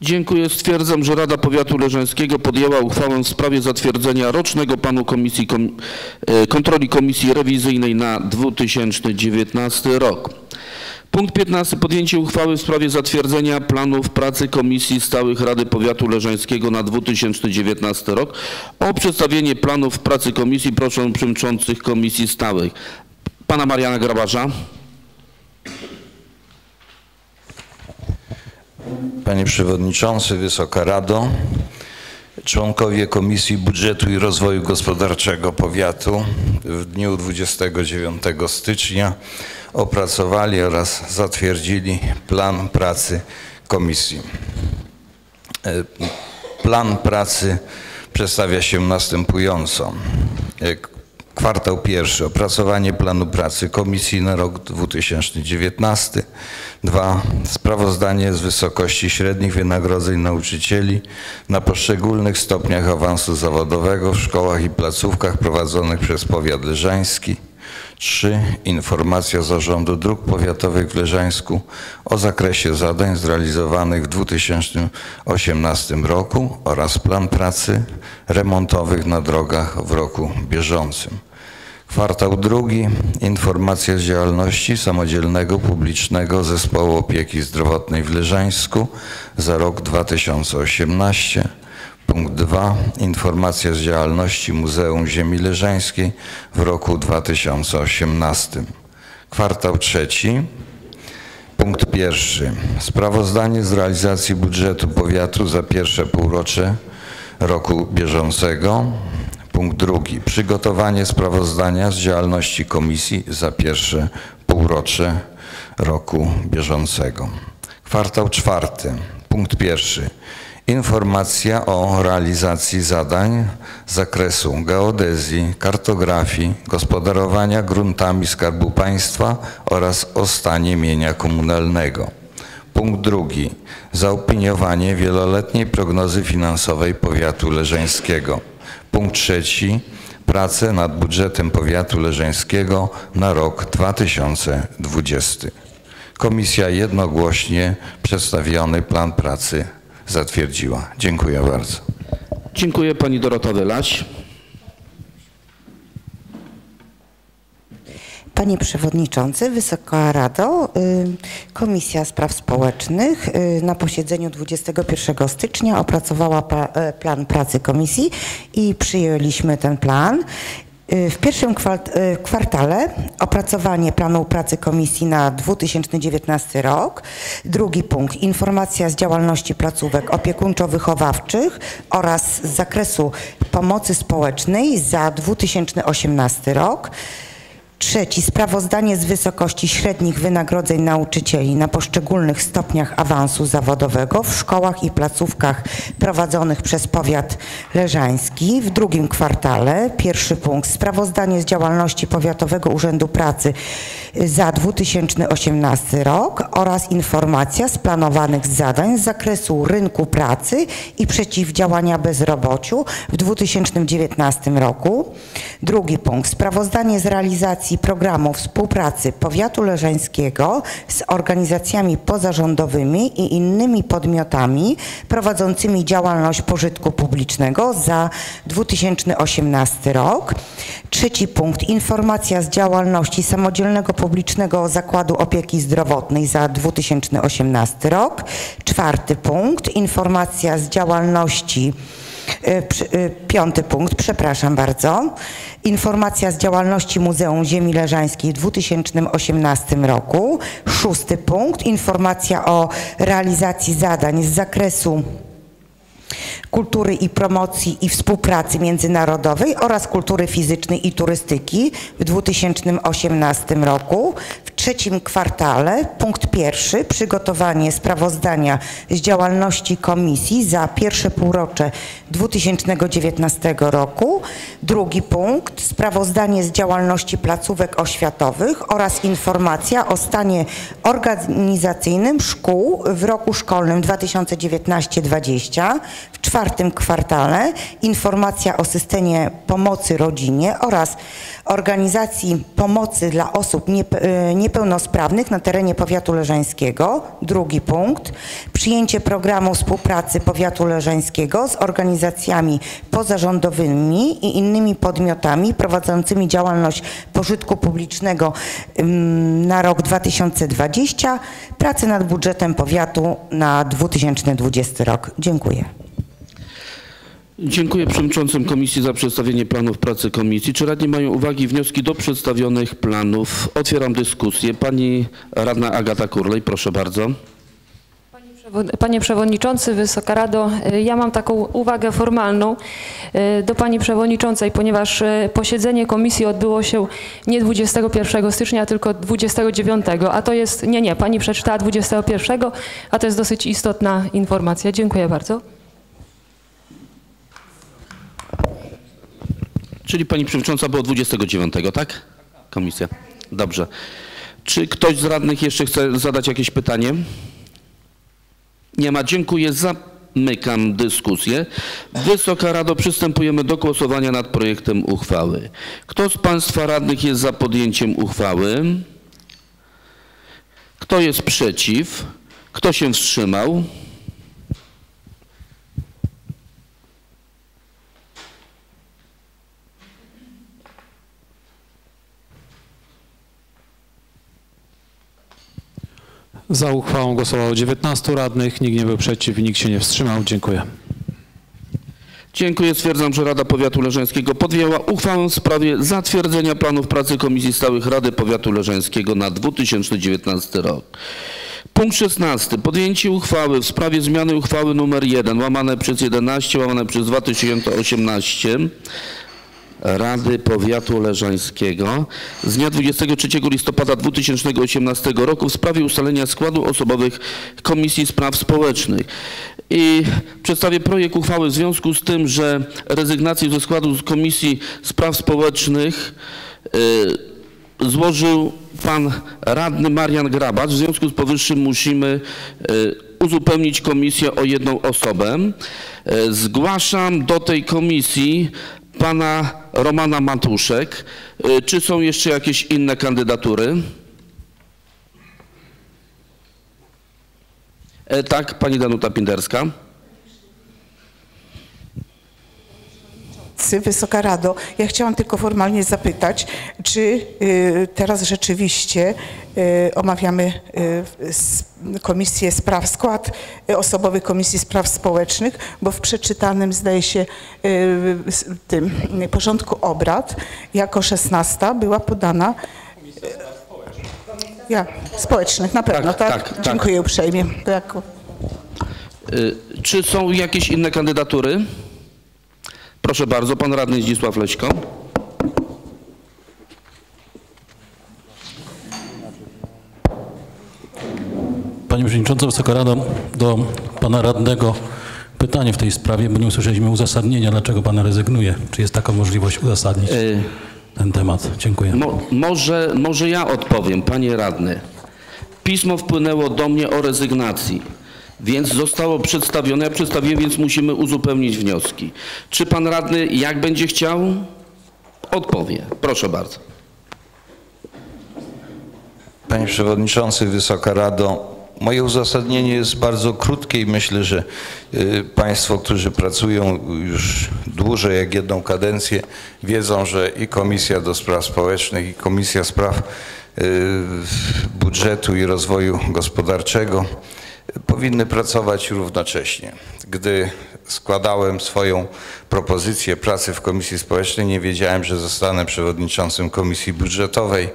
Dziękuję. Stwierdzam, że Rada Powiatu Leżeńskiego podjęła uchwałę w sprawie zatwierdzenia rocznego planu komisji, kom, e, kontroli Komisji Rewizyjnej na 2019 rok. Punkt 15. Podjęcie uchwały w sprawie zatwierdzenia planów pracy Komisji Stałych Rady Powiatu Leżeńskiego na 2019 rok. O przedstawienie planów pracy komisji proszę przewodniczących komisji stałych. Pana Mariana Grabarza. Panie Przewodniczący, Wysoka Rado, członkowie Komisji Budżetu i Rozwoju Gospodarczego Powiatu w dniu 29 stycznia opracowali oraz zatwierdzili plan pracy komisji. E, Plan pracy przedstawia się następująco. E, Kwartał pierwszy. Opracowanie planu pracy komisji na rok 2019. Dwa. Sprawozdanie z wysokości średnich wynagrodzeń nauczycieli na poszczególnych stopniach awansu zawodowego w szkołach i placówkach prowadzonych przez powiat leżański. 3. Informacja Zarządu Dróg Powiatowych w Leżańsku o zakresie zadań zrealizowanych w 2018 roku oraz plan pracy remontowych na drogach w roku bieżącym. Kwartał drugi. Informacja z działalności samodzielnego publicznego Zespołu Opieki Zdrowotnej w Leżańsku za rok 2018. Punkt 2. Informacja z działalności Muzeum Ziemi Leżańskiej w roku 2018. Kwartał trzeci. Punkt pierwszy. Sprawozdanie z realizacji budżetu powiatu za pierwsze półrocze roku bieżącego. Punkt drugi. Przygotowanie sprawozdania z działalności komisji za pierwsze półrocze roku bieżącego. Kwartał czwarty. Punkt pierwszy. Informacja o realizacji zadań z zakresu geodezji, kartografii, gospodarowania gruntami Skarbu Państwa oraz o stanie mienia komunalnego. Punkt drugi. Zaopiniowanie wieloletniej prognozy finansowej powiatu leżeńskiego. Punkt trzeci. Prace nad budżetem powiatu leżeńskiego na rok 2020. Komisja jednogłośnie przedstawiony plan pracy zatwierdziła. Dziękuję bardzo. Dziękuję pani Dorota Delaś. Panie Przewodniczący, Wysoka Rado, y, Komisja Spraw Społecznych y, na posiedzeniu 21 stycznia opracowała e, plan pracy komisji i przyjęliśmy ten plan. Y, W pierwszym y, kwartale opracowanie planu pracy komisji na 2019 rok. Drugi punkt informacja z działalności placówek opiekuńczo-wychowawczych oraz z zakresu pomocy społecznej za 2018 rok. Trzeci, sprawozdanie z wysokości średnich wynagrodzeń nauczycieli na poszczególnych stopniach awansu zawodowego w szkołach i placówkach prowadzonych przez powiat leżański w drugim kwartale. Pierwszy punkt, sprawozdanie z działalności Powiatowego Urzędu Pracy za 2018 rok oraz informacja z planowanych zadań z zakresu rynku pracy i przeciwdziałania bezrobociu w 2019 roku. Drugi punkt, sprawozdanie z realizacji programu współpracy Powiatu Leżańskiego z organizacjami pozarządowymi i innymi podmiotami prowadzącymi działalność pożytku publicznego za 2018 rok. Trzeci punkt, informacja z działalności samodzielnego publicznego Zakładu Opieki Zdrowotnej za 2018 rok. Czwarty punkt, informacja z działalności Piąty punkt, przepraszam bardzo. Informacja z działalności Muzeum Ziemi Leżańskiej w 2018 roku. Szósty punkt, informacja o realizacji zadań z zakresu kultury i promocji i współpracy międzynarodowej oraz kultury fizycznej i turystyki w 2018 roku. Trzecim kwartale, punkt pierwszy, przygotowanie sprawozdania z działalności komisji za pierwsze półrocze 2019 roku. Drugi punkt, sprawozdanie z działalności placówek oświatowych oraz informacja o stanie organizacyjnym szkół w roku szkolnym 2019-2020. W czwartym kwartale informacja o systemie pomocy rodzinie oraz organizacji pomocy dla osób niepe- e, niepełnosprawnych na terenie powiatu leżańskiego. Drugi punkt. Przyjęcie programu współpracy powiatu leżańskiego z organizacjami pozarządowymi i innymi podmiotami prowadzącymi działalność pożytku publicznego na rok 2020. Prace nad budżetem powiatu na 2020 rok. Dziękuję. Dziękuję przewodniczącym komisji za przedstawienie planów pracy komisji. Czy radni mają uwagi wnioski do przedstawionych planów? Otwieram dyskusję. Pani radna Agata Kurlej, proszę bardzo. Panie Przewodniczący, Wysoka Rado, y, ja mam taką uwagę formalną y, do Pani Przewodniczącej, ponieważ y, posiedzenie komisji odbyło się nie 21 stycznia, tylko 29, a to jest, nie, nie, Pani przeczytała 21, a to jest dosyć istotna informacja. Dziękuję bardzo. Czyli pani przewodnicząca było 29, tak? Komisja. Dobrze. Czy ktoś z radnych jeszcze chce zadać jakieś pytanie? Nie ma. Dziękuję. Zamykam dyskusję. Wysoka Rado, przystępujemy do głosowania nad projektem uchwały. Kto z Państwa radnych jest za podjęciem uchwały? Kto jest przeciw? Kto się wstrzymał? Za uchwałą głosowało 19 radnych, nikt nie był przeciw i nikt się nie wstrzymał. Dziękuję. Dziękuję. Stwierdzam, że Rada Powiatu Leżańskiego podjęła uchwałę w sprawie zatwierdzenia planów pracy Komisji Stałych Rady Powiatu Leżańskiego na 2019 rok. Punkt 16. Podjęcie uchwały w sprawie zmiany uchwały nr 1 łamane przez 11 łamane przez 2018 Rady Powiatu Leżańskiego z dnia 23 listopada 2018 roku w sprawie ustalenia składu osobowych Komisji Spraw Społecznych. I przedstawię projekt uchwały w związku z tym, że rezygnację ze składu Komisji Spraw Społecznych y, złożył pan radny Marian Grabacz. W związku z powyższym musimy y, uzupełnić komisję o jedną osobę. Y, Zgłaszam do tej komisji pana Romana Matuszek. Y, Czy są jeszcze jakieś inne kandydatury? E, Tak, pani Danuta Pinderska. Wysoka Rado, ja chciałam tylko formalnie zapytać, czy y, teraz rzeczywiście y, omawiamy y, Komisję Spraw, skład osobowy Komisji Spraw Społecznych, bo w przeczytanym zdaje się tym porządku obrad jako 16 była podana ja, społecznych, na pewno, tak? tak, tak. Dziękuję uprzejmie. To jako Y, Czy są jakieś inne kandydatury? Proszę bardzo, pan radny Zdzisław Leśko. Panie Przewodniczący, Wysoka Rado, do Pana Radnego pytanie w tej sprawie, bo nie usłyszeliśmy uzasadnienia, dlaczego Pan rezygnuje. Czy jest taka możliwość uzasadnić ten temat? Dziękuję. Mo, może, może ja odpowiem, panie radny. Pismo wpłynęło do mnie o rezygnacji, więc zostało przedstawione. Ja przedstawiłem, więc musimy uzupełnić wnioski. Czy pan radny, jak będzie chciał? Odpowie. Proszę bardzo. Panie Przewodniczący, Wysoka Rado, moje uzasadnienie jest bardzo krótkie i myślę, że y, Państwo, którzy pracują już dłużej jak jedną kadencję, wiedzą, że i Komisja do Spraw Społecznych, i Komisja Spraw y, Budżetu i Rozwoju Gospodarczego powinny pracować równocześnie. Gdy składałem swoją propozycję pracy w Komisji Społecznej, nie wiedziałem, że zostanę przewodniczącym Komisji Budżetowej.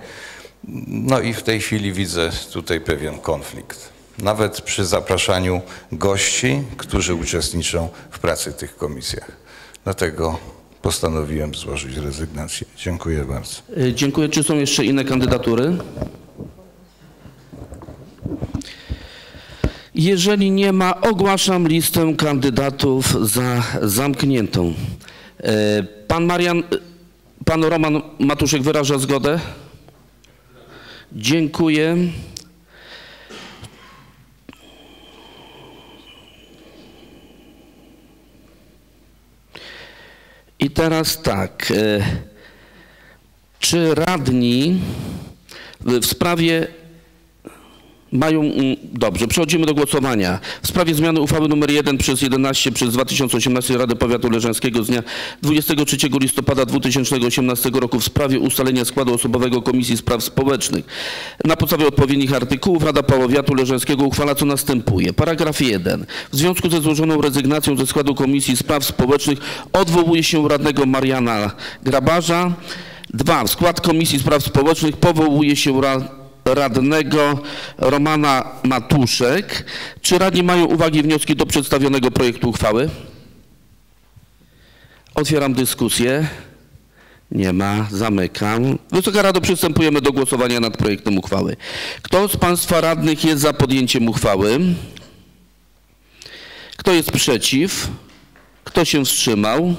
No i w tej chwili widzę tutaj pewien konflikt. Nawet przy zapraszaniu gości, którzy uczestniczą w pracy tych komisjach. Dlatego postanowiłem złożyć rezygnację. Dziękuję bardzo. Dziękuję. Czy są jeszcze inne kandydatury? Jeżeli nie ma, ogłaszam listę kandydatów za zamkniętą. Y, Pan Marian, y, pan Roman Matuszek wyraża zgodę? Dziękuję. I teraz tak. e, Czy radni w sprawie mają. mm, Dobrze, przechodzimy do głosowania. W sprawie zmiany uchwały nr 1 przez 11 przez 2018 Rady Powiatu Leżańskiego z dnia 23 listopada 2018 roku w sprawie ustalenia składu osobowego Komisji Spraw Społecznych. Na podstawie odpowiednich artykułów Rada Powiatu Leżańskiego uchwala co następuje. Paragraf 1. W związku ze złożoną rezygnacją ze składu Komisji Spraw Społecznych odwołuje się radnego Mariana Grabarza. 2. W skład Komisji Spraw Społecznych powołuje się ra radnego Romana Matuszek. Czy radni mają uwagi wnioski do przedstawionego projektu uchwały? Otwieram dyskusję. Nie ma. Zamykam. Wysoka Rado, przystępujemy do głosowania nad projektem uchwały. Kto z Państwa radnych jest za podjęciem uchwały? Kto jest przeciw? Kto się wstrzymał?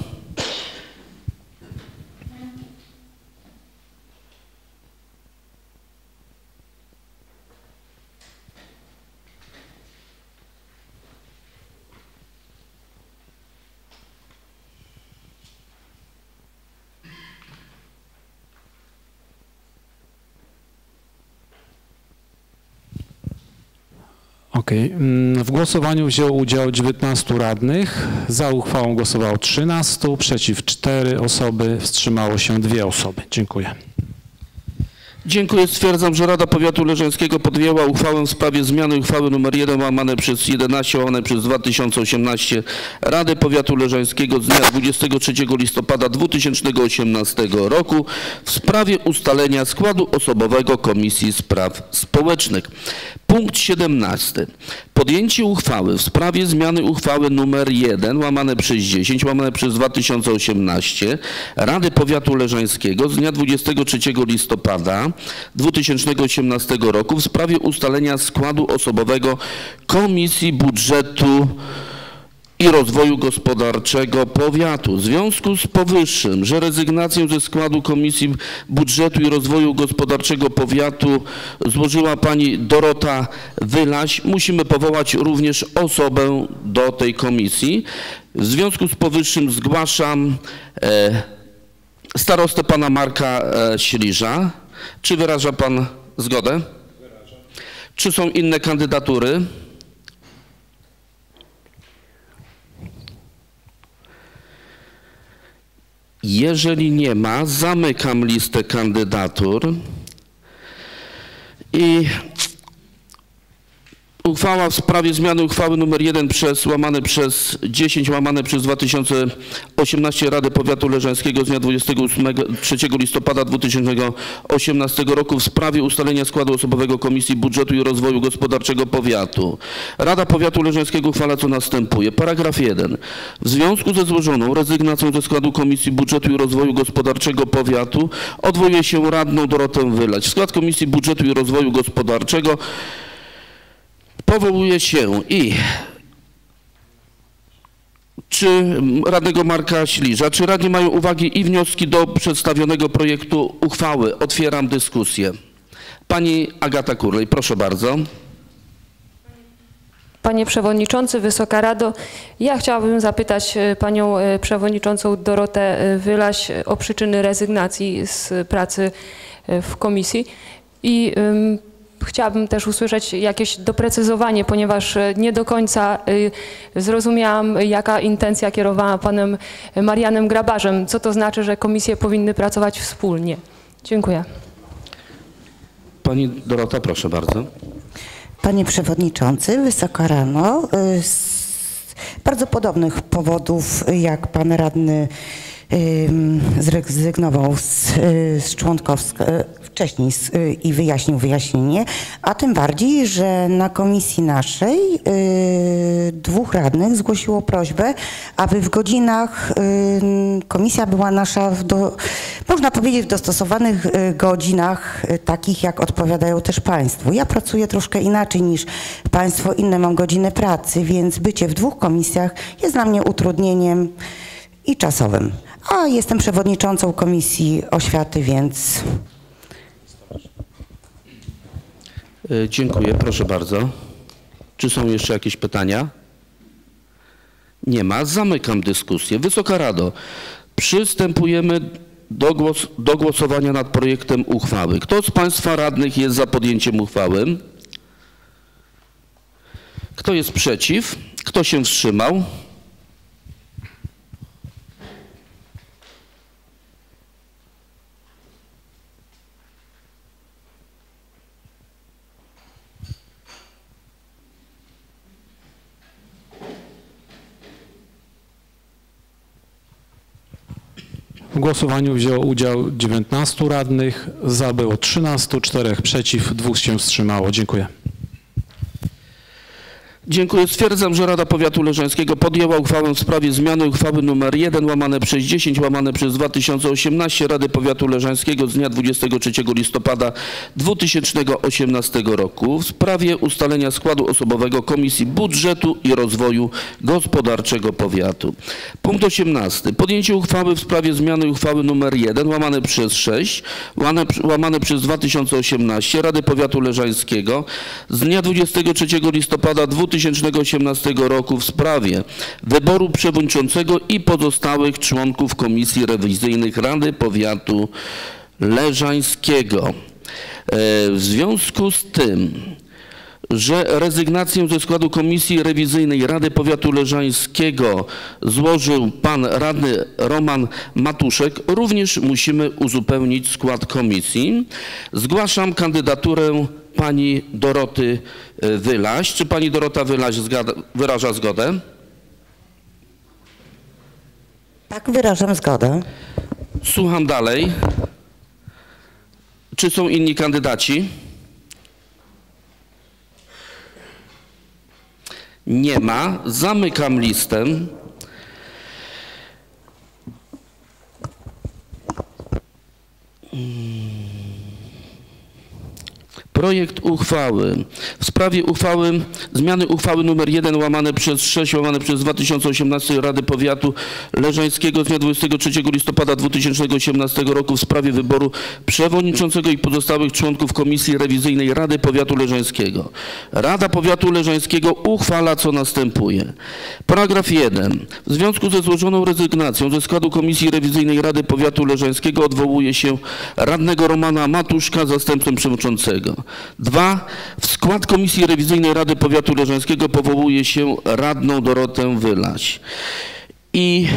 Okej. mm, W głosowaniu wzięło udział 19 radnych. Za uchwałą głosowało 13, przeciw 4 osoby, wstrzymało się 2 osoby. Dziękuję. Dziękuję. Stwierdzam, że Rada Powiatu Leżeńskiego podjęła uchwałę w sprawie zmiany uchwały nr 1 łamane przez 11 łamane przez 2018 Rady Powiatu Leżeńskiego z dnia 23 listopada 2018 roku w sprawie ustalenia składu osobowego Komisji Spraw Społecznych. Punkt 17. Podjęcie uchwały w sprawie zmiany uchwały nr 1 łamane przez 10 łamane przez 2018 Rady Powiatu Leżańskiego z dnia 23 listopada 2018 roku w sprawie ustalenia składu osobowego Komisji Budżetu i Rozwoju Gospodarczego Powiatu. W związku z powyższym, że rezygnację ze składu Komisji Budżetu i Rozwoju Gospodarczego Powiatu złożyła pani Dorota Wylaś, musimy powołać również osobę do tej komisji. W związku z powyższym zgłaszam e, starostę pana Marka e, Śliża. Czy wyraża pan zgodę? Czy są inne kandydatury? Jeżeli nie ma, zamykam listę kandydatur i uchwała w sprawie zmiany uchwały nr 1 przez łamane przez 10 łamane przez 2018 Rady Powiatu Leżańskiego z dnia 23 listopada 2018 roku w sprawie ustalenia składu osobowego Komisji Budżetu i Rozwoju Gospodarczego Powiatu. Rada Powiatu Leżańskiego uchwala co następuje. Paragraf 1. W związku ze złożoną rezygnacją ze składu Komisji Budżetu i Rozwoju Gospodarczego Powiatu odwołuje się radną Dorotę Wylać. W skład Komisji Budżetu i Rozwoju Gospodarczego powołuje się i czy radnego Marka Śliża, czy radni mają uwagi i wnioski do przedstawionego projektu uchwały? Otwieram dyskusję. Pani Agata Kurlej, proszę bardzo. Panie Przewodniczący, Wysoka Rado, ja chciałabym zapytać e, Panią e, Przewodniczącą Dorotę e, Wylaś o przyczyny rezygnacji z pracy w komisji i chciałabym też usłyszeć jakieś doprecyzowanie, ponieważ e, nie do końca e, zrozumiałam, jaka intencja kierowała Panem Marianem Grabarzem. Co to znaczy, że komisje powinny pracować wspólnie? Dziękuję. Pani Dorota, proszę bardzo. Panie Przewodniczący, Wysoka Rano, y, z bardzo podobnych powodów jak Pan Radny zrezygnował z, y, z członkowska, y, wcześniej z, y, i wyjaśnił wyjaśnienie, a tym bardziej, że na komisji naszej dwóch radnych zgłosiło prośbę, aby w godzinach komisja była nasza, do, można powiedzieć w dostosowanych godzinach, takich jak odpowiadają też Państwu. Ja pracuję troszkę inaczej niż Państwo, inne mam godziny pracy, więc bycie w dwóch komisjach jest dla mnie utrudnieniem i czasowym. A jestem przewodniczącą Komisji Oświaty, więc E, Dziękuję, proszę bardzo. Czy są jeszcze jakieś pytania? Nie ma. Zamykam dyskusję. Wysoka Rado, przystępujemy do, głos, do głosowania nad projektem uchwały. Kto z Państwa radnych jest za podjęciem uchwały? Kto jest przeciw? Kto się wstrzymał? W głosowaniu wzięło udział 19 radnych, za było 13, 4 przeciw, 2 się wstrzymało. Dziękuję. Dziękuję. Stwierdzam, że Rada Powiatu Leżańskiego podjęła uchwałę w sprawie zmiany uchwały nr 1 łamane przez 10 łamane przez 2018 Rady Powiatu Leżańskiego z dnia 23 listopada 2018 roku w sprawie ustalenia składu osobowego Komisji Budżetu i Rozwoju Gospodarczego Powiatu. Punkt 18. Podjęcie uchwały w sprawie zmiany uchwały nr 1 łamane przez 6 łamane, łamane przez 2018 Rady Powiatu Leżańskiego z dnia 23 listopada 2018 roku w sprawie wyboru przewodniczącego i pozostałych członków Komisji Rewizyjnych Rady Powiatu Leżańskiego. E, W związku z tym, że rezygnację ze składu Komisji Rewizyjnej Rady Powiatu Leżańskiego złożył pan radny Roman Matuszek, również musimy uzupełnić skład komisji. Zgłaszam kandydaturę pani Doroty e, Wylaś. Czy pani Dorota Wylaś zgada, wyraża zgodę? tak wyrażam zgodę. Słucham dalej. Czy są inni kandydaci? Nie ma. Zamykam listę. Projekt uchwały w sprawie uchwały, zmiany uchwały nr 1 łamane przez 6 łamane przez 2018 Rady Powiatu Leżańskiego z dnia 23 listopada 2018 roku w sprawie wyboru przewodniczącego i pozostałych członków Komisji Rewizyjnej Rady Powiatu Leżańskiego. Rada Powiatu Leżańskiego uchwala co następuje. Paragraf 1. W związku ze złożoną rezygnacją ze składu Komisji Rewizyjnej Rady Powiatu Leżańskiego odwołuje się radnego Romana Matuszka, zastępcą przewodniczącego. Dwa. W skład Komisji Rewizyjnej Rady Powiatu Leżańskiego powołuje się radną Dorotę Wylaś. I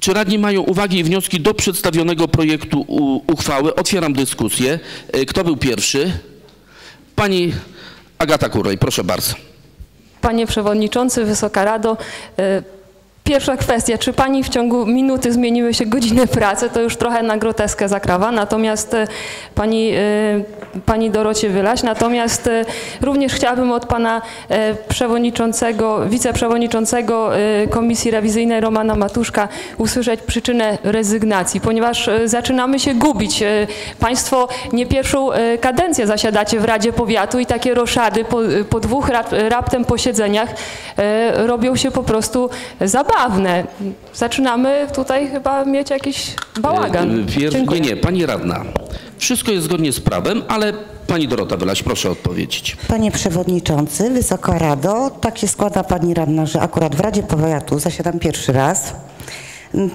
Czy radni mają uwagi i wnioski do przedstawionego projektu uchwały? Otwieram dyskusję. E, Kto był pierwszy? Pani Agata Kurej, proszę bardzo. Panie Przewodniczący, Wysoka Rado, e, Pierwsza kwestia, czy Pani w ciągu minuty zmieniły się godziny pracy, to już trochę na groteskę zakrawa, natomiast e, Pani, e, pani Dorocie Wylaś, natomiast e, również chciałabym od Pana Przewodniczącego, Wiceprzewodniczącego Komisji Rewizyjnej Romana Matuszka usłyszeć przyczynę rezygnacji, ponieważ zaczynamy się gubić. Państwo nie pierwszą kadencję zasiadacie w Radzie Powiatu i takie roszady po, po dwóch rap, raptem posiedzeniach robią się po prostu zabawne. Zaczynamy tutaj chyba mieć jakiś bałagan. E, Pier... Nie, nie, pani radna. Wszystko jest zgodnie z prawem, ale pani Dorota Wylaś, proszę odpowiedzieć. Panie Przewodniczący, Wysoka Rado, tak się składa Pani Radna, że akurat w Radzie Powiatu zasiadam pierwszy raz.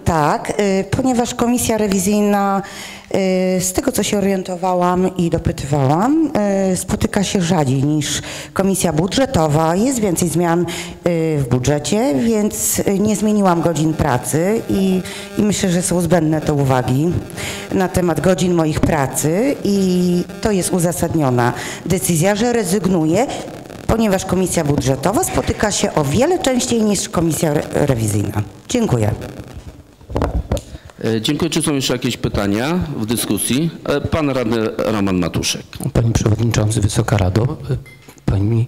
Tak, y, ponieważ komisja rewizyjna, y, z tego co się orientowałam i dopytywałam, y, spotyka się rzadziej niż komisja budżetowa. Jest więcej zmian w budżecie, więc nie zmieniłam godzin pracy i, i myślę, że są zbędne te uwagi na temat godzin moich pracy i to jest uzasadniona decyzja, że rezygnuję ponieważ komisja budżetowa spotyka się o wiele częściej niż komisja re- rewizyjna. Dziękuję. E, Dziękuję. Czy są jeszcze jakieś pytania w dyskusji? E, Pan radny Roman Matuszek. Panie Przewodniczący, Wysoka Rado, Pani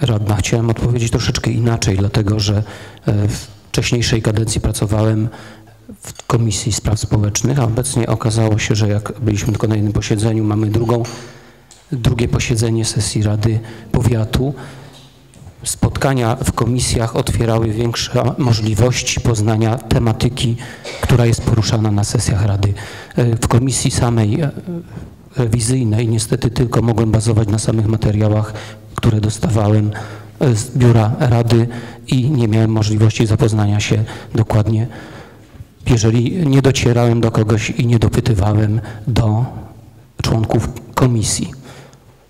Radna, chciałem odpowiedzieć troszeczkę inaczej, dlatego że e, w wcześniejszej kadencji pracowałem w Komisji Spraw Społecznych, a obecnie okazało się, że jak byliśmy tylko na jednym posiedzeniu, mamy drugą, drugie posiedzenie sesji Rady Powiatu. Spotkania w komisjach otwierały większe możliwości poznania tematyki, która jest poruszana na sesjach Rady. E, W komisji samej e, rewizyjnej niestety tylko mogłem bazować na samych materiałach, które dostawałem e, z biura Rady i nie miałem możliwości zapoznania się dokładnie, jeżeli nie docierałem do kogoś i nie dopytywałem do członków komisji.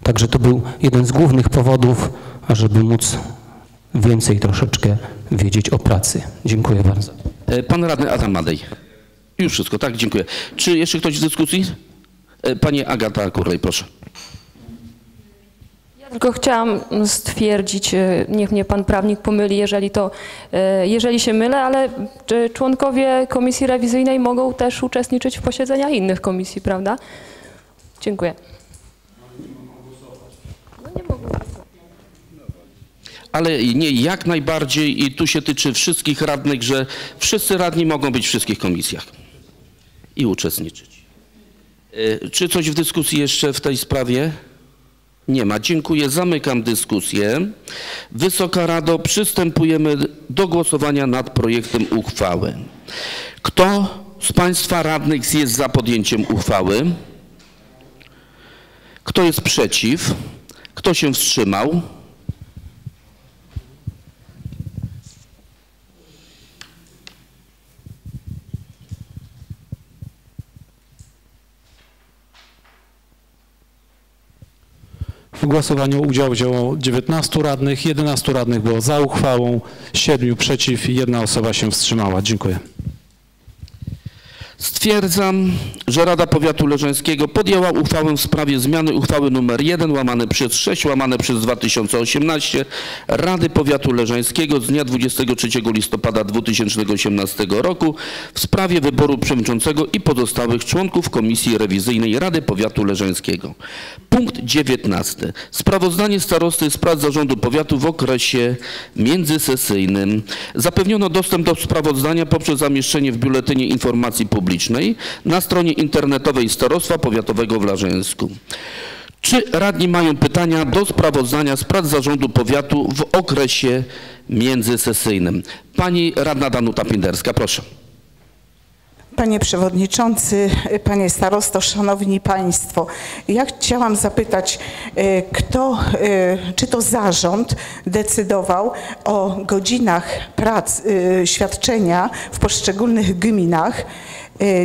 Także to był jeden z głównych powodów, ażeby móc więcej troszeczkę wiedzieć o pracy. Dziękuję bardzo. E, Pan radny Adam Madej. Już wszystko, tak? Dziękuję. Czy jeszcze ktoś w dyskusji? E, Pani Agata Kurlej, proszę. Ja tylko chciałam stwierdzić, e, niech mnie pan prawnik pomyli, jeżeli to, jeżeli się mylę, ale czy członkowie komisji rewizyjnej mogą też uczestniczyć w posiedzeniach innych komisji, prawda? Dziękuję. Ale nie, jak najbardziej i tu się tyczy wszystkich radnych, że wszyscy radni mogą być w wszystkich komisjach i uczestniczyć. E, Czy coś w dyskusji jeszcze w tej sprawie? Nie ma. Dziękuję. Zamykam dyskusję. Wysoka Rado, przystępujemy do głosowania nad projektem uchwały. Kto z Państwa radnych jest za podjęciem uchwały? Kto jest przeciw? Kto się wstrzymał? W głosowaniu udział wzięło 19 radnych, 11 radnych było za uchwałą, 7 przeciw i jedna osoba się wstrzymała. Dziękuję. Stwierdzam, że Rada Powiatu Leżeńskiego podjęła uchwałę w sprawie zmiany uchwały nr 1 łamane przez 6 łamane przez 2018 Rady Powiatu Leżeńskiego z dnia 23 listopada 2018 roku w sprawie wyboru przewodniczącego i pozostałych członków Komisji Rewizyjnej Rady Powiatu Leżeńskiego. Punkt 19. Sprawozdanie starosty z prac zarządu powiatu w okresie międzysesyjnym. Zapewniono dostęp do sprawozdania poprzez zamieszczenie w Biuletynie Informacji Publicznej na stronie internetowej Starostwa Powiatowego w Larzęsku. Czy radni mają pytania do sprawozdania z prac zarządu powiatu w okresie międzysesyjnym? Pani radna Danuta Pinderska, proszę. Panie Przewodniczący, Panie Starosto, Szanowni Państwo, ja chciałam zapytać, e, kto, e, czy to zarząd decydował o godzinach prac, e, świadczenia w poszczególnych gminach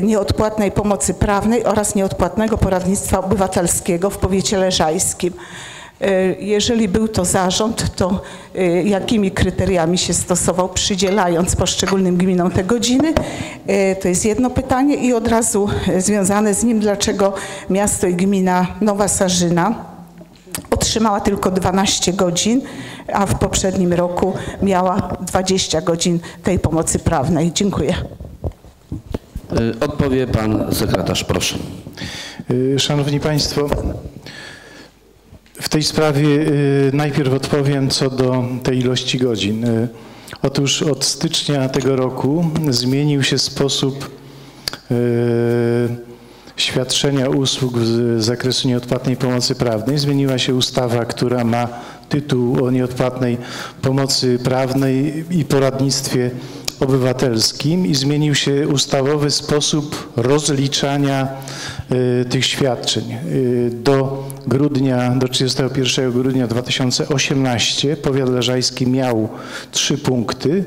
nieodpłatnej pomocy prawnej oraz nieodpłatnego poradnictwa obywatelskiego w powiecie leżajskim. E, Jeżeli był to zarząd, to e, jakimi kryteriami się stosował, przydzielając poszczególnym gminom te godziny? E, To jest jedno pytanie i od razu związane z nim, dlaczego miasto i gmina Nowa Sarzyna otrzymała tylko 12 godzin, a w poprzednim roku miała 20 godzin tej pomocy prawnej. Dziękuję. Odpowie pan sekretarz, proszę. Szanowni Państwo, w tej sprawie y, najpierw odpowiem co do tej ilości godzin. Y, Otóż od stycznia tego roku zmienił się sposób y, świadczenia usług z zakresu nieodpłatnej pomocy prawnej. Zmieniła się ustawa, która ma tytuł o nieodpłatnej pomocy prawnej i poradnictwie obywatelskim i zmienił się ustawowy sposób rozliczania y, tych świadczeń. Y, Do grudnia, do 31 grudnia 2018 powiat leżajski miał trzy punkty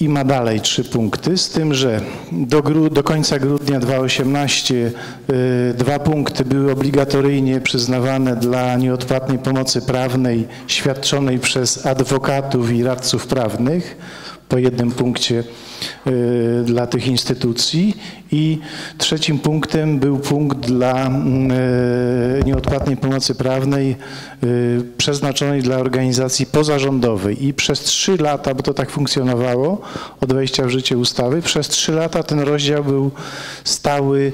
i ma dalej trzy punkty, z tym, że do, do końca grudnia 2018 y, dwa punkty były obligatoryjnie przyznawane dla nieodpłatnej pomocy prawnej świadczonej przez adwokatów i radców prawnych po jednym punkcie y, dla tych instytucji i trzecim punktem był punkt dla y, nieodpłatnej pomocy prawnej y, przeznaczonej dla organizacji pozarządowej i przez trzy lata, bo to tak funkcjonowało od wejścia w życie ustawy, przez trzy lata ten rozdział był stały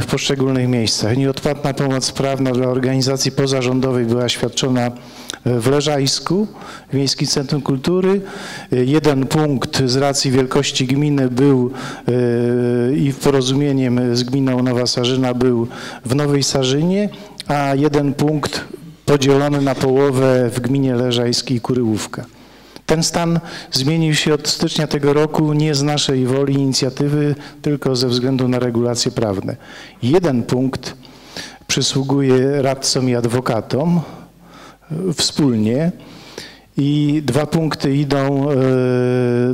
w poszczególnych miejscach. Nieodpłatna pomoc prawna dla organizacji pozarządowej była świadczona w Leżajsku, w Miejskim Centrum Kultury. Jeden punkt z racji wielkości gminy był e, i porozumieniem z gminą Nowa Sarzyna był w Nowej Sarzynie, a jeden punkt podzielony na połowę w gminie Leżajskiej i Kuryłówka. Ten stan zmienił się od stycznia tego roku nie z naszej woli inicjatywy, tylko ze względu na regulacje prawne. Jeden punkt przysługuje radcom i adwokatom, wspólnie i dwa punkty idą e,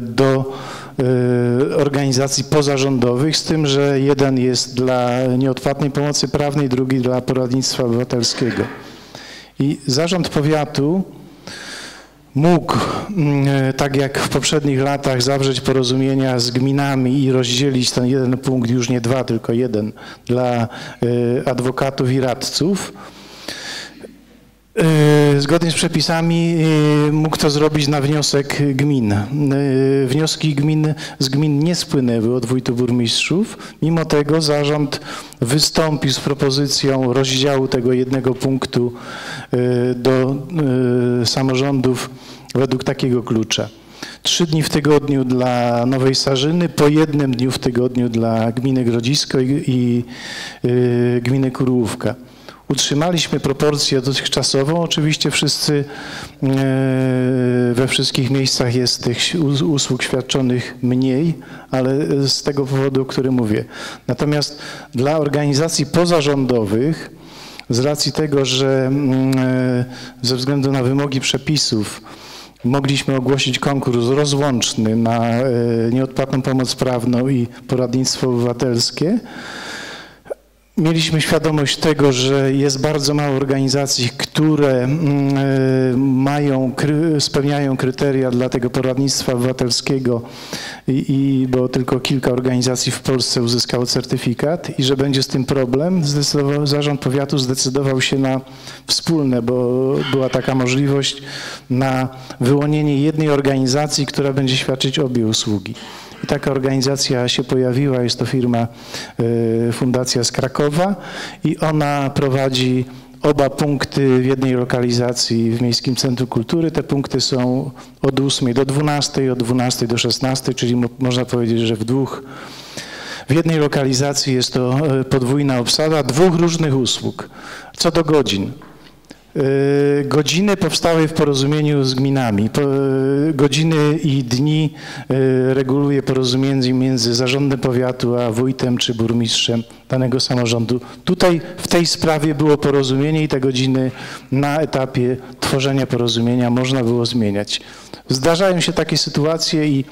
do e, organizacji pozarządowych, z tym, że jeden jest dla nieodpłatnej pomocy prawnej, drugi dla poradnictwa obywatelskiego. I zarząd powiatu mógł, mm, e, tak jak w poprzednich latach, zawrzeć porozumienia z gminami i rozdzielić ten jeden punkt, już nie dwa, tylko jeden, dla adwokatów i radców. E, zgodnie z przepisami e, mógł to zrobić na wniosek gmin. E, wnioski gmin z gmin nie spłynęły od wójtu burmistrzów. Mimo tego zarząd wystąpił z propozycją rozdziału tego jednego punktu do samorządów według takiego klucza. Trzy dni w tygodniu dla Nowej Sarzyny, po jednym dniu w tygodniu dla gminy Grodzisko i, i gminy Kurłówka. Utrzymaliśmy proporcję dotychczasową. Oczywiście wszyscy e, we wszystkich miejscach jest tych usług świadczonych mniej, ale z tego powodu, o którym mówię. Natomiast dla organizacji pozarządowych, z racji tego, że mm, e, ze względu na wymogi przepisów mogliśmy ogłosić konkurs rozłączny na e, nieodpłatną pomoc prawną i poradnictwo obywatelskie, Mieliśmy świadomość tego, że jest bardzo mało organizacji, które mm, e, mają, spełniają kryteria dla tego poradnictwa obywatelskiego, i, i, bo tylko kilka organizacji w Polsce uzyskało certyfikat i że będzie z tym problem. Zdecydował, zarząd powiatu zdecydował się na wspólne, bo była taka możliwość na wyłonienie jednej organizacji, która będzie świadczyć obie usługi. I taka organizacja się pojawiła, jest to firma y, Fundacja z Krakowa i ona prowadzi oba punkty w jednej lokalizacji w Miejskim Centrum Kultury. Te punkty są od 8 do 12, od 12 do 16, czyli można powiedzieć, że w dwóch w jednej lokalizacji jest to y, podwójna obsada dwóch różnych usług. Co do godzin. Y, godziny powstały w porozumieniu z gminami. Y, godziny i dni y, reguluje porozumienie między zarządem powiatu a wójtem czy burmistrzem danego samorządu. Tutaj w tej sprawie było porozumienie i te godziny na etapie tworzenia porozumienia można było zmieniać. Zdarzają się takie sytuacje i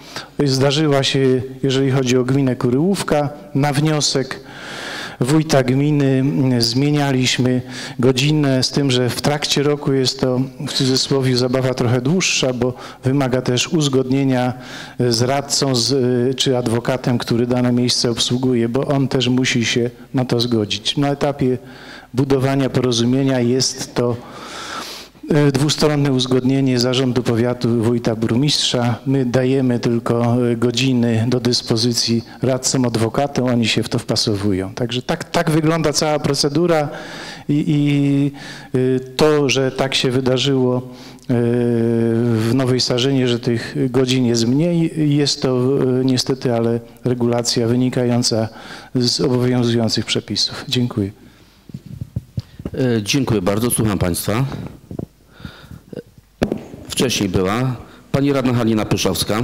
zdarzyła się, jeżeli chodzi o gminę Kuryłówka, na wniosek wójta gminy zmienialiśmy godzinę, z tym, że w trakcie roku jest to w cudzysłowie zabawa trochę dłuższa, bo wymaga też uzgodnienia z radcą z, czy adwokatem, który dane miejsce obsługuje, bo on też musi się na to zgodzić. Na etapie budowania porozumienia jest to E, dwustronne uzgodnienie zarządu powiatu wójta burmistrza. My dajemy tylko e, godziny do dyspozycji radcom, adwokatom, oni się w to wpasowują. Także tak, tak wygląda cała procedura i, i e, to, że tak się wydarzyło w Nowej Sarzynie, że tych godzin jest mniej, jest to niestety, ale regulacja wynikająca z obowiązujących przepisów. Dziękuję. Dziękuję bardzo. Słucham Państwa. Wcześniej była. Pani radna Halina Pyszowska.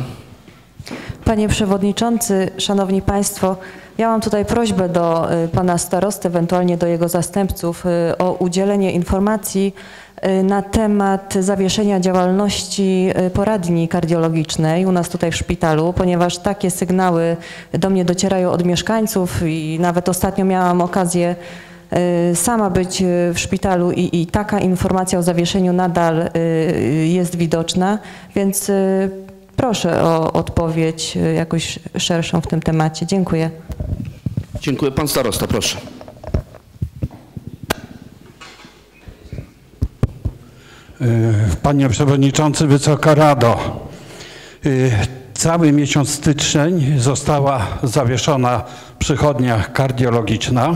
Panie Przewodniczący, Szanowni Państwo, ja mam tutaj prośbę do y, Pana Starosty, ewentualnie do jego zastępców y, o udzielenie informacji y, na temat zawieszenia działalności poradni kardiologicznej u nas tutaj w szpitalu, ponieważ takie sygnały do mnie docierają od mieszkańców i nawet ostatnio miałam okazję sama być y, w szpitalu i, i taka informacja o zawieszeniu nadal y, y, jest widoczna, więc y, proszę o odpowiedź y, jakoś szerszą w tym temacie. Dziękuję. Dziękuję. Pan starosta, proszę. Y, Panie Przewodniczący, Wysoka Rado. y, Cały miesiąc styczeń została zawieszona przychodnia kardiologiczna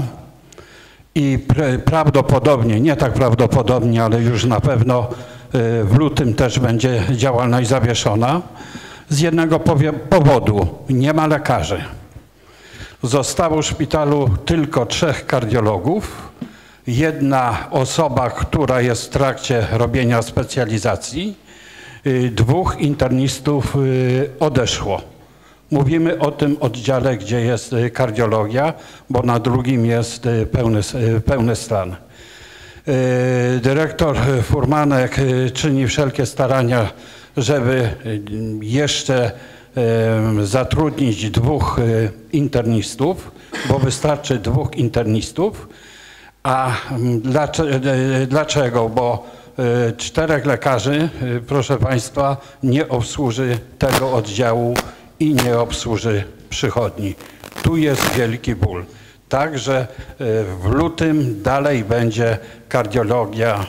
i pra- prawdopodobnie, nie tak prawdopodobnie, ale już na pewno y, w lutym też będzie działalność zawieszona. Z jednego powodu, nie ma lekarzy. Zostało w szpitalu tylko trzech kardiologów, jedna osoba, która jest w trakcie robienia specjalizacji, y, dwóch internistów y, odeszło. Mówimy o tym oddziale, gdzie jest y, kardiologia, bo na drugim jest y, pełny, y, pełny stan. Dyrektor Furmanek czyni wszelkie starania, żeby jeszcze zatrudnić dwóch internistów, bo wystarczy dwóch internistów. A dlacze- dlaczego? Bo czterech lekarzy, proszę Państwa, nie obsłuży tego oddziału i nie obsłuży przychodni. Tu jest wielki ból. Także e, w lutym dalej będzie kardiologia,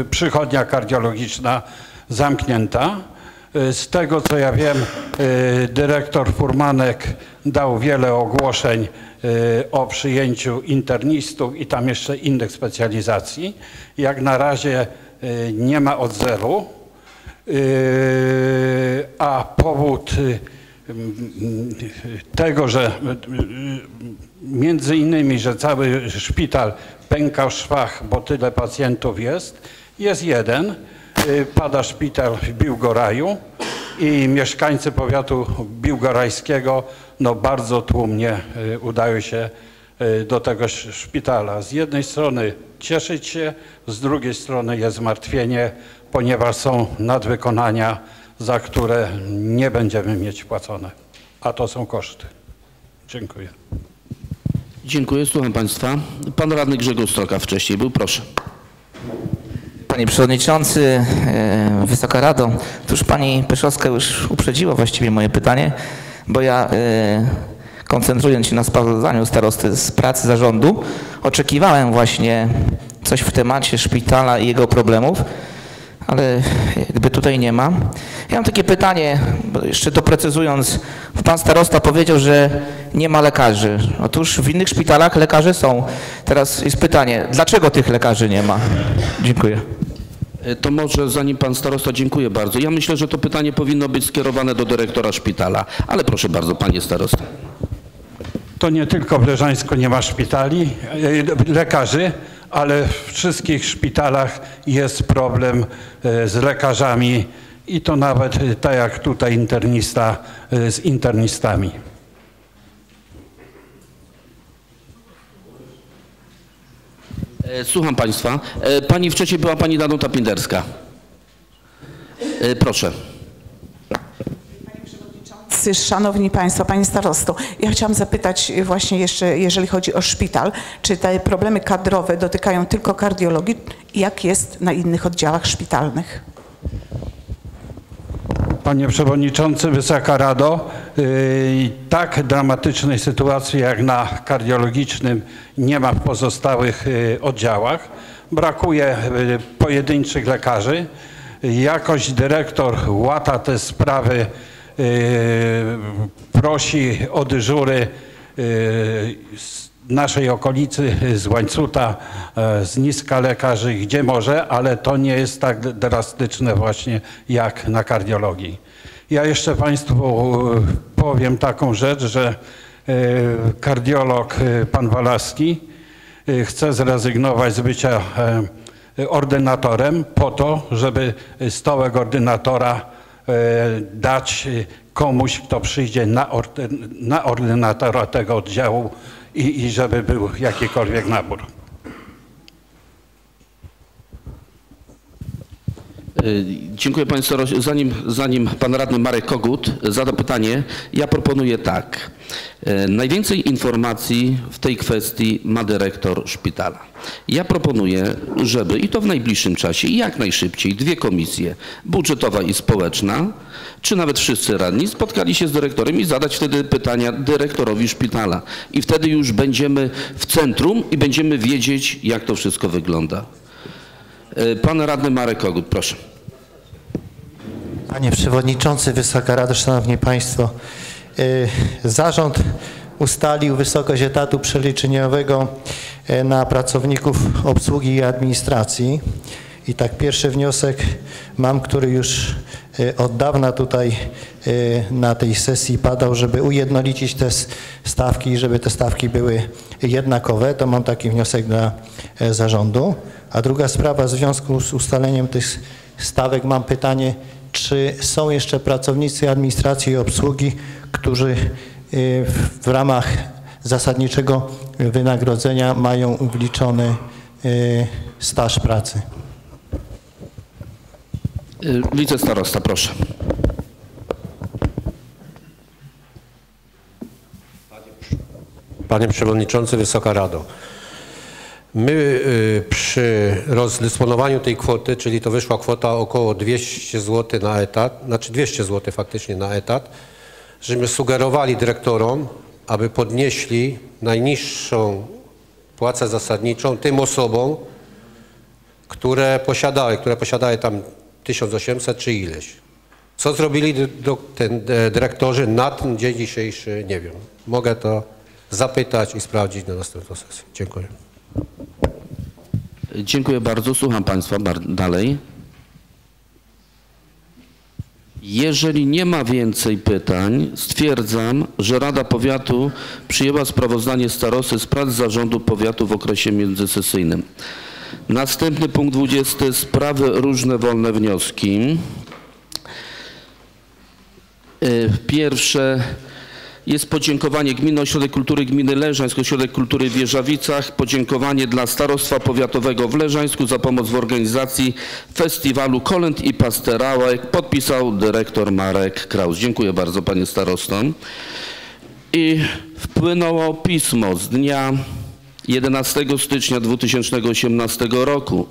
e, przychodnia kardiologiczna zamknięta. E, Z tego co ja wiem, dyrektor Furmanek dał wiele ogłoszeń o przyjęciu internistów i tam jeszcze innych specjalizacji. Jak na razie nie ma odzewu, a powód m, tego, że między innymi, że cały szpital pęka w szwach, bo tyle pacjentów jest, jest jeden. Y, Pada szpital w Biłgoraju i mieszkańcy powiatu biłgorajskiego no bardzo tłumnie y, udają się y, do tego sz- szpitala. Z jednej strony cieszyć się, z drugiej strony jest zmartwienie, ponieważ są nadwykonania, za które nie będziemy mieć płacone, a to są koszty. Dziękuję. Dziękuję. Słucham Państwa. Pan radny Grzegorz Stroka wcześniej był. Proszę. Panie Przewodniczący, e, Wysoka Rado, tuż Pani Pyszowska już uprzedziła właściwie moje pytanie, bo ja e, koncentrując się na sprawozdaniu starosty z pracy zarządu, oczekiwałem właśnie coś w temacie szpitala i jego problemów, ale jakby tutaj nie ma. Ja mam takie pytanie, jeszcze doprecyzując, pan starosta powiedział, że nie ma lekarzy. Otóż w innych szpitalach lekarze są. Teraz jest pytanie, dlaczego tych lekarzy nie ma? Dziękuję. E, To może zanim pan starosta, dziękuję bardzo. Ja myślę, że to pytanie powinno być skierowane do dyrektora szpitala, ale proszę bardzo, panie starosta. To nie tylko w Leżańsku nie ma szpitali, e, lekarzy, ale w wszystkich szpitalach jest problem e, z lekarzami i to nawet e, tak jak tutaj internista e, z internistami. Słucham państwa. Pani wcześniej była pani Danuta Pinderska. E, Szanowni Państwo, Panie Starosto, ja chciałam zapytać właśnie jeszcze, jeżeli chodzi o szpital, czy te problemy kadrowe dotykają tylko kardiologii, jak jest na innych oddziałach szpitalnych? Panie Przewodniczący, Wysoka Rado, yy, tak dramatycznej sytuacji jak na kardiologicznym nie ma w pozostałych yy, oddziałach. Brakuje yy, pojedynczych lekarzy. Jakoś dyrektor łata te sprawy, prosi o dyżury yy, z naszej okolicy, z Łańcuta, e, z niska lekarzy, gdzie może, ale to nie jest tak drastyczne właśnie jak na kardiologii. Ja jeszcze Państwu e, powiem taką rzecz, że e, kardiolog e, pan Walaski e, chce zrezygnować z bycia e, ordynatorem po to, żeby stołek ordynatora e, dać e, komuś, kto przyjdzie na, na ordynatora tego oddziału i, i żeby był jakikolwiek nabór. Dziękuję panie staroście. Zanim, zanim pan radny Marek Kogut zada pytanie, ja proponuję tak. Y, Najwięcej informacji w tej kwestii ma dyrektor szpitala. Ja proponuję, żeby i to w najbliższym czasie, i jak najszybciej, dwie komisje, budżetowa i społeczna, czy nawet wszyscy radni, spotkali się z dyrektorem i zadać wtedy pytania dyrektorowi szpitala. I wtedy już będziemy w centrum i będziemy wiedzieć, jak to wszystko wygląda. Y, Pan radny Marek Kogut, proszę. Panie Przewodniczący, Wysoka Rado, Szanowni Państwo. y, Zarząd ustalił wysokość etatu przeliczeniowego y, na pracowników obsługi i administracji. I tak pierwszy wniosek mam, który już od dawna tutaj na tej sesji padał, żeby ujednolicić te stawki i żeby te stawki były jednakowe. To mam taki wniosek dla e, zarządu. A druga sprawa, w związku z ustaleniem tych stawek mam pytanie, czy są jeszcze pracownicy administracji i obsługi, którzy y, w- ramach zasadniczego wynagrodzenia mają wliczony y, staż pracy? Y, Wicestarosta, proszę. Panie Przewodniczący, Wysoka Rado. My y, przy rozdysponowaniu tej kwoty, czyli to wyszła kwota około 200 zł na etat, znaczy 200 zł faktycznie na etat, żeśmy sugerowali dyrektorom, aby podnieśli najniższą płacę zasadniczą tym osobom, które posiadały, które posiadały tam 1800 czy ileś. Co zrobili ten, e, dyrektorzy na ten dzień dzisiejszy, nie wiem. Mogę to zapytać i sprawdzić na następną sesję. Dziękuję. Dziękuję bardzo. Słucham Państwa dalej. Jeżeli nie ma więcej pytań, stwierdzam, że Rada Powiatu przyjęła sprawozdanie starosty z prac zarządu powiatu w okresie międzysesyjnym. Następny punkt 20. Sprawy różne wolne wnioski. Y, Pierwsze jest podziękowanie Gminy Ośrodek Kultury Gminy Leżańsk, Ośrodek Kultury w. Podziękowanie dla Starostwa Powiatowego w Leżańsku za pomoc w organizacji festiwalu Kolęd i Pasterałek. Podpisał dyrektor Marek Kraus. Dziękuję bardzo panie starostom. I wpłynęło pismo z dnia 11 stycznia 2018 roku.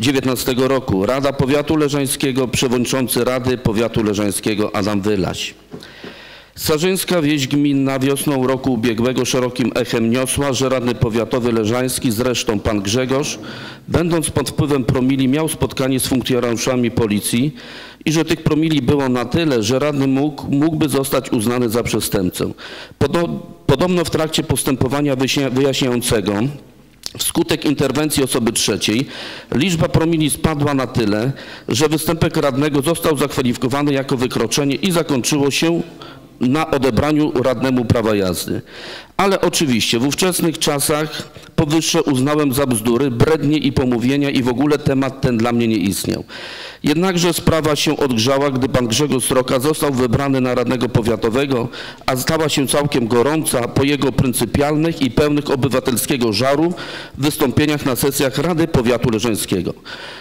19 roku. Rada Powiatu Leżańskiego, przewodniczący Rady Powiatu Leżańskiego Adam Wylaś. Sarzyńska wieś gminna wiosną roku ubiegłego szerokim echem niosła, że radny powiatowy Leżański, zresztą pan Grzegorz, będąc pod wpływem promili, miał spotkanie z funkcjonariuszami policji i że tych promili było na tyle, że radny mógł, mógłby zostać uznany za przestępcę. Podo- Podobno w trakcie postępowania wyjaśnia- wyjaśniającego Wskutek interwencji osoby trzeciej liczba promili spadła na tyle, że występek radnego został zakwalifikowany jako wykroczenie i zakończyło się na odebraniu radnemu prawa jazdy. Ale oczywiście w ówczesnych czasach powyższe uznałem za bzdury, brednie i pomówienia i w ogóle temat ten dla mnie nie istniał. Jednakże sprawa się odgrzała, gdy pan Grzegorz Sroka został wybrany na radnego powiatowego, a stała się całkiem gorąca po jego pryncypialnych i pełnych obywatelskiego żaru wystąpieniach na sesjach Rady Powiatu Leżeńskiego.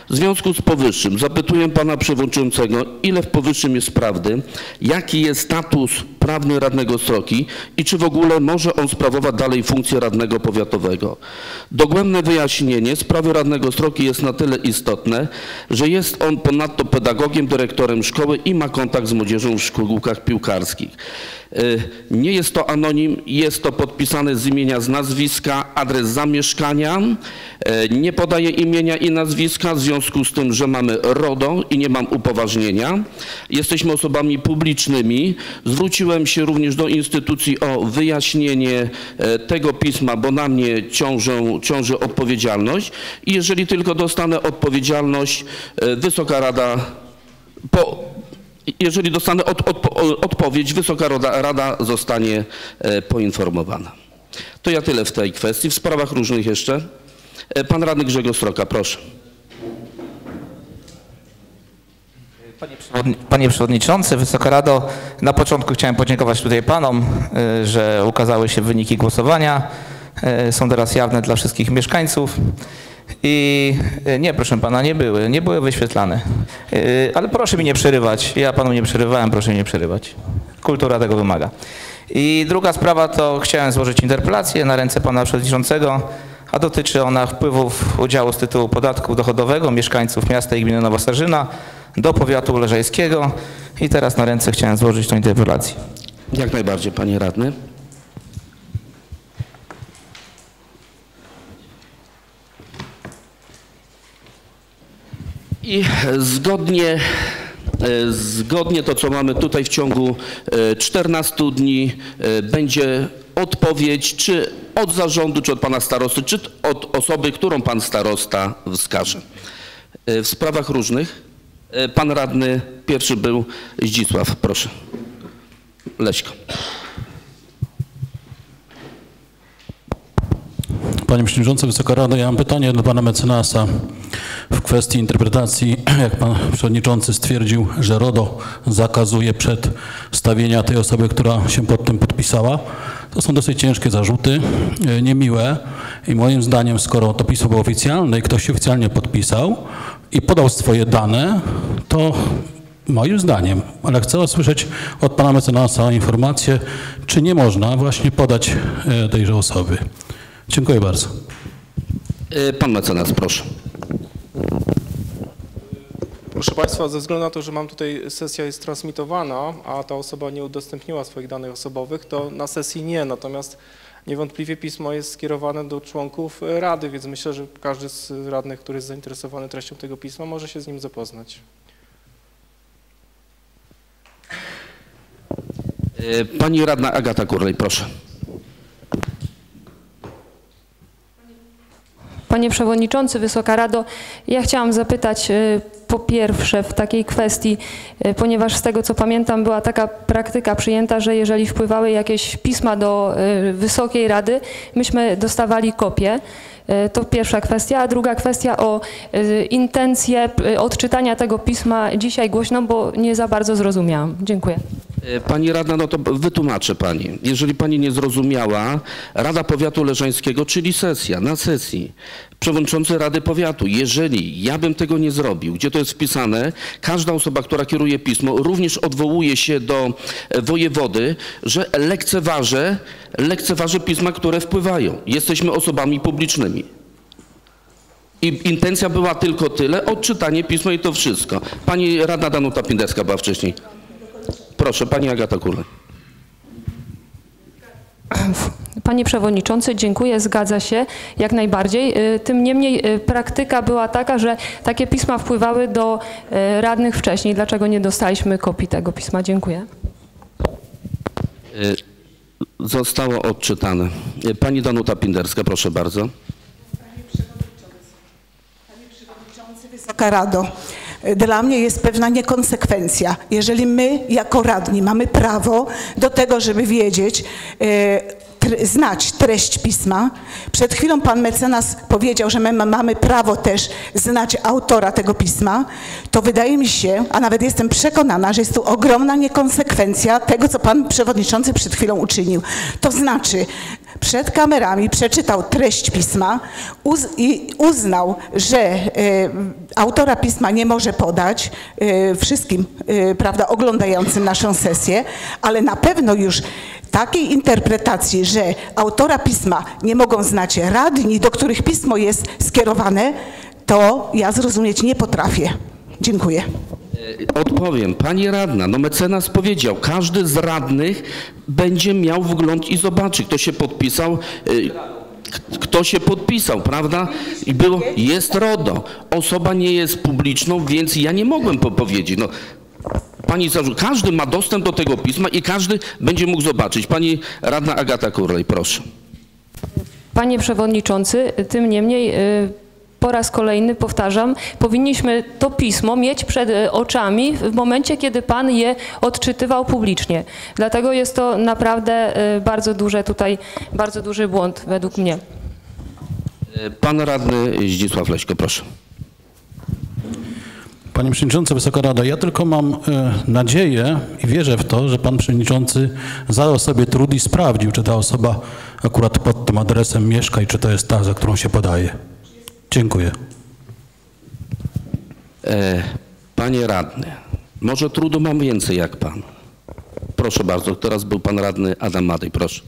W związku z powyższym zapytuję pana przewodniczącego, ile w powyższym jest prawdy, jaki jest status prawny radnego Sroki i czy w ogóle może on sprawować dalej funkcję radnego powiatowego. Dogłębne wyjaśnienie sprawy radnego Sroki jest na tyle istotne, że jest on ponadto pedagogiem, dyrektorem szkoły i ma kontakt z młodzieżą w szkółkach piłkarskich. Y, Nie jest to anonim, jest to podpisane z imienia, z nazwiska, adres zamieszkania. Y, Nie podaję imienia i nazwiska w związku z tym, że mamy RODO i nie mam upoważnienia. Jesteśmy osobami publicznymi. Zwróciłem się również do instytucji o wyjaśnienie e, tego pisma, bo na mnie ciążą, ciąży odpowiedzialność i jeżeli tylko dostanę odpowiedzialność, Wysoka Rada po, jeżeli dostanę od, od, odpowiedź, Wysoka Rada, Rada zostanie e, poinformowana. To ja tyle w tej kwestii. W sprawach różnych jeszcze. E, Pan radny Grzegorz Sroka, proszę. Panie Przewodniczący, Wysoka Rado, na początku chciałem podziękować tutaj Panom, y, że ukazały się wyniki głosowania. Są teraz jawne dla wszystkich mieszkańców. I e, nie, proszę pana, nie były, nie były wyświetlane. E, Ale proszę mi nie przerywać. Ja panu nie przerywałem, proszę mi nie przerywać. Kultura tego wymaga. I druga sprawa to chciałem złożyć interpelację na ręce pana przewodniczącego, a dotyczy ona wpływów udziału z tytułu podatku dochodowego mieszkańców miasta i gminy Nowa Starzyna do powiatu leżajskiego. I teraz na ręce chciałem złożyć tą interpelację. Jak najbardziej, panie radny. I zgodnie, e, zgodnie to, co mamy tutaj w ciągu e, 14 dni, e, będzie odpowiedź czy od zarządu, czy od pana starosty, czy od osoby, którą pan starosta wskaże. E, W sprawach różnych e, pan radny pierwszy był Zdzisław, proszę. Leśko. Panie Przewodniczący, Wysoka Rado, ja mam pytanie do Pana mecenasa w kwestii interpretacji. (clears throat) Jak Pan Przewodniczący stwierdził, że RODO zakazuje przedstawienia tej osoby, która się pod tym podpisała. To są dosyć ciężkie zarzuty, e, niemiłe i moim zdaniem, skoro to pismo było oficjalne i ktoś się oficjalnie podpisał i podał swoje dane, to Moim zdaniem, ale chcę usłyszeć od pana mecenasa informację, czy nie można właśnie podać e, tejże osoby. Dziękuję bardzo. E, Pan mecenas, proszę. Proszę Państwa, ze względu na to, że mam tutaj sesja jest transmitowana, a ta osoba nie udostępniła swoich danych osobowych, to na sesji nie. Natomiast niewątpliwie pismo jest skierowane do członków Rady, więc myślę, że każdy z radnych, który jest zainteresowany treścią tego pisma, może się z nim zapoznać. E, Pani radna Agata Kurlej, proszę. Panie Przewodniczący, Wysoka Rado, ja chciałam zapytać y, po pierwsze w takiej kwestii, y, ponieważ z tego co pamiętam była taka praktyka przyjęta, że jeżeli wpływały jakieś pisma do y, Wysokiej Rady, myśmy dostawali kopie. Y, To pierwsza kwestia, a druga kwestia o intencję y, odczytania tego pisma dzisiaj głośno, bo nie za bardzo zrozumiałam. Dziękuję. E, Pani radna, no to wytłumaczę pani. Jeżeli pani nie zrozumiała, Rada Powiatu Leżańskiego, czyli sesja, na sesji, przewodniczący Rady Powiatu, jeżeli ja bym tego nie zrobił, gdzie to jest wpisane, każda osoba, która kieruje pismo, również odwołuje się do e, wojewody, że lekceważy, lekceważy pisma, które wpływają. Jesteśmy osobami publicznymi. I intencja była tylko tyle, odczytanie pisma i to wszystko. Pani radna Danuta Pindeska była wcześniej. Proszę, pani Agata Kurlej. Panie Przewodniczący, dziękuję, zgadza się jak najbardziej. Y, Tym niemniej y, praktyka była taka, że takie pisma wpływały do y, radnych wcześniej. Dlaczego nie dostaliśmy kopii tego pisma? Dziękuję. Zostało odczytane. Pani Danuta Pinderska, proszę bardzo. Wysoka Rado, dla mnie jest pewna niekonsekwencja. Jeżeli my jako radni mamy prawo do tego, żeby wiedzieć, e, znać treść pisma. Przed chwilą pan mecenas powiedział, że my ma- mamy prawo też znać autora tego pisma, to wydaje mi się, a nawet jestem przekonana, że jest tu ogromna niekonsekwencja tego, co pan przewodniczący przed chwilą uczynił. To znaczy, przed kamerami przeczytał treść pisma uz i uznał, że e, autora pisma nie może podać e, wszystkim, e, prawda, oglądającym naszą sesję, ale na pewno już takiej interpretacji, że autora pisma nie mogą znać radni, do których pismo jest skierowane, to ja zrozumieć nie potrafię. Dziękuję. Y, Odpowiem. Pani radna, no mecenas powiedział, każdy z radnych będzie miał wgląd i zobaczy, kto się podpisał. k- Kto się podpisał, prawda? I było, jest RODO. Osoba nie jest publiczną, więc ja nie mogłem po- powiedzieć. No, pani zarzu- każdy ma dostęp do tego pisma i każdy będzie mógł zobaczyć. Pani radna Agata Kurlej, proszę. Panie Przewodniczący, tym niemniej y, po raz kolejny powtarzam, powinniśmy to pismo mieć przed y, oczami w momencie, kiedy Pan je odczytywał publicznie. Dlatego jest to naprawdę y, bardzo duże tutaj, bardzo duży błąd według mnie. Y, Pan radny Zdzisław Leśko, proszę. Panie Przewodniczący, Wysoka Rado, ja tylko mam e, nadzieję i wierzę w to, że Pan Przewodniczący zadał sobie trud i sprawdził, czy ta osoba akurat pod tym adresem mieszka i czy to jest ta, za którą się podaje. Dziękuję. E, Panie radny, może trudu mam więcej jak pan. Proszę bardzo, teraz był pan radny Adam Madej, proszę.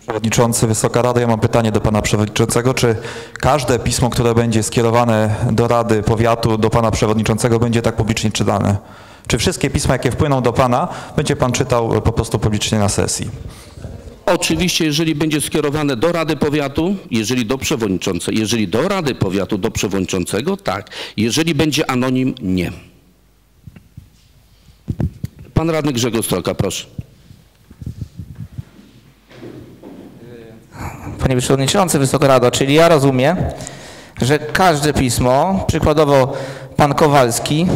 Przewodniczący, Wysoka Rado, ja mam pytanie do Pana Przewodniczącego. Czy każde pismo, które będzie skierowane do Rady Powiatu, do Pana Przewodniczącego będzie tak publicznie czytane? Czy wszystkie pisma, jakie wpłyną do Pana, będzie Pan czytał po prostu publicznie na sesji? Oczywiście, jeżeli będzie skierowane do Rady Powiatu, jeżeli do przewodniczącego, jeżeli do Rady Powiatu, do przewodniczącego, tak. Jeżeli będzie anonim, nie. Pan radny Grzegorz Stroka, proszę. Panie Przewodniczący, Wysoka Rado, czyli ja rozumiem, że każde pismo, przykładowo pan Kowalski,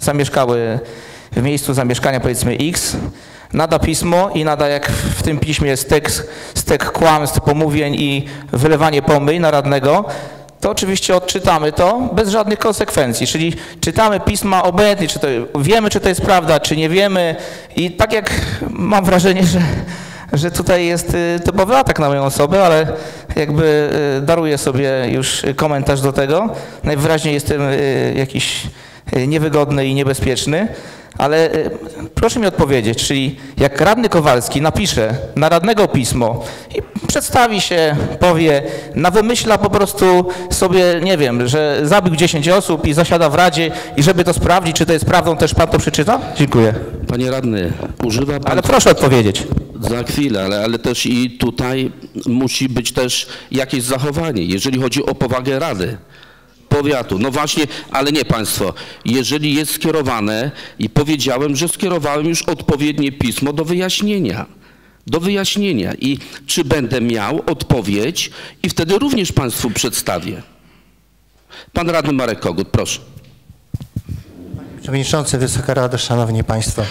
zamieszkały w miejscu zamieszkania powiedzmy X, nada pismo i nada jak w tym piśmie stek, stek kłamstw, pomówień i wylewanie pomyj na radnego, to oczywiście odczytamy to bez żadnych konsekwencji, czyli czytamy pisma obojętnie, czy to wiemy, czy to jest prawda, czy nie wiemy. I tak jak mam wrażenie, że że tutaj jest y, typowy atak na moją osobę, ale jakby y, daruję sobie już komentarz do tego. Najwyraźniej jestem y, jakiś niewygodny i niebezpieczny, ale proszę mi odpowiedzieć, czyli jak radny Kowalski napisze na radnego pismo i przedstawi się, powie, na wymyśla po prostu sobie, nie wiem, że zabił 10 osób i zasiada w Radzie i żeby to sprawdzić, czy to jest prawdą, też pan to przeczyta? Dziękuję. Panie radny, używa pan... Ale proszę odpowiedzieć. Za chwilę, ale, ale też i tutaj musi być też jakieś zachowanie, jeżeli chodzi o powagę Rady Powiatu. No właśnie, ale nie Państwo. Jeżeli jest skierowane i powiedziałem, że skierowałem już odpowiednie pismo do wyjaśnienia. Do wyjaśnienia. I czy będę miał odpowiedź i wtedy również Państwu przedstawię. Pan radny Marek Kogut, proszę. Przewodniczący, Wysoka Rado, Szanowni Państwo.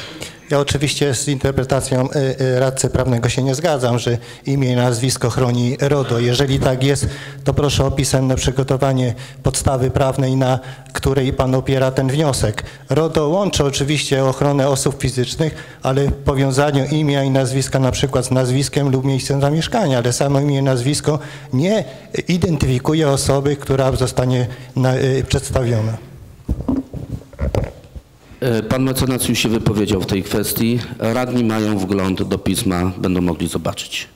Ja oczywiście z interpretacją y, y, radcy prawnego się nie zgadzam, że imię i nazwisko chroni RODO. Jeżeli tak jest, to proszę o pisemne przygotowanie podstawy prawnej, na której Pan opiera ten wniosek. RODO łączy oczywiście ochronę osób fizycznych, ale w powiązaniu imienia i nazwiska na przykład z nazwiskiem lub miejscem zamieszkania, ale samo imię i nazwisko nie identyfikuje osoby, która zostanie y, przedstawiona. E, Pan mecenas już się wypowiedział w tej kwestii. Radni mają wgląd do pisma, będą mogli zobaczyć.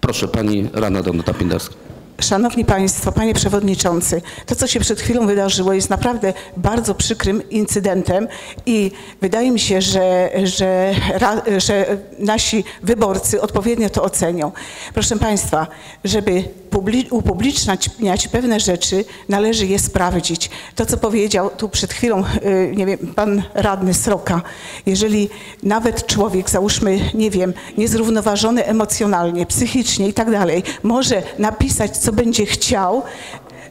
Proszę, pani Rana Donata Pindarska. Szanowni Państwo, Panie Przewodniczący, to co się przed chwilą wydarzyło jest naprawdę bardzo przykrym incydentem i wydaje mi się, że, że, że nasi wyborcy odpowiednio to ocenią. Proszę Państwa, żeby upubliczniać pewne rzeczy, należy je sprawdzić. To, co powiedział tu przed chwilą, y, nie wiem, pan radny Sroka, jeżeli nawet człowiek, załóżmy, nie wiem, niezrównoważony emocjonalnie, psychicznie i tak dalej, może napisać, co będzie chciał,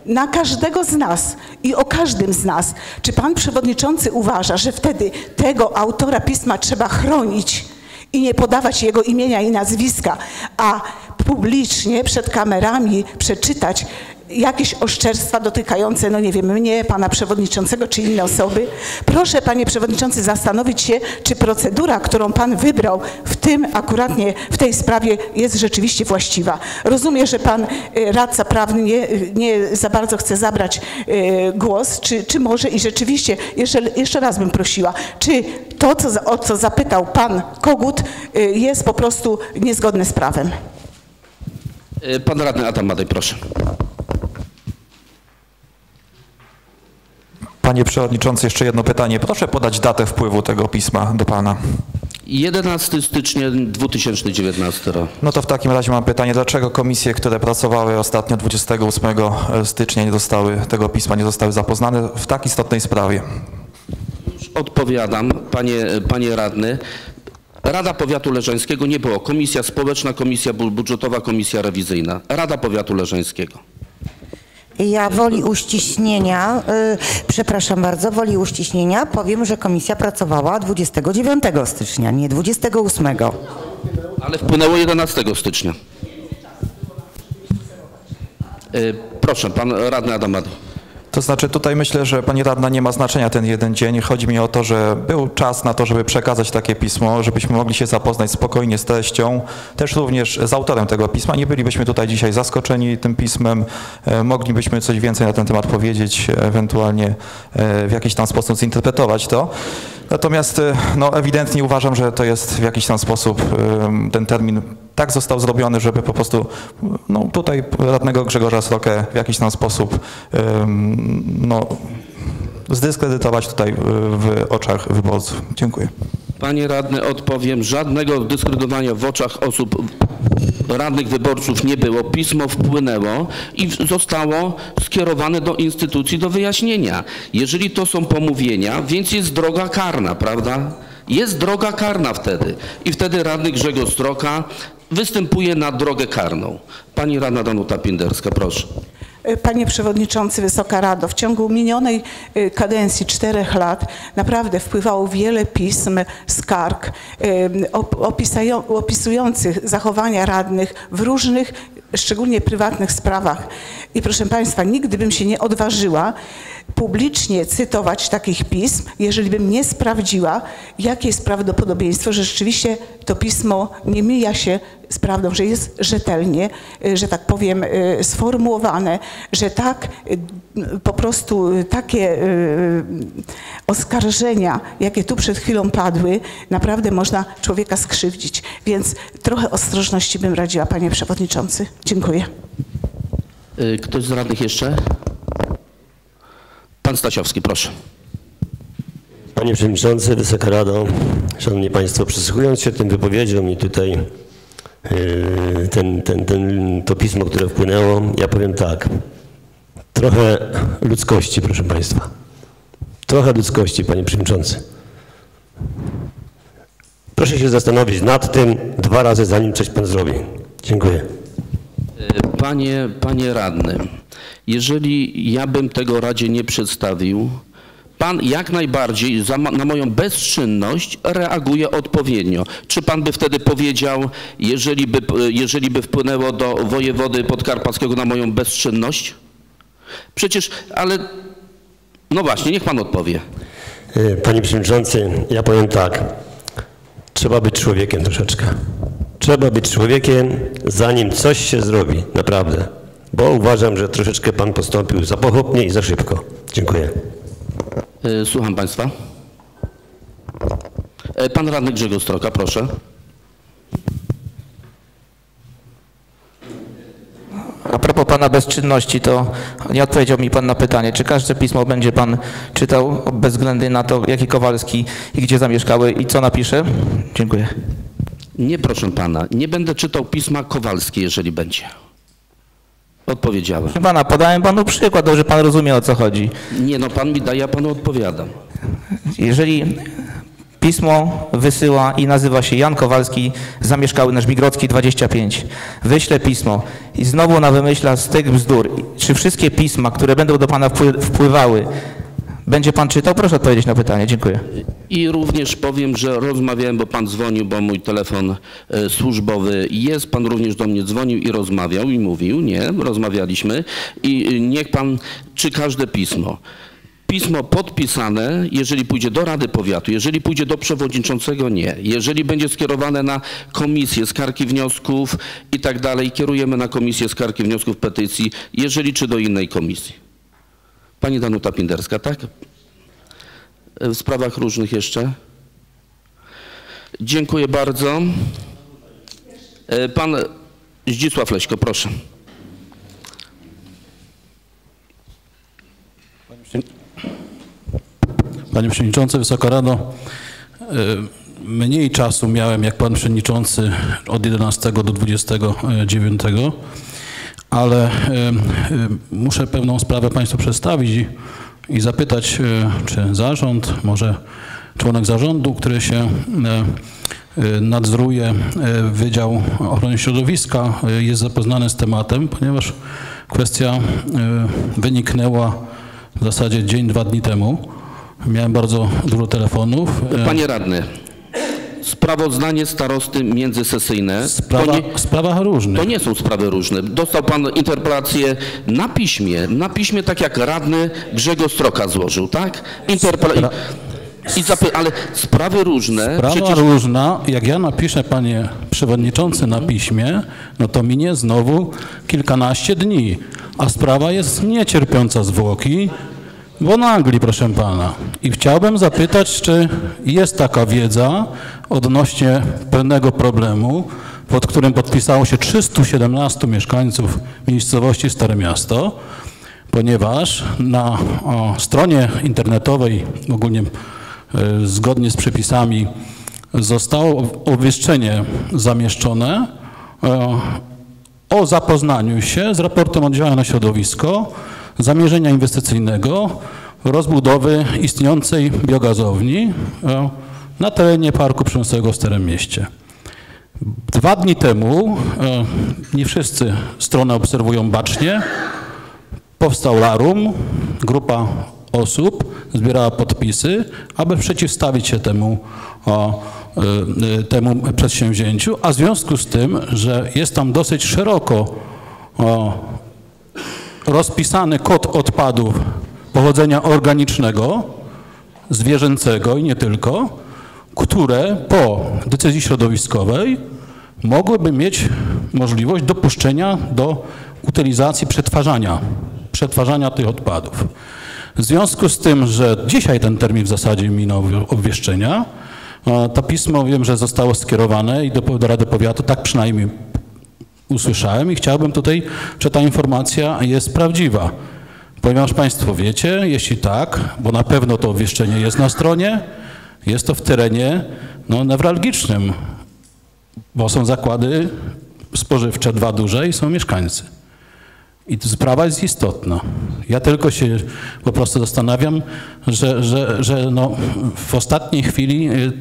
na każdego z nas i o każdym z nas. Czy pan przewodniczący uważa, że wtedy tego autora pisma trzeba chronić i nie podawać jego imienia i nazwiska, a publicznie przed kamerami przeczytać jakieś oszczerstwa dotykające, no nie wiem, mnie, pana przewodniczącego czy inne osoby. Proszę, panie przewodniczący, zastanowić się, czy procedura, którą pan wybrał w tym akuratnie, w tej sprawie jest rzeczywiście właściwa. Rozumiem, że pan y, radca prawny nie, nie za bardzo chce zabrać y, głos, czy, czy może i rzeczywiście, jeszcze, jeszcze raz bym prosiła, czy to, co, o co zapytał pan Kogut, jest po prostu niezgodne z prawem. E, Pan radny Adam Madej, proszę. Panie Przewodniczący, jeszcze jedno pytanie. Proszę podać datę wpływu tego pisma do Pana. 11 stycznia 2019 rok. No to w takim razie mam pytanie, dlaczego komisje, które pracowały ostatnio 28 stycznia nie dostały tego pisma, nie zostały zapoznane w tak istotnej sprawie? Już odpowiadam, panie, panie radny. Rada Powiatu Leżańskiego nie było. Komisja społeczna, komisja budżetowa, komisja rewizyjna. Rada Powiatu Leżańskiego. Ja woli uściśnienia, y, przepraszam bardzo, woli uściśnienia powiem, że komisja pracowała 29 stycznia, nie 28. Ale wpłynęło 11 stycznia. Y, proszę, pan radny Adam Madej. To znaczy tutaj myślę, że pani radna nie ma znaczenia ten jeden dzień. Chodzi mi o to, że był czas na to, żeby przekazać takie pismo, żebyśmy mogli się zapoznać spokojnie z treścią, też również z autorem tego pisma. Nie bylibyśmy tutaj dzisiaj zaskoczeni tym pismem, e, moglibyśmy coś więcej na ten temat powiedzieć, ewentualnie e, w jakiś tam sposób zinterpretować to. Natomiast e, no, ewidentnie uważam, że to jest w jakiś tam sposób ten termin tak został zrobiony, żeby po prostu no, tutaj radnego Grzegorza Srokę w jakiś tam sposób no, zdyskredytować tutaj e, w oczach wyborców. Dziękuję. Panie radny, odpowiem. Żadnego dyskredytowania w oczach osób radnych wyborców nie było. Pismo wpłynęło i zostało skierowane do instytucji do wyjaśnienia. Jeżeli to są pomówienia, więc jest droga karna, prawda? Jest droga karna wtedy. I wtedy radny Grzegorz Stroka występuje na drogę karną. Pani radna Danuta Pinderska, proszę. Panie Przewodniczący, Wysoka Rado, w ciągu minionej y, kadencji czterech lat naprawdę wpływało wiele pism, skarg opisają- opisujących zachowania radnych w różnych, szczególnie prywatnych sprawach. I proszę Państwa, nigdy bym się nie odważyła publicznie cytować takich pism, jeżeli bym nie sprawdziła, jakie jest prawdopodobieństwo, że rzeczywiście to pismo nie mija się z prawdą, że jest rzetelnie, y, że tak powiem, y, sformułowane, że tak y, po prostu takie oskarżenia, jakie tu przed chwilą padły, naprawdę można człowieka skrzywdzić. Więc trochę ostrożności bym radziła, panie przewodniczący. Dziękuję. Ktoś z radnych jeszcze? Pan Stasiowski, proszę. Panie Przewodniczący, Wysoka Rado, Szanowni Państwo, przysłuchując się tym wypowiedziom i tutaj yy, ten, ten, ten, to pismo, które wpłynęło, ja powiem tak. Trochę ludzkości, proszę Państwa. Trochę ludzkości, Panie Przewodniczący. Proszę się zastanowić nad tym dwa razy, zanim coś Pan zrobi. Dziękuję. Y, Panie, panie radny, jeżeli ja bym tego Radzie nie przedstawił, pan jak najbardziej za, na moją bezczynność reaguje odpowiednio. Czy pan by wtedy powiedział, jeżeli by, jeżeli by wpłynęło do wojewody podkarpackiego na moją bezczynność? Przecież, ale no właśnie, niech pan odpowie. Yy, Panie Przewodniczący, ja powiem tak. Trzeba być człowiekiem troszeczkę. Trzeba być człowiekiem, zanim coś się zrobi, naprawdę. Bo uważam, że troszeczkę Pan postąpił za pochopnie i za szybko. Dziękuję. Y, Słucham państwa. Y, Pan radny Grzegorz Stroka, proszę. A propos pana bezczynności, to nie odpowiedział mi pan na pytanie, czy każde pismo będzie pan czytał bez względu na to, jaki Kowalski i gdzie zamieszkały i co napisze? Dziękuję. Nie, proszę pana, nie będę czytał pisma Kowalskiej, jeżeli będzie. Odpowiedziałem. Proszę pana, podałem panu przykład, dobrze pan rozumie o co chodzi. Nie, no pan mi daje, ja panu odpowiadam. Jeżeli pismo wysyła i nazywa się Jan Kowalski, zamieszkały na Żmigrodzki 25, wyślę pismo i znowu na wymyśla z tych bzdur, czy wszystkie pisma, które będą do pana wpły- wpływały, będzie pan czytał? Proszę odpowiedzieć na pytanie. Dziękuję. I również powiem, że rozmawiałem, bo pan dzwonił, bo mój telefon e, służbowy jest. Pan również do mnie dzwonił i rozmawiał i mówił, nie, rozmawialiśmy. I y, niech pan, czy każde pismo, pismo podpisane, jeżeli pójdzie do Rady Powiatu, jeżeli pójdzie do przewodniczącego, nie. Jeżeli będzie skierowane na komisję skargi wniosków i tak dalej, kierujemy na komisję skargi wniosków petycji, jeżeli czy do innej komisji. Pani Danuta Pinderska, tak? w sprawach różnych jeszcze. Dziękuję bardzo. E, Pan Zdzisław Leśko, proszę. Panie Przewodniczący, Wysoka Rado, e, mniej czasu miałem jak Pan Przewodniczący od 11 do 29, ale muszę pewną sprawę Państwu przedstawić i, zapytać, e, czy zarząd, może członek zarządu, który się e, e, nadzoruje Wydział Ochrony Środowiska, jest zapoznany z tematem, ponieważ kwestia wyniknęła w zasadzie dzień, dwa dni temu. Miałem bardzo dużo telefonów. Panie radny, Sprawozdanie starosty międzysesyjne. Sprawa, nie, w sprawach różnych. to nie są sprawy różne. Dostał pan interpelację na piśmie, na piśmie tak jak radny Grzegorz Stroka złożył, tak? Interpela- i, i zapy- ale sprawy różne. Sprawa przecież różna, jak ja napiszę, panie przewodniczący, na piśmie, no to minie znowu kilkanaście dni, a sprawa jest niecierpiąca zwłoki, bo nagli, proszę pana. I chciałbym zapytać, czy jest taka wiedza odnośnie pewnego problemu, pod którym podpisało się 317 mieszkańców miejscowości Stare Miasto, ponieważ na o, stronie internetowej, ogólnie e, zgodnie z przepisami, zostało obwieszczenie zamieszczone e, o zapoznaniu się z raportem oddziału na środowisko, zamierzenia inwestycyjnego, rozbudowy istniejącej biogazowni e, na terenie Parku Przemysłowego w Starym Mieście. Dwa dni temu, e, nie wszyscy stronę obserwują bacznie, powstał larum, grupa osób zbierała podpisy, aby przeciwstawić się temu, y, temu przedsięwzięciu, a w związku z tym, że jest tam dosyć szeroko rozpisany kod odpadów pochodzenia organicznego, zwierzęcego i nie tylko, które po decyzji środowiskowej mogłyby mieć możliwość dopuszczenia do utylizacji, przetwarzania, przetwarzania tych odpadów. W związku z tym, że dzisiaj ten termin w zasadzie minął obwieszczenia, to pismo wiem, że zostało skierowane i do, do Rady Powiatu, tak przynajmniej usłyszałem i chciałbym tutaj, czy ta informacja jest prawdziwa. Ponieważ Państwo wiecie, jeśli tak, bo na pewno to obwieszczenie jest na stronie, jest to w terenie no, newralgicznym, bo są zakłady spożywcze, dwa duże i są mieszkańcy. I sprawa jest istotna. Ja tylko się po prostu zastanawiam, że, że, że no, w ostatniej chwili y,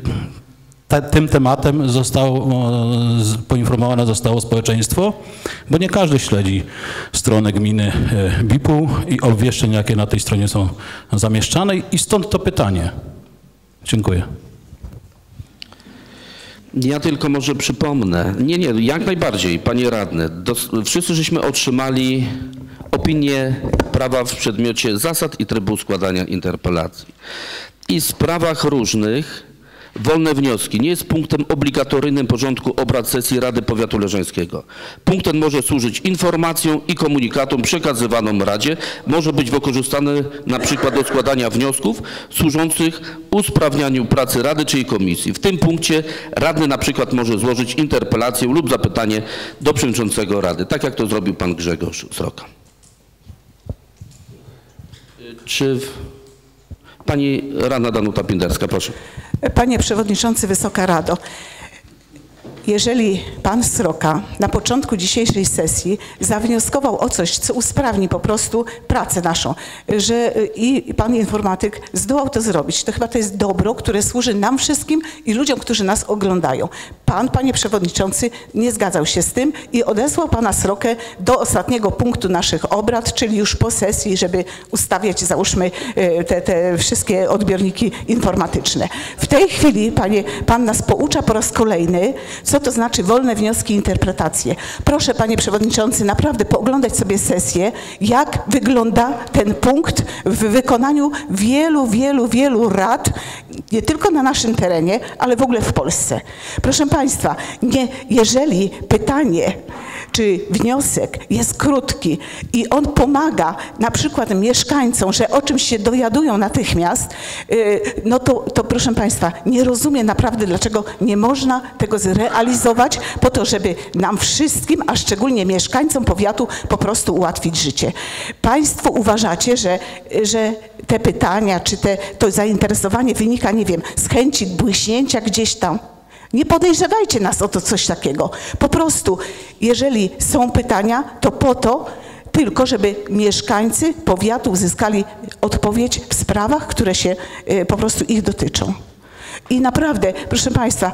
te, tym tematem zostało, poinformowane zostało społeczeństwo, bo nie każdy śledzi stronę gminy y, BIP-u i obwieszczeń, jakie na tej stronie są zamieszczane i stąd to pytanie. Dziękuję. Ja tylko może przypomnę. Nie, nie, jak najbardziej, panie radny. Dos, wszyscy żeśmy otrzymali opinię prawa w przedmiocie zasad i trybu składania interpelacji. I w sprawach różnych wolne wnioski nie jest punktem obligatoryjnym porządku obrad sesji Rady Powiatu Leżeńskiego. Punkt ten może służyć informacjom i komunikatom przekazywanym Radzie. Może być wykorzystany na przykład do składania wniosków służących usprawnianiu pracy Rady czy jej komisji. W tym punkcie radny na przykład może złożyć interpelację lub zapytanie do przewodniczącego Rady, tak jak to zrobił pan Grzegorz Sroka. Czy w... pani radna Danuta Pinderska, proszę. Panie Przewodniczący, Wysoka Rado, jeżeli Pan Sroka na początku dzisiejszej sesji zawnioskował o coś, co usprawni po prostu pracę naszą, że i Pan informatyk zdołał to zrobić, to chyba to jest dobro, które służy nam wszystkim i ludziom, którzy nas oglądają. Pan, Panie Przewodniczący, nie zgadzał się z tym i odesłał Pana Srokę do ostatniego punktu naszych obrad, czyli już po sesji, żeby ustawiać, załóżmy, e, te, te wszystkie odbiorniki informatyczne. W tej chwili panie, Pan nas poucza po raz kolejny, co to znaczy wolne wnioski i interpretacje. Proszę, Panie Przewodniczący, naprawdę pooglądać sobie sesję, jak wygląda ten punkt w wykonaniu wielu, wielu, wielu rad, nie tylko na naszym terenie, ale w ogóle w Polsce. Proszę Państwa, nie, jeżeli pytanie czy wniosek jest krótki i on pomaga na przykład mieszkańcom, że o czymś się dowiadują natychmiast, y, no to, to proszę Państwa, nie rozumiem naprawdę, dlaczego nie można tego zrealizować po to, żeby nam wszystkim, a szczególnie mieszkańcom powiatu po prostu ułatwić życie. Państwo uważacie, że, że te pytania, czy te, to zainteresowanie wynika, nie wiem, z chęci błyśnięcia gdzieś tam, nie podejrzewajcie nas o to coś takiego. Po prostu, jeżeli są pytania, to po to tylko, żeby mieszkańcy powiatu uzyskali odpowiedź w sprawach, które się y, po prostu ich dotyczą. I naprawdę, proszę Państwa,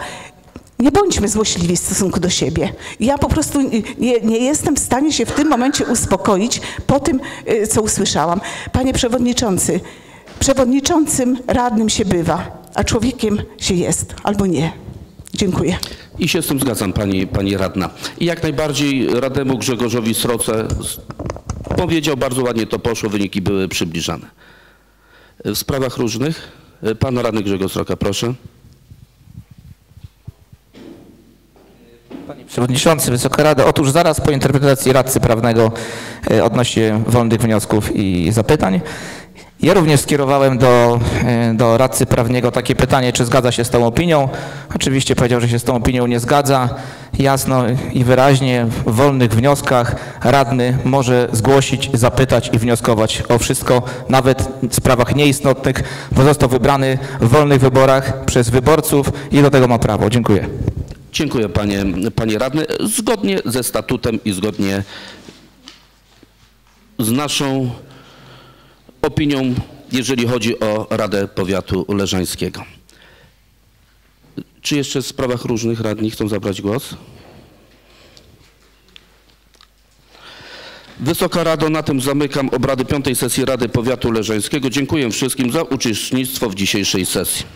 nie bądźmy złośliwi w stosunku do siebie. Ja po prostu nie, nie jestem w stanie się w tym momencie uspokoić po tym, y, co usłyszałam. Panie Przewodniczący, przewodniczącym radnym się bywa, a człowiekiem się jest albo nie. Dziękuję. I się z tym zgadzam, pani, pani radna. I jak najbardziej radnemu Grzegorzowi Sroce powiedział, bardzo ładnie to poszło, wyniki były przybliżane. W sprawach różnych, y, pan radny Grzegorz Sroka, proszę. Przewodniczący, Wysoka Rado, otóż zaraz po interpretacji radcy prawnego e, odnośnie wolnych wniosków i zapytań, ja również skierowałem do, e, do radcy prawnego takie pytanie, czy zgadza się z tą opinią. Oczywiście powiedział, że się z tą opinią nie zgadza. Jasno i wyraźnie w wolnych wnioskach radny może zgłosić, zapytać i wnioskować o wszystko, nawet w sprawach nieistotnych, bo został wybrany w wolnych wyborach przez wyborców i do tego ma prawo. Dziękuję. Dziękuję panie, panie radny. Zgodnie ze statutem i zgodnie z naszą opinią, jeżeli chodzi o Radę Powiatu Leżańskiego. Czy jeszcze w sprawach różnych radni chcą zabrać głos? Wysoka Rado, na tym zamykam obrady piątej sesji Rady Powiatu Leżańskiego. Dziękuję wszystkim za uczestnictwo w dzisiejszej sesji.